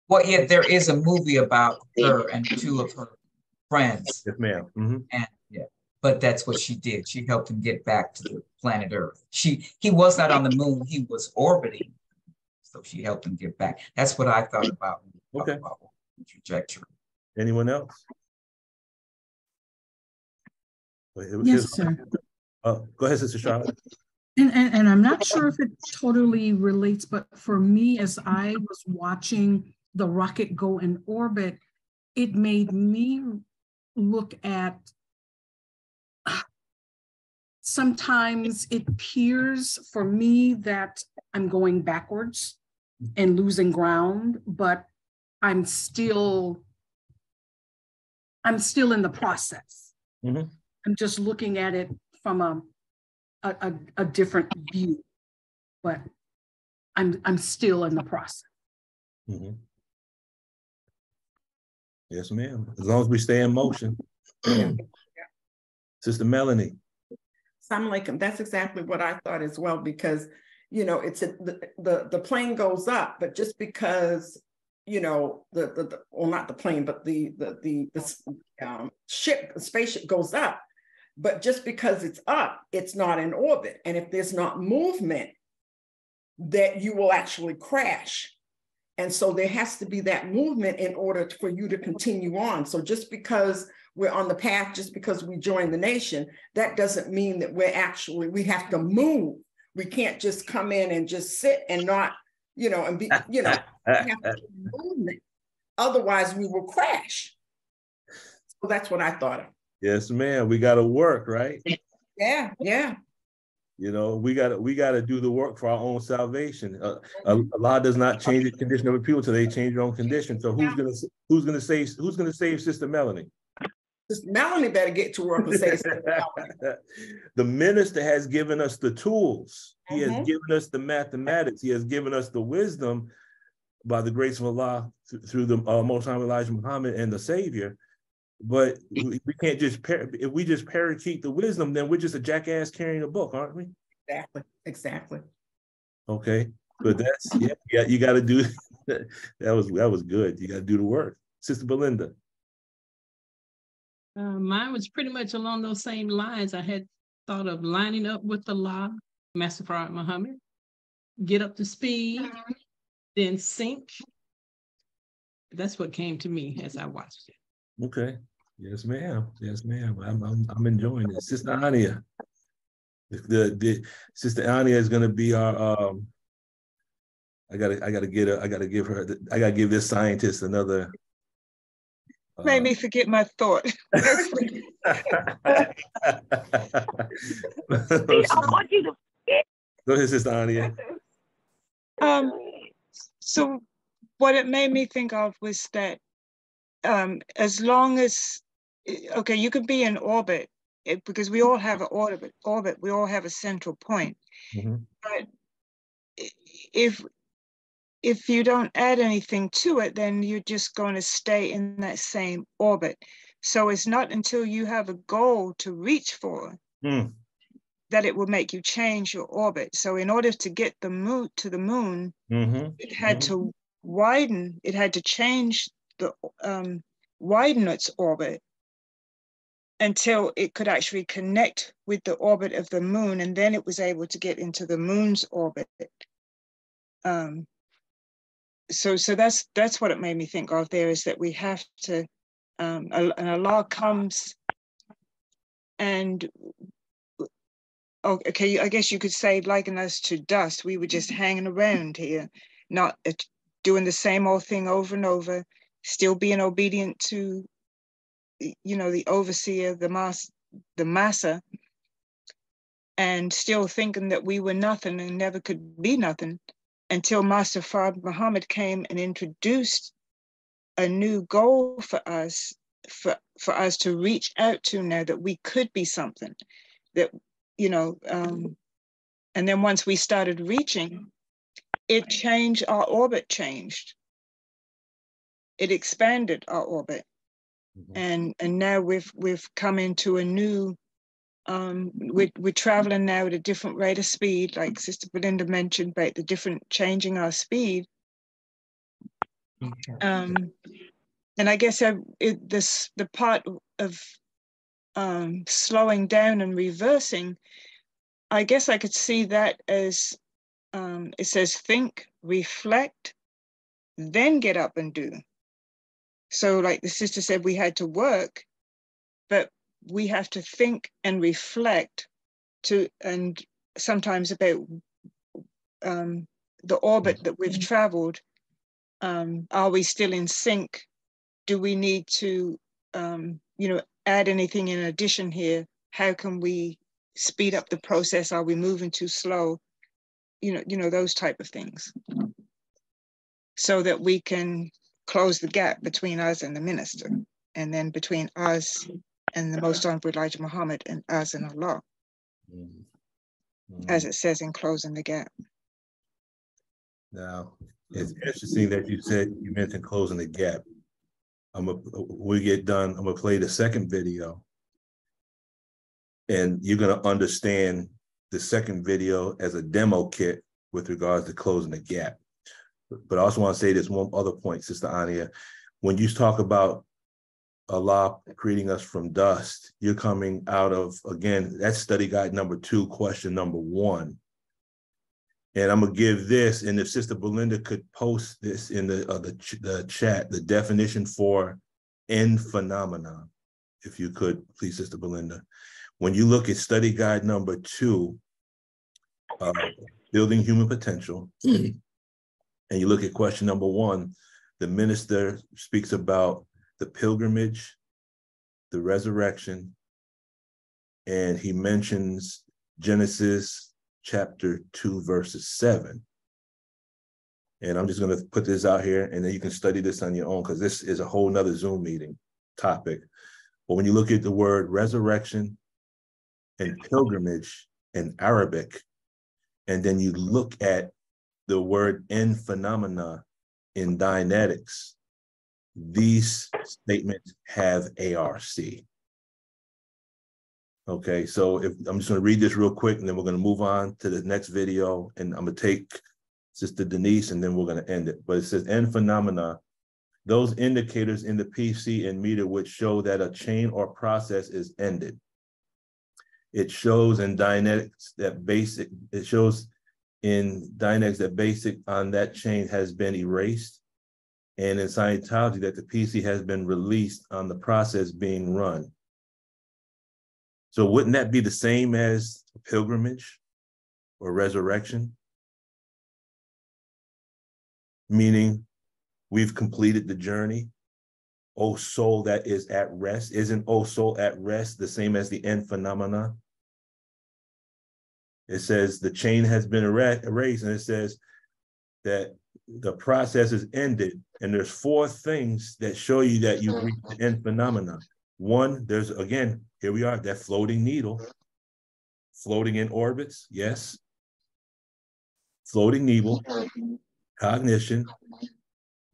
Well, yeah, there is a movie about her and two of her friends. Yes, ma'am. Mm-hmm. And yeah, but that's what she did. She helped him get back to the planet Earth. She he was not on the moon. He was orbiting, so she helped him get back. That's what I thought about. Okay. About trajectory. Anyone else? Yes, sir. Oh, go ahead, Sister Charlotte. And, and, and I'm not sure if it totally relates, but for me, as I was watching the rocket go in orbit, it made me look at [sighs] sometimes it appears for me that I'm going backwards and losing ground, but I'm still I'm still in the process. Mm-hmm. I'm just looking at it from a a, a, a different view, but I'm I'm still in the process. Mm-hmm. Yes, ma'am. As long as we stay in motion. [clears throat] Sister Melanie. I'm like, that's exactly what I thought as well, because you know, it's a, the, the the plane goes up, but just because you know the the, the well not the plane, but the the the, the um, ship, the spaceship goes up, but just because it's up, it's not in orbit, and if there's not movement, that you will actually crash. And so there has to be that movement in order for you to continue on. So just because we're on the path, just because we join the nation, that doesn't mean that we're actually, we have to move. We can't just come in and just sit and not, you know, and be, you know, [laughs] uh, uh, movement. Otherwise, we will crash. So that's what I thought of. Yes, ma'am. We got to work, right? Yeah, yeah. You know, we got to we got to do the work for our own salvation. Uh, Allah does not change the condition of a people until they change their own condition. So who's gonna who's gonna save who's gonna save Sister Melanie? Sister Melanie better get to work and save [laughs] the minister has given us the tools. He Mm-hmm. has given us the mathematics. He has given us the wisdom by the grace of Allah th- through the uh, Most High Elijah Muhammad and the Savior. But we, we can't just par- if we just parakeet the wisdom, then we're just a jackass carrying a book, aren't we? Exactly, exactly. Okay, but that's yeah, yeah you got to do [laughs] that was that was good. You got to do the work, Sister Belinda. Uh, mine was pretty much along those same lines. I had thought of lining up with the law, Master Prophet Muhammad, get up to speed, then sync. That's what came to me as I watched it. Okay. Yes, ma'am. Yes, ma'am. I'm I'm, I'm enjoying it. Sister Anya. The, the Sister Anya is gonna be our um I gotta I gotta get her, I gotta give her I gotta give this scientist another Made me forget my thought. I want you to Go ahead, Sister Anya. Um, so what it made me think of was that um, as long as, okay, you could be in orbit it, because we all have an orbit, orbit, we all have a central point. But if if you don't add anything to it, then you're just going to stay in that same orbit. So it's not until you have a goal to reach for Hmm. that it will make you change your orbit. So in order to get the moon to the moon, Mhm. it had to widen, it had to change the um, widen its orbit until it could actually connect with the orbit of the moon, and then it was able to get into the moon's orbit. Um, so, so that's that's what it made me think of. There is that we have to, um, a- and Allah comes, and okay, I guess you could say liken us to dust. We were just hanging around here, not uh, doing the same old thing over and over, still being obedient to, you know, the overseer, the mas, the massa, and still thinking that we were nothing and never could be nothing until Master Fard Muhammad came and introduced a new goal for us, for, for us to reach out to now that we could be something, that, you know, um, and then once we started reaching, it changed, our orbit changed. It expanded our orbit. And and now we've we've come into a new um we're we're traveling now at a different rate of speed, like Sister Belinda mentioned about the different changing our speed. Um and I guess I, it, this the part of um slowing down and reversing, I guess I could see that as um, it says think, reflect, then get up and do. So, like the sister said, we had to work, but we have to think and reflect to, and sometimes about um, the orbit that we've traveled. Um, are we still in sync? Do we need to, um, you know, add anything in addition here? How can we speed up the process? Are we moving too slow? you know, you know, those type of things. So that we can close the gap between us and the minister, and then between us and the most honorable Elijah Muhammad and us and Allah, mm-hmm. as it says in closing the gap. Now, it's interesting that you said you mentioned closing the gap. I'm a, we get done, I'm gonna play the second video. And you're gonna understand the second video as a demo kit with regards to closing the gap. But I also want to say this one other point, Sister Anya. When you talk about Allah creating us from dust, you're coming out of, again, that's study guide number two, question number one. And I'm gonna give this, and if Sister Belinda could post this in the uh, the, ch- the chat, the definition for end phenomenon, if you could, please, Sister Belinda. When you look at study guide number two, uh, building human potential, and you look at question number one, the minister speaks about the pilgrimage, the resurrection, and he mentions Genesis chapter 2, verses 7. And I'm just going to put this out here, and then you can study this on your own because this is a whole nother Zoom meeting topic. But when you look at the word resurrection and pilgrimage in Arabic, and then you look at the word end phenomena in Dianetics, these statements have ARC. Okay, so if I'm just gonna read this real quick and then we're gonna move on to the next video and I'm gonna take Sister Denise and then we're gonna end it. But it says end phenomena, those indicators in the PC and meter which show that a chain or process is ended. It shows in Dianetics that basic, it shows in Dianetics that basic on that chain has been erased. And in Scientology that the PC has been released on the process being run. So wouldn't that be the same as pilgrimage or resurrection? Meaning we've completed the journey O soul that is at rest. Isn't O soul at rest the same as the end phenomena? It says the chain has been erased, and it says that the process is ended. And there's four things that show you that you mm-hmm. reached the end phenomena. One, there's again, here we are, that floating needle, floating in orbits, yes. Floating needle, cognition,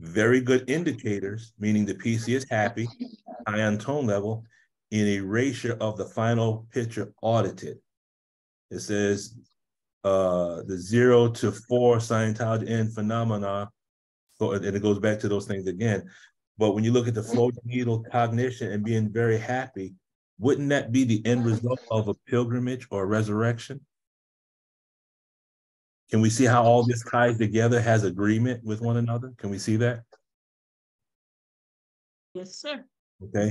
very good indicators, meaning the PC is happy, high on tone level, in erasure of the final picture audited. It says uh, the zero to four Scientology end phenomena, so, and it goes back to those things again. But when you look at the floating needle cognition and being very happy, wouldn't that be the end result of a pilgrimage or a resurrection? Can we see how all this ties together, has agreement with one another? Can we see that? Yes, sir. Okay.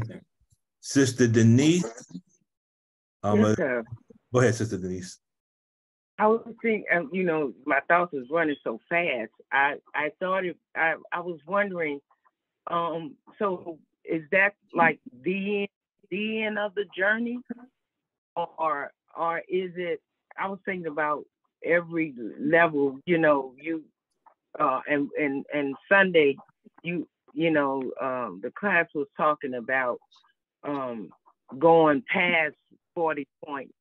Sister Denise. Um, Yes, sir. Go ahead, Sister Denise. I was thinking, um, you know, my thoughts was running so fast. I I thought it, I I was wondering. Um, so is that like the end, the end of the journey, or or is it? I was thinking about every level. You know, you uh, and and and Sunday, you you know, um, the class was talking about um, going past forty points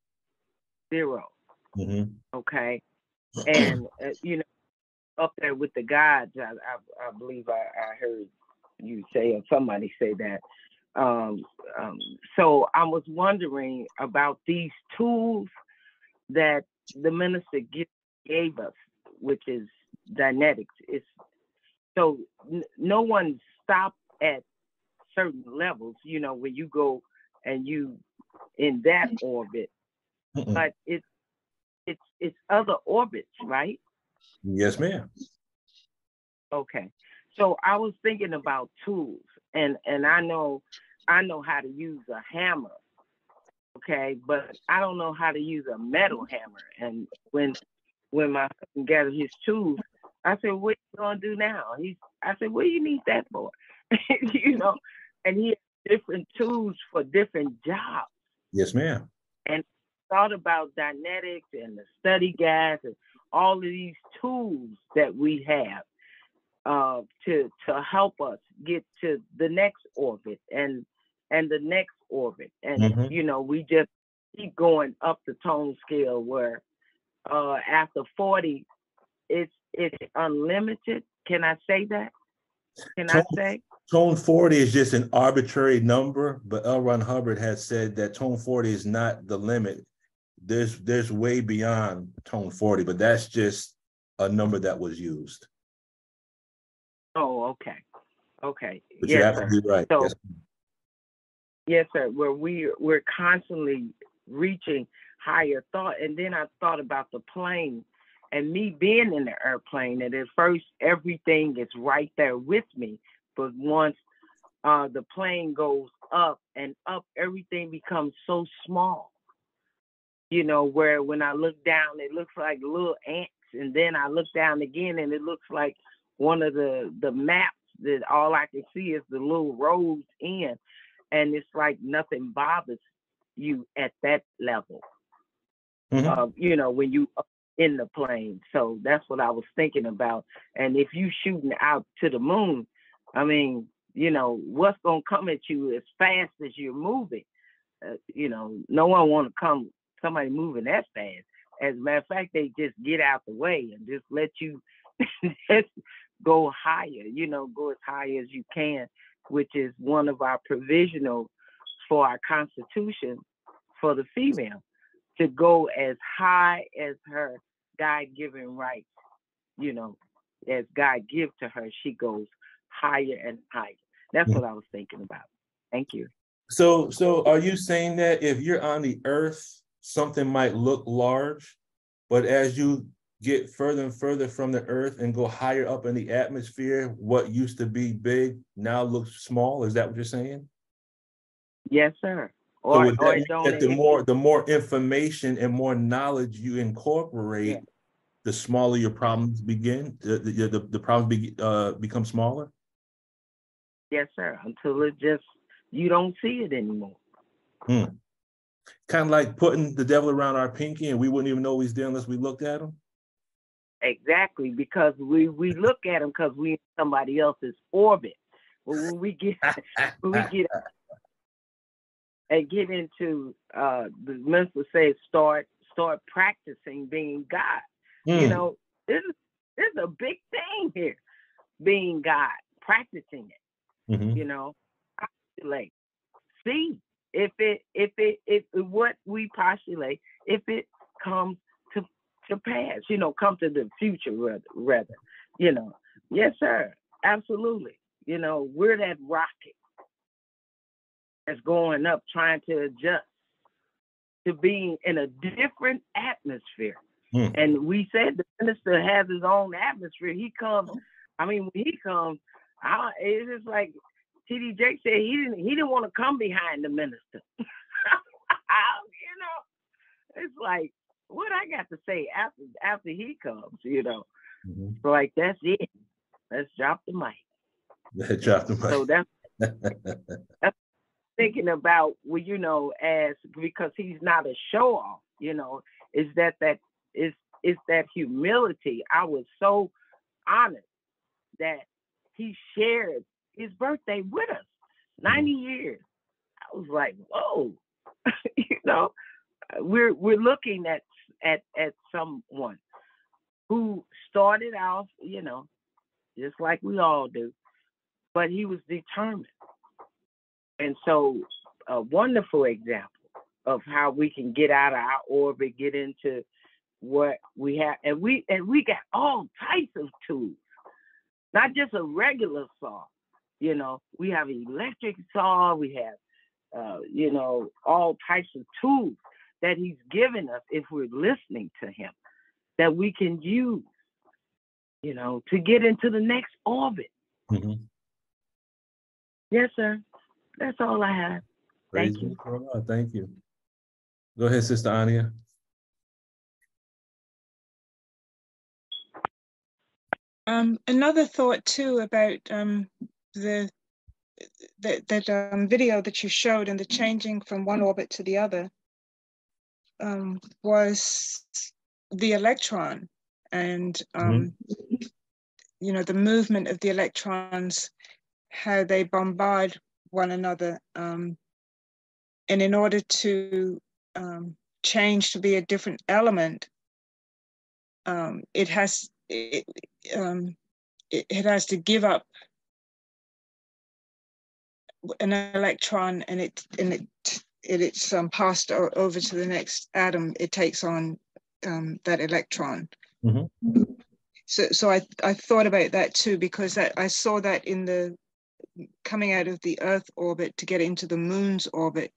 0 mm-hmm. Okay, [clears throat] and uh, you know, up there with the gods, I I, I believe I, I, heard you say or somebody say that. Um, um, so I was wondering about these tools that the minister give, gave us, which is dynamics. It's so n- no one stopped at certain levels. You know, when you go and you in that orbit, Mm-mm. but it's it's it's other orbits, right? Yes, ma'am. Okay. So I was thinking about tools and and I know I know how to use a hammer. Okay, but I don't know how to use a metal hammer. And when when my husband gathered his tools, I said, What you gonna do now? He I said, What do you need that for? [laughs] you know, and he had different tools for different jobs. Yes, ma'am. Thought about Dianetics and the study gas and all of these tools that we have uh, to to help us get to the next orbit and and the next orbit and Mhm. you know we just keep going up the tone scale where uh, after 40 it's it's unlimited can i say that can i say Tone 40 is just an arbitrary number, but L. Ron Hubbard has said that tone 40 is not the limit. There's there's way beyond tone 40, but that's just a number that was used. oh okay okay But you have yes, sir. absolutely right. So- Yes. Yes, sir. Where we we're constantly reaching higher thought, and then I thought about the plane, and me being in the airplane. And at first, everything is right there with me, but once uh, the plane goes up and up, everything becomes so small. You know, where when I look down, it looks like little ants, and then I look down again, and it looks like one of the the maps that all I can see is the little roads in and it's like nothing bothers you at that level. Mhm. Uh, you know, when you in the plane. So that's what I was thinking about. And if you shooting out to the moon, I mean, you know, what's gonna come at you as fast as you're moving? Uh, you know, no one want to come somebody moving that fast. As a matter of fact, they just get out the way and just let you [laughs] just go higher. You know, go as high as you can which is one of our provisional for our constitution for the female to go as high as her God given rights, you know, as God give to her, she goes higher and higher. That's mm. what I was thinking about. Thank you. So so are you saying that if you're on the earth, something might look large, but as you get further and further from the earth and go higher up in the atmosphere, what used to be big now looks small? Is that what you're saying? Yes, sir. Or, would that or don't that the more the more information and more knowledge you incorporate, the smaller your problems begin. The the, the, the problems be, uh, become smaller. Yes, sir. Until it just you don't see it anymore. Hmm. Kind of like putting the devil around our pinky and we wouldn't even know he's there unless we looked at him. Exactly, because we we look at him because we in somebody else's orbit. But when we get [laughs] when we [laughs] get and get into uh the minister says start start practicing being God. You Hmm. know, this is this is a big thing here, being God, practicing it. Mhm. You know, postulate, see if it if it if what we postulate if it comes to to pass. You know, come to the future rather rather. You know, yes, sir, absolutely. You know, we're that rocket that's going up, trying to adjust to being in a different atmosphere. Hmm. And we said the minister has his own atmosphere. He comes, I mean, when he comes, I, it's just like TD Jake said he didn't he didn't want to come behind the minister. [laughs] you know, it's like what I got to say after after he comes, you know. Mhm. So like that's it. Let's drop the mic. [laughs] Drop the mic. So that's [laughs] that's thinking about well, you know, as because he's not a show off, you know, is that that is is that humility. I was so honored that he shared his birthday with us, hmm. 90 years. I was like, whoa, [laughs] you know, we're we're looking at at at someone who started off, you know, just like we all do, but he was determined. And so, a wonderful example of how we can get out of our orbit, get into what we have, and we and we got all types of tools, not just a regular saw. You know, we have an electric saw, we have, uh, you know, all types of tools that he's given us if we're listening to him that we can use, you know, to get into the next orbit. Mhm. Yes, sir. That's all I have. Praise Thank you. be God. Thank you. Go ahead, Sister Anya. Um, another thought too about um, the that that um, video that you showed and the changing from one orbit to the other um, was the electron and um, you know the movement of the electrons, how they bombard one another, um, and in order to um, change to be a different element, um, it has it, um, it, it has to give up an electron and it and it, it it's um, passed o- over to the next atom it takes on um, that electron Mhm. so so I, I thought about that too because that I saw that in the coming out of the earth orbit to get into the moon's orbit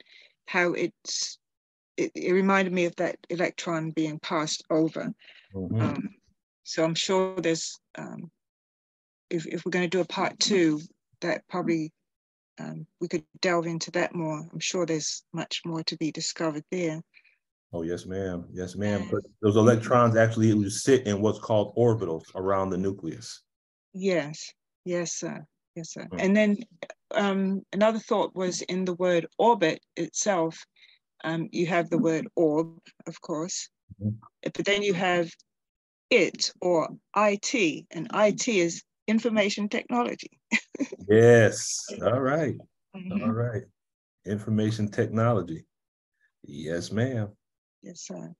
how it's it, it reminded me of that electron being passed over Mhm. um, so I'm sure there's, um, if, if we're going to do a part two, that probably um, we could delve into that more. I'm sure there's much more to be discovered there. Oh, yes, ma'am. Yes, ma'am. But those electrons actually sit in what's called orbitals around the nucleus. Yes, yes, sir. Yes, sir. Mm. And then um, another thought was in the word orbit itself. Um, you have the word orb, of course, Mhm. but then you have it or IT, and IT is information technology. Yes. All right. Mhm. All right. Information technology. Yes, ma'am. Yes, sir.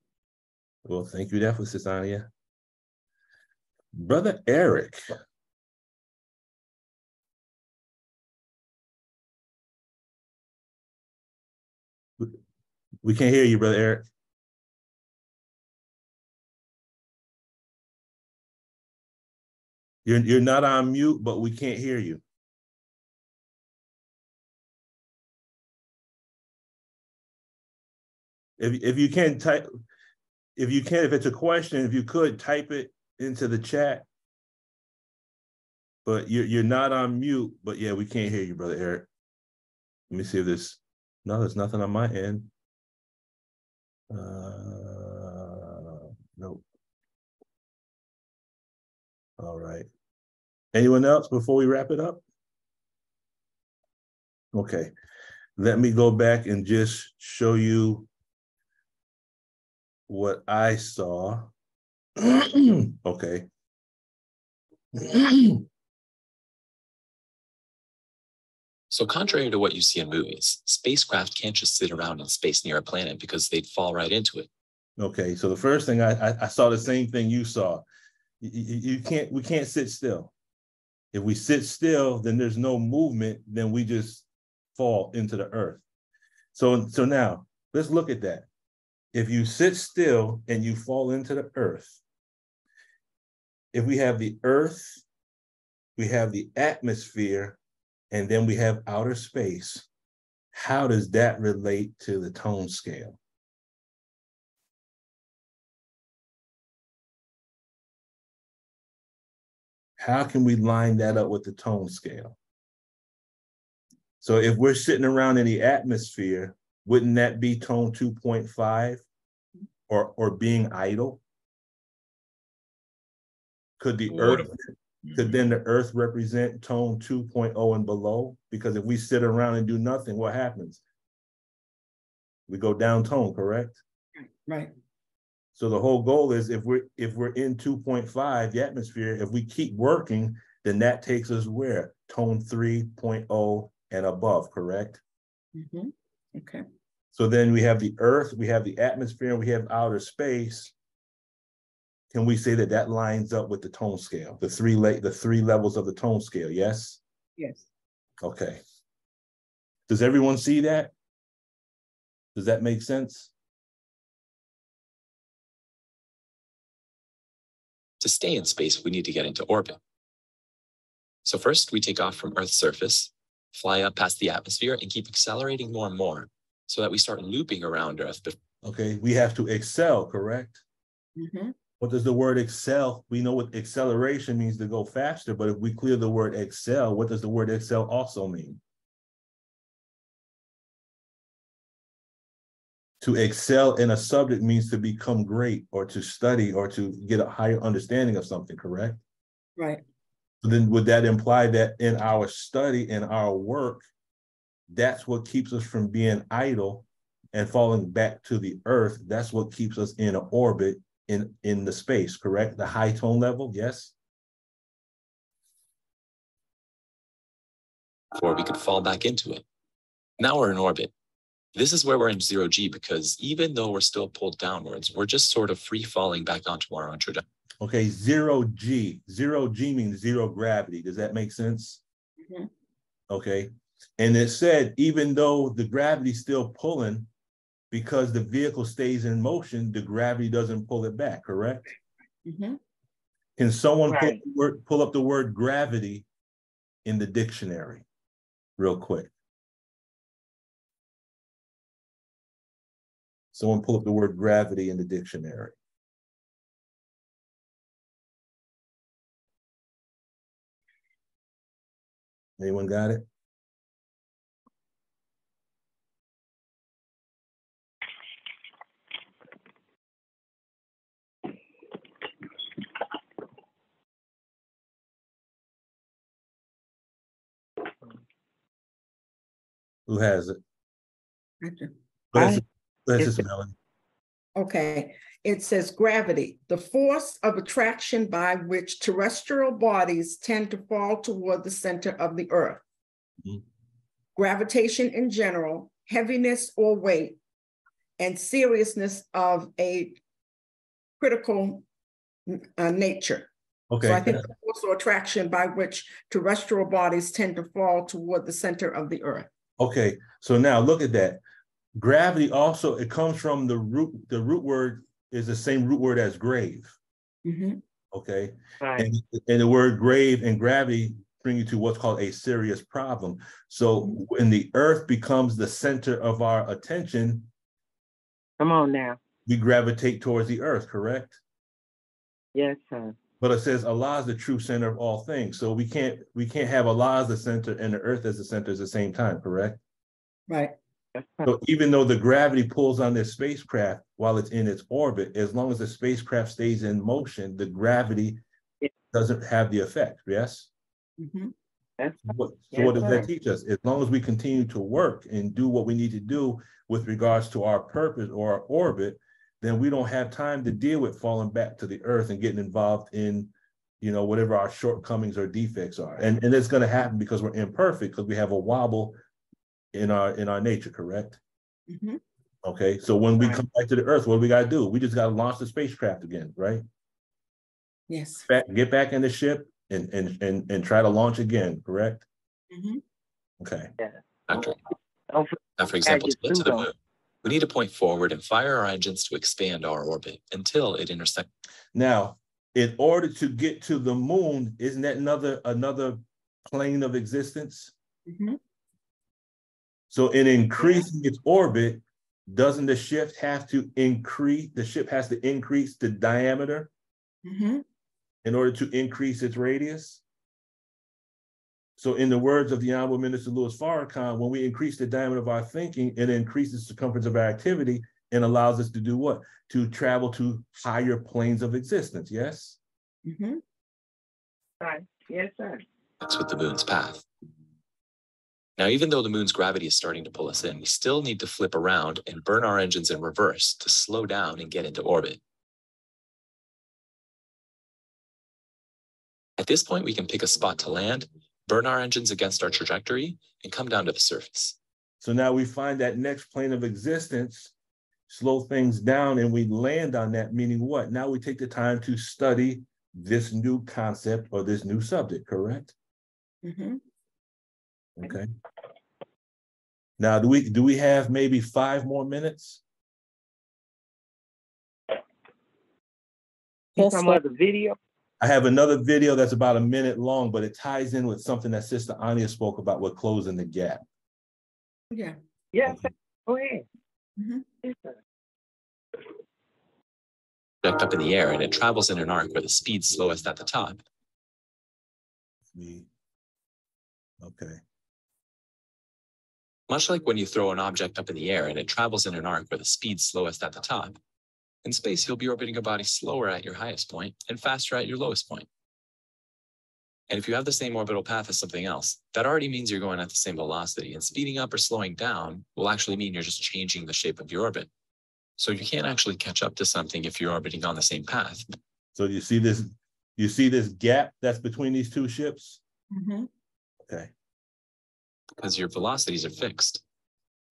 Well, thank you definitely, Sis Anya. Brother Eric. We can't hear you, Brother Eric. You're, you're not on mute, but we can't hear you. If, if you can type, if you can, if it's a question, if you could type it into the chat. But you're, you're not on mute, but yeah, we can't hear you, Brother Eric. Let me see if this, no, there's nothing on my end. Uh, nope. All right. Anyone else before we wrap it up? Okay, let me go back and just show you what I saw. [clears throat] okay. [clears throat] So contrary to what you see in movies, spacecraft can't just sit around in space near a planet because they'd fall right into it. Okay, so the first thing I, I, I saw the same thing you saw. You, you, you can't we can't sit still. If we sit still, then there's no movement, then we just fall into the earth. So so now let's look at that. If you sit still and you fall into the earth, if we have the earth, we have the atmosphere, and then we have outer space, how does that relate to the tone scale? How can we line that up with the tone scale? So if we're sitting around in the atmosphere, wouldn't that be tone 2.5 or, or being idle? Could the earth could then the earth represent tone 2.0 and below? Because if we sit around and do nothing, what happens? We go down tone, correct? Right. So the whole goal is if we're if we're in 2.5, the atmosphere, if we keep working, then that takes us where? Tone 3.0 and above, correct? Mhm. Okay. So then we have the earth, we have the atmosphere, and we have outer space. Can we say that that lines up with the tone scale, the three la- the three levels of the tone scale? Yes. Yes. Okay. Does everyone see that? Does that make sense? To stay in space, we need to get into orbit. So first, we take off from Earth's surface, fly up past the atmosphere, and keep accelerating more and more so that we start looping around Earth. Okay, we have to excel, correct? Mhm. What does the word excel? We know what acceleration means to go faster, but if we clear the word excel, what does the word excel also mean? To excel in a subject means to become great or to study or to get a higher understanding of something, correct? Right. So then would that imply that in our study and our work, that's what keeps us from being idle and falling back to the earth? That's what keeps us in an orbit in, in the space, correct? The high tone level, yes? Or we could fall back into it. Now we're in orbit. This is where we're in zero G because even though we're still pulled downwards, we're just sort of free falling back onto our own trajectory. Okay, zero G. Zero G means zero gravity. Does that make sense? Mhm. Okay. And it said, even though the gravity's still pulling, because the vehicle stays in motion, the gravity doesn't pull it back, correct? Mhm. Can someone Right. the word- pull up the word gravity in the dictionary real quick? Someone pull up the word gravity in the dictionary. Anyone got it? Who has it? I do. Go ahead, I- sis- go ahead, It's- Sister Melanie. Okay, it says gravity, the force of attraction by which terrestrial bodies tend to fall toward the center of the earth. Mhm. Gravitation in general, heaviness or weight, and seriousness of a critical uh, nature. Okay. So I think the force or attraction by which terrestrial bodies tend to fall toward the center of the earth. okay, so now look at that. Gravity also, it comes from the root, the root word is the same root word as grave, Mhm. okay? Right. And, and the word grave and gravity bring you to what's called a serious problem. So when the earth becomes the center of our attention, Come on now. we gravitate towards the earth, correct? Yes, sir. But it says Allah is the true center of all things. So we can't we can't have Allah as the center and the earth as the center at the same time, correct? Right. So even though the gravity pulls on this spacecraft while it's in its orbit, as long as the spacecraft stays in motion, the gravity doesn't have the effect. Yes. Mhm. What, so what does that teach us? As long as we continue to work and do what we need to do with regards to our purpose or our orbit, then we don't have time to deal with falling back to the earth and getting involved in, you know, whatever our shortcomings or defects are. And, and it's going to happen because we're imperfect because we have a wobble in our in our nature, correct? Mhm. Okay, so when we come back to the earth, what do we got to do? We just got to launch the spacecraft again, right? Yes. Back, get back in the ship and and and and try to launch again, correct? Mhm. Okay. Doctor. Now, for example, to get to the moon, we need to point forward and fire our engines to expand our orbit until it intersects. Now, in order to get to the moon, isn't that another another plane of existence? Mhm. So in increasing its orbit, doesn't the ship have to increase, the ship has to increase the diameter Mhm. in order to increase its radius? So in the words of the Honorable Minister Louis Farrakhan, when we increase the diameter of our thinking, it increases the circumference of our activity and allows us to do what? To travel to higher planes of existence, yes? Mhm. Right. Yes, sir. That's with the moon's path. Now, even though the moon's gravity is starting to pull us in, we still need to flip around and burn our engines in reverse to slow down and get into orbit. At this point, we can pick a spot to land, burn our engines against our trajectory, and come down to the surface. So now we find that next plane of existence, slow things down, and we land on that, meaning what? Now we take the time to study this new concept or this new subject, correct? Mhm. Okay. Now, do we do we have maybe five more minutes? You talking about the video? I have another video that's about a minute long, but it ties in with something that Sister Anya spoke about with closing the gap. Yeah. Yes, sir. go ahead. Mhm. Yes, up in the air and it travels in an arc where the speed's slowest at the top. Me. Okay. Much like when you throw an object up in the air and it travels in an arc where the speed's slowest at the top. In space, you'll be orbiting a body slower at your highest point and faster at your lowest point. And if you have the same orbital path as something else, that already means you're going at the same velocity, and speeding up or slowing down will actually mean you're just changing the shape of your orbit. So you can't actually catch up to something if you're orbiting on the same path. So you see this, you see this gap that's between these two ships? Mhm. Okay. Because your velocities are fixed.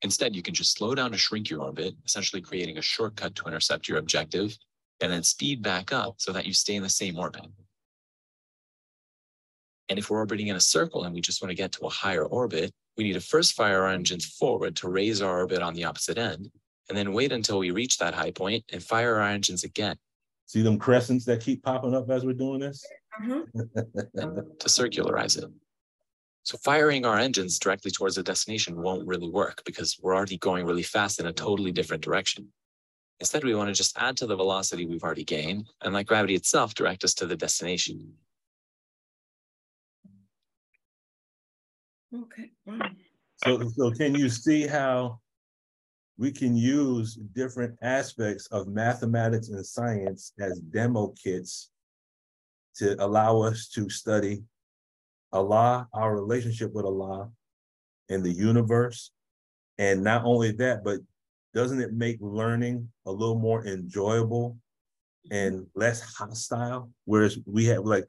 Instead, you can just slow down to shrink your orbit, essentially creating a shortcut to intercept your objective, and then speed back up so that you stay in the same orbit. And if we're orbiting in a circle and we just want to get to a higher orbit, we need to first fire our engines forward to raise our orbit on the opposite end, and then wait until we reach that high point and fire our engines again See them crescents that keep popping up as we're doing this? Mhm. [laughs] to circularize it. So firing our engines directly towards the destination won't really work because we're already going really fast in a totally different direction. Instead, we want to just add to the velocity we've already gained and let gravity itself direct us to the destination. Okay. Wow. So, so can you see how we can use different aspects of mathematics and science as demo kits to allow us to study Allah, our relationship with Allah and the universe. And not only that, but doesn't it make learning a little more enjoyable and less hostile? Whereas we have like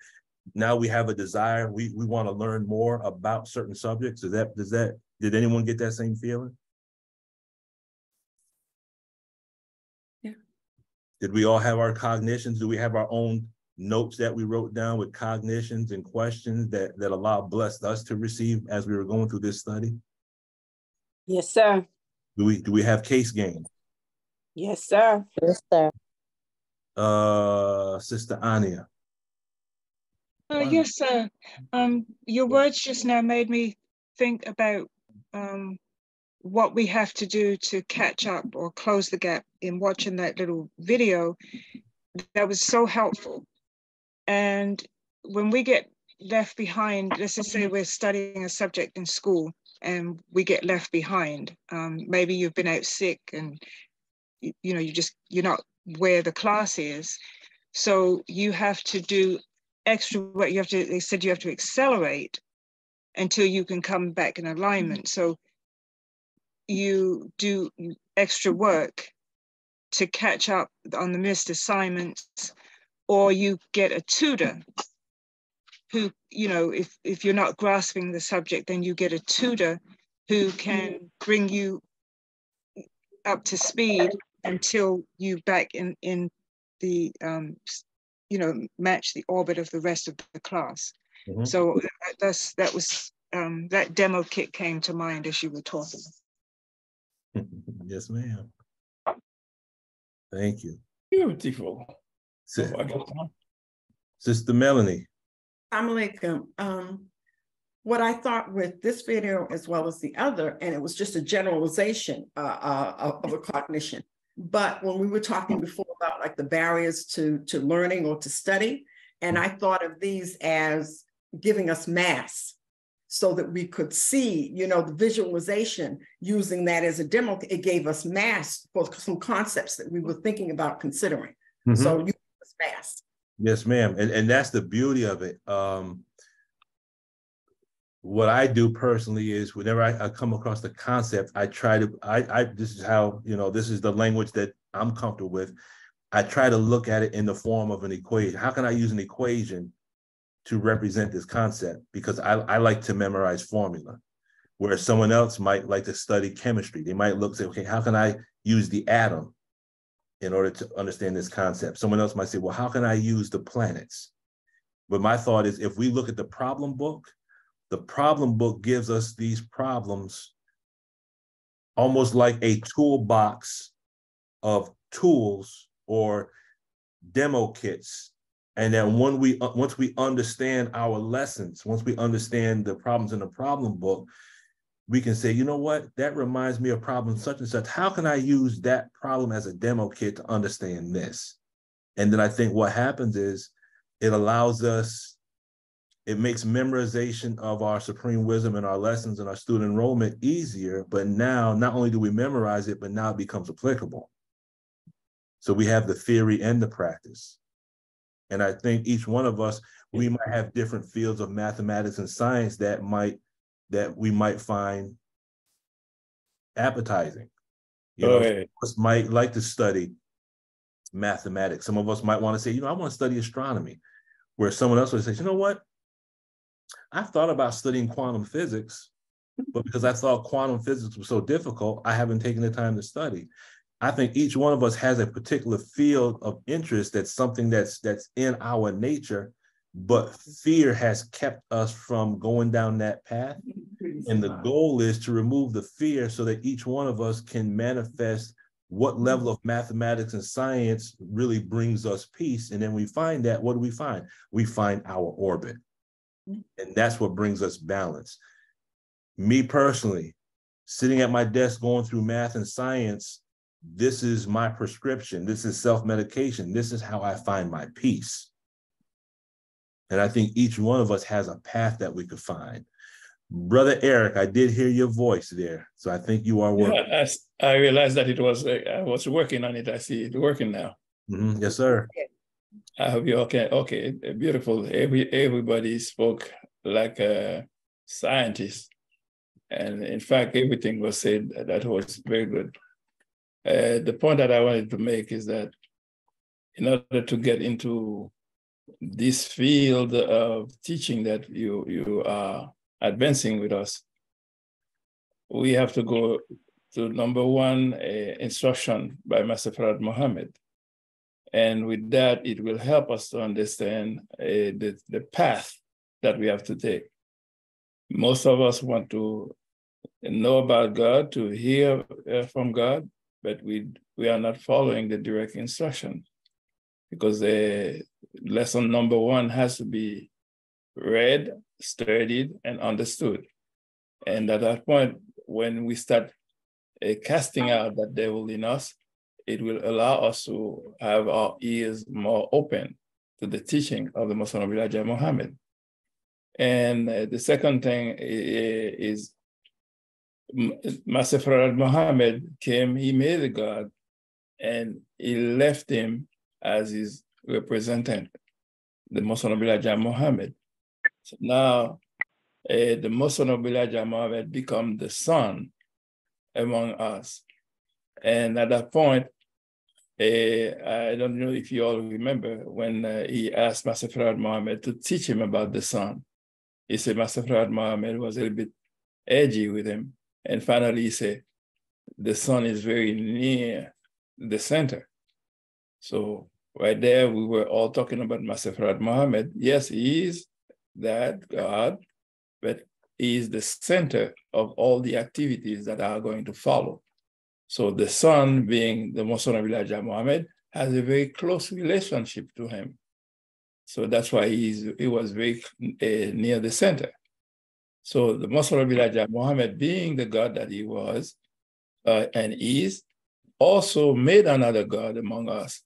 now we have a desire, we we want to learn more about certain subjects. Is that does that did anyone get that same feeling? Yeah. Did we all have our cognitions? Do we have our own notes that we wrote down with cognitions and questions that that Allah blessed us to receive as we were going through this study? Yes, sir. Do we do we have case gains? Yes, sir. Yes, sir. Uh Sister Anya. Uh, yes, sir. Um, your words just now made me think about um, what we have to do to catch up or close the gap in watching that little video. That was so helpful. And when we get left behind, let's just say we're studying a subject in school and we get left behind. Um, maybe you've been out sick and you, you know you just you're not where the class is. So you have to do extra work. You have to. They said you have to accelerate until you can come back in alignment. So you do extra work to catch up on the missed assignments, or you get a tutor who, you know, if, if you're not grasping the subject, then you get a tutor who can bring you up to speed until you back in, in the, um, you know, match the orbit of the rest of the class. Mhm. So that's, that was, um, that demo kit came to mind as you were talking. [laughs] Yes, ma'am. Thank you. Beautiful. Sis- Sister Melanie. Alaikum. Um, what I thought with this video as well as the other, and it was just a generalization uh, uh, of of a cognition. But when we were talking before about like the barriers to, to learning or to study, and I thought of these as giving us mass so that we could see, you know, the visualization using that as a demo, it gave us mass for some concepts that we were thinking about considering. So Mhm. you mass. Yes, ma'am. And, and that's the beauty of it. Um, what I do personally is whenever I, I come across the concept, I try to, I, I, this is how, you know, this is the language that I'm comfortable with. I try to look at it in the form of an equation. How can I use an equation to represent this concept? Because I, I like to memorize formula. Whereas someone else might like to study chemistry. They might look, say, okay, how can I use the atom in order to understand this concept? Someone else might say, well, how can I use the planets? But my thought is if we look at the problem book, the problem book gives us these problems almost like a toolbox of tools or demo kits. And then when we uh, once we understand our lessons, once we understand the problems in the problem book, we can say, you know what, that reminds me of problem such and such. How can I use that problem as a demo kit to understand this? And then I think what happens is it allows us it makes memorization of our supreme wisdom and our lessons and our student enrollment easier. But now, not only do we memorize it, but now it becomes applicable. So we have the theory and the practice. And I think each one of us, we might have different fields of mathematics and science that might that we might find appetizing. You know, of us might like to study mathematics. Some of us might want to say, you know, I want to study astronomy. Where someone else would say, you know what? I thought about studying quantum physics, but because I thought quantum physics was so difficult, I haven't taken the time to study. I think each one of us has a particular field of interest that's something that's that's in our nature, but fear has kept us from going down that path. And the goal is to remove the fear so that each one of us can manifest what level of mathematics and science really brings us peace. And then we find that, what do we find? We find our orbit. And that's what brings us balance. Me personally, sitting at my desk going through math and science, this is my prescription. This is self medication. This is how I find my peace. And I think each one of us has a path that we could find. Brother Eric, I did hear your voice there. So I think you are working. Yeah, as I realized that it was, uh, I was working on it. I see it working now. Mhm. Yes, sir. I hope you're okay. Okay, beautiful. Every everybody spoke like a scientist, and in fact, everything was said that was very good. Uh, the point that I wanted to make is that in order to get into this field of teaching that you you are advancing with us, we have to go to number one uh, instruction by Master Fard Muhammad. And with that, it will help us to understand uh, the, the path that we have to take. Most of us want to know about God, to hear uh, from God, but we, we are not following the direct instruction because the lesson number one has to be read, studied, and understood. And at that point, when we start uh, casting out that devil in us, it will allow us to have our ears more open to the teaching of the Muslim Elijah Muhammad. And uh, the second thing is Master Fard Muhammad came, he made a God, and he left him as his representative, the Muslim Elijah Muhammad. So now, uh, the Muslim of Elijah Muhammad become the son among us. And at that point, uh, I don't know if you all remember when uh, he asked Master Fard Muhammad to teach him about the sun. He said Master Fard Muhammad was a little bit edgy with him. And finally he said, the sun is very near the center. So right there, we were all talking about Master Fard Muhammad. Yes, he is that God, but he is the center of all the activities that are going to follow. So the son, being the of Elijah Muhammad, has a very close relationship to him. So that's why he's, he was very uh, near the center. So the of Elijah Muhammad, being the God that he was uh, and is, also made another God among us.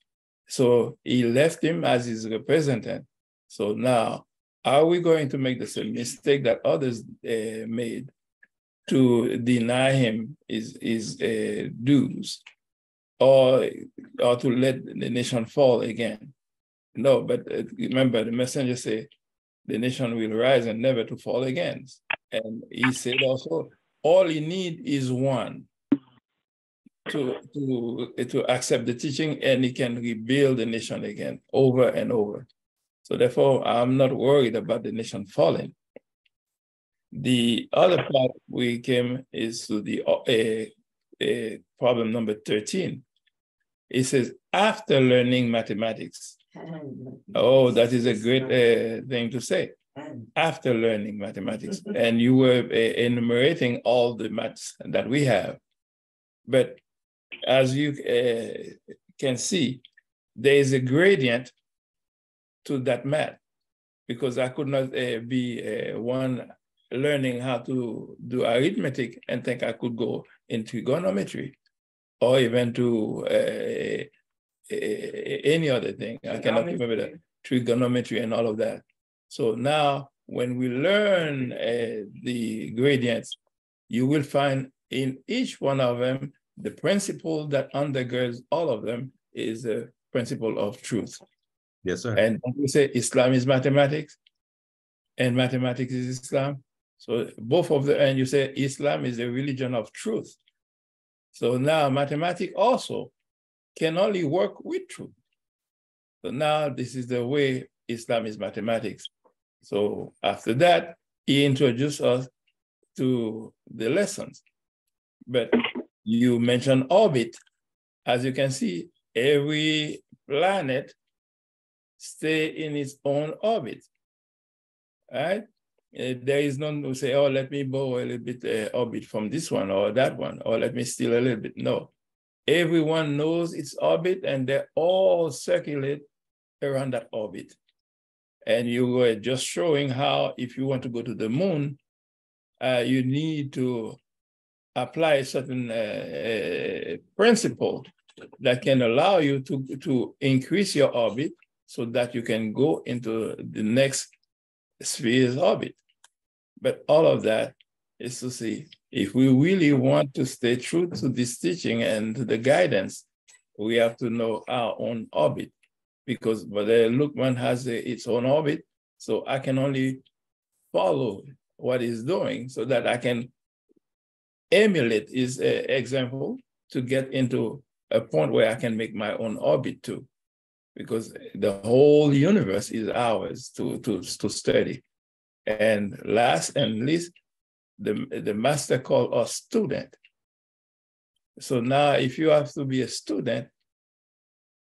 So he left him as his representative. So now, are we going to make the same mistake that others uh, made to deny him his, his uh, dues or, or to let the nation fall again? No, but uh, remember, the messenger said, the nation will rise and never to fall again. And he said also, all you need is one to, to, to accept the teaching and he can rebuild the nation again over and over. So therefore, I'm not worried about the nation falling. The other part we came is to the uh, uh, problem number 13. It says, after learning mathematics, oh, that is a great uh, thing to say. After learning mathematics, [laughs] and you were uh, enumerating all the maths that we have. But as you uh, can see, there is a gradient to that math because I could not uh, be uh, one learning how to do arithmetic and think I could go into trigonometry or even to uh, any other thing. I cannot remember the trigonometry and all of that. So now when we learn uh, the gradients, you will find in each one of them the principle that undergirds all of them is the principle of truth. Yes, sir. And we say Islam is mathematics and mathematics is Islam. So both of the, and you say Islam is a religion of truth. So now mathematics also can only work with truth. So now this is the way Islam is mathematics. So after that, he introduced us to the lessons. But you mentioned orbit. As you can see, every planet stay in its own orbit, right? Uh, there is who say, oh, let me borrow a little bit uh, orbit from this one or that one, or let me steal a little bit. No, everyone knows its orbit and they all circulate around that orbit. And you were just showing how if you want to go to the moon, uh, you need to apply a certain uh, uh, principle that can allow you to, to increase your orbit so that you can go into the next sphere's orbit. But all of that is to see if we really want to stay true to this teaching and the guidance, we have to know our own orbit because but Brother Lukman has a, its own orbit. So I can only follow what he's doing so that I can emulate is uh, example to get into a point where I can make my own orbit too, because the whole universe is ours to, to, to study. And last and least, the, the master called us student. So now if you have to be a student,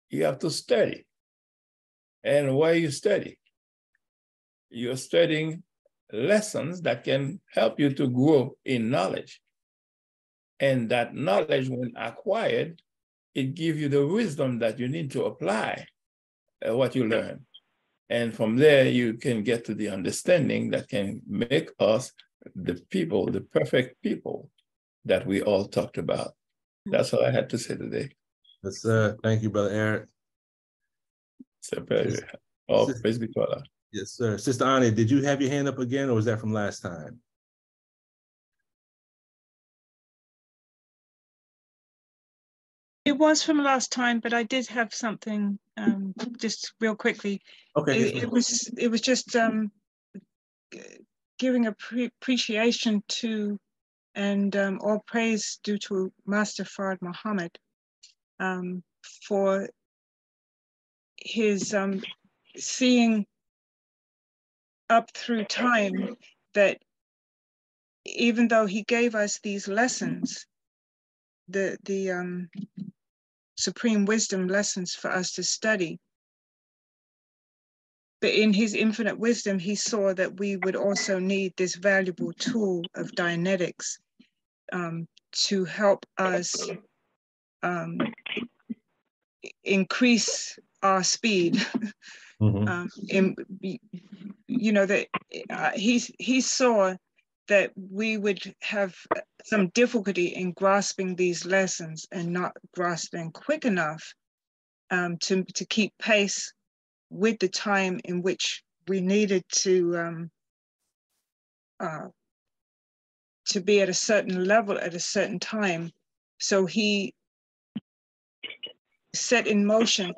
you have to study. And why you study? You're studying lessons that can help you to grow in knowledge. And that knowledge, when acquired, it gives you the wisdom that you need to apply uh, what you learn. And from there, you can get to the understanding that can make us the people, the perfect people that we all talked about. That's all I had to say today. Yes, sir. Thank you, Brother Eric. It's a pleasure. Oh, praise be to Allah. Yes, sir. Sister Anya, did you have your hand up again, or was that from last time? It was from last time, but I did have something um, just real quickly. Okay. It, it was it was just um, giving appreciation to and um, all praise due to Master Fard Muhammad um, for his um, seeing up through time that even though he gave us these lessons, the the um, supreme wisdom lessons for us to study, but in his infinite wisdom, he saw that we would also need this valuable tool of Dianetics um, to help us um, increase our speed. [laughs] Mm-hmm. um, in, you know that uh, he he saw that we would have some difficulty in grasping these lessons and not grasping quick enough um, to to keep pace with the time in which we needed to um, uh, to be at a certain level at a certain time. So he set in motion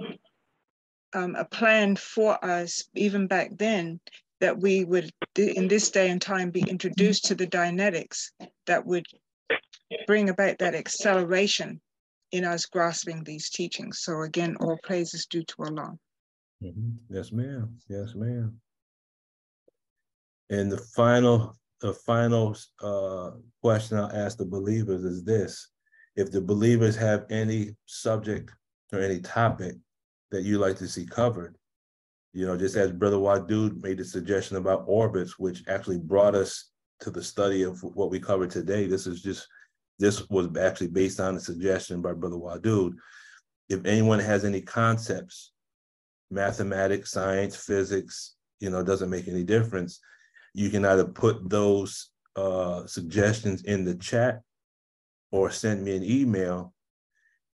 um, a plan for us, even back then, that we would, in this day and time, be introduced to the Dianetics that would bring about that acceleration in us grasping these teachings. So again, all praise is due to Allah. Mm-hmm. Yes, ma'am. Yes, ma'am. And the final, the final uh, question I'll ask the believers is this: If the believers have any subject or any topic that you like to see covered, you know, just as Brother Wadud made the suggestion about orbits, which actually brought us to the study of what we covered today. This is just this was actually based on a suggestion by Brother Wadud. If anyone has any concepts mathematics, science, physics, you know, doesn't make any difference. You can either put those uh, suggestions in the chat or send me an email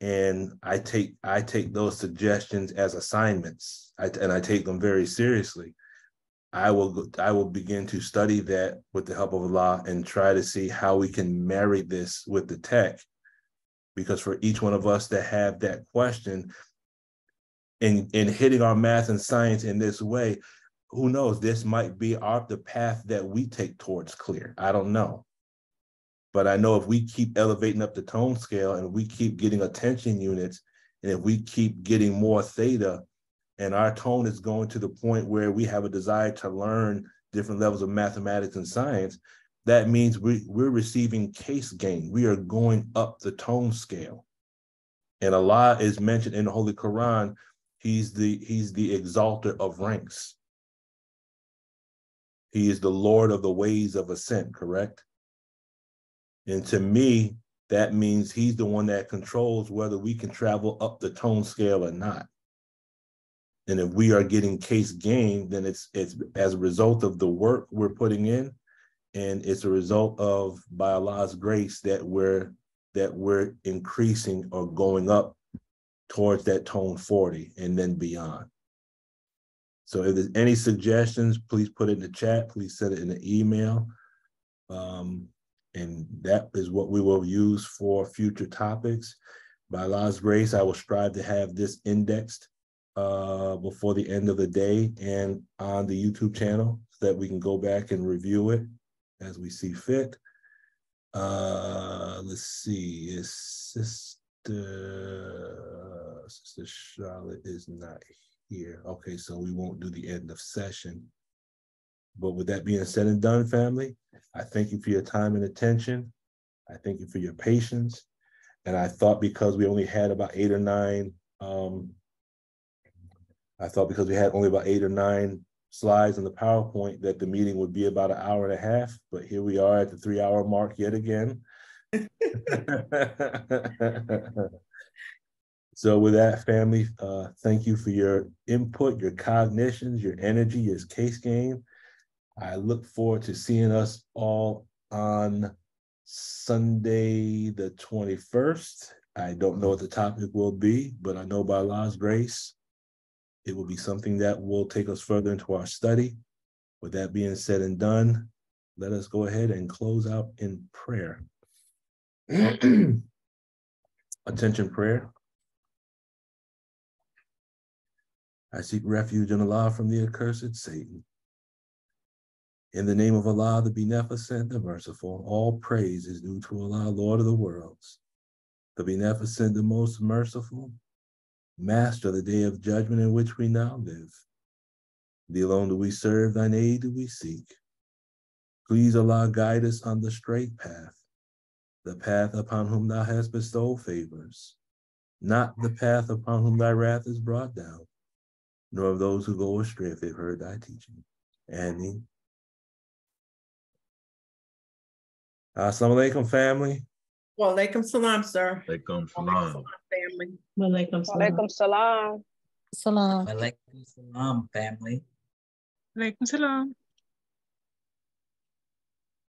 and I take I take those suggestions as assignments. I, and I take them very seriously. I will I will begin to study that with the help of Allah and try to see how we can marry this with the tech. Because for each one of us to have that question in in hitting our math and science in this way who knows? This might be our the path that we take towards clear. I don't know but i know if we keep elevating up the tone scale and we keep getting attention units and if we keep getting more theta and our tone is going to the point where we have a desire to learn different levels of mathematics and science that means we, we're receiving case gain we are going up the tone scale and allah is mentioned in the holy quran He's the he's the exalter of ranks. He is the Lord of the ways of ascent, correct? And to me, that means he's the one that controls whether we can travel up the tone scale or not. And if we are getting case gain, then it's it's as a result of the work we're putting in, and it's a result of by Allah's grace that we're that we're increasing or going up towards that tone 40 and then beyond. So if there's any suggestions, please put it in the chat. Please send it in the email. Um, and that is what we will use for future topics. By Allah's grace, I will strive to have this indexed uh, before the end of the day and on the YouTube channel so that we can go back and review it as we see fit. Uh, let's see, is Sister, Sister Charlotte is not here. Okay, so we won't do the end of session. But with that being said and done, family, I thank you for your time and attention. I thank you for your patience. And I thought because we only had about eight or nine, um, I thought because we had only about eight or nine slides in the PowerPoint that the meeting would be about an hour and a half. But here we are at the three hour mark yet again. [laughs] so with that family, uh, thank you for your input, your cognitions, your energy, your case gain. I look forward to seeing us all on Sunday the 21st. I don't know what the topic will be, but I know by Allah's grace, it will be something that will take us further into our study. With that being said and done, let us go ahead and close out in prayer. [clears throat] Attention prayer. I seek refuge in Allah from the accursed Satan. In the name of Allah, the Beneficent, the Merciful, all praise is due to Allah, Lord of the worlds, the Beneficent, the Most Merciful, Master of the day of judgment in which we now live. Thee alone do we serve, thine aid do we seek. Please, Allah, guide us on the straight path, the path upon whom thou hast bestowed favors, not the path upon whom thy wrath is brought down, nor of those who go astray if they've heard thy teaching. Ameen. Uh, Assalamu alaikum, family. Wa alaikum salam, sir. Alaikum salam. Family. Walaikum salam. Salam. Alaikum salam, family. Alaikum salam.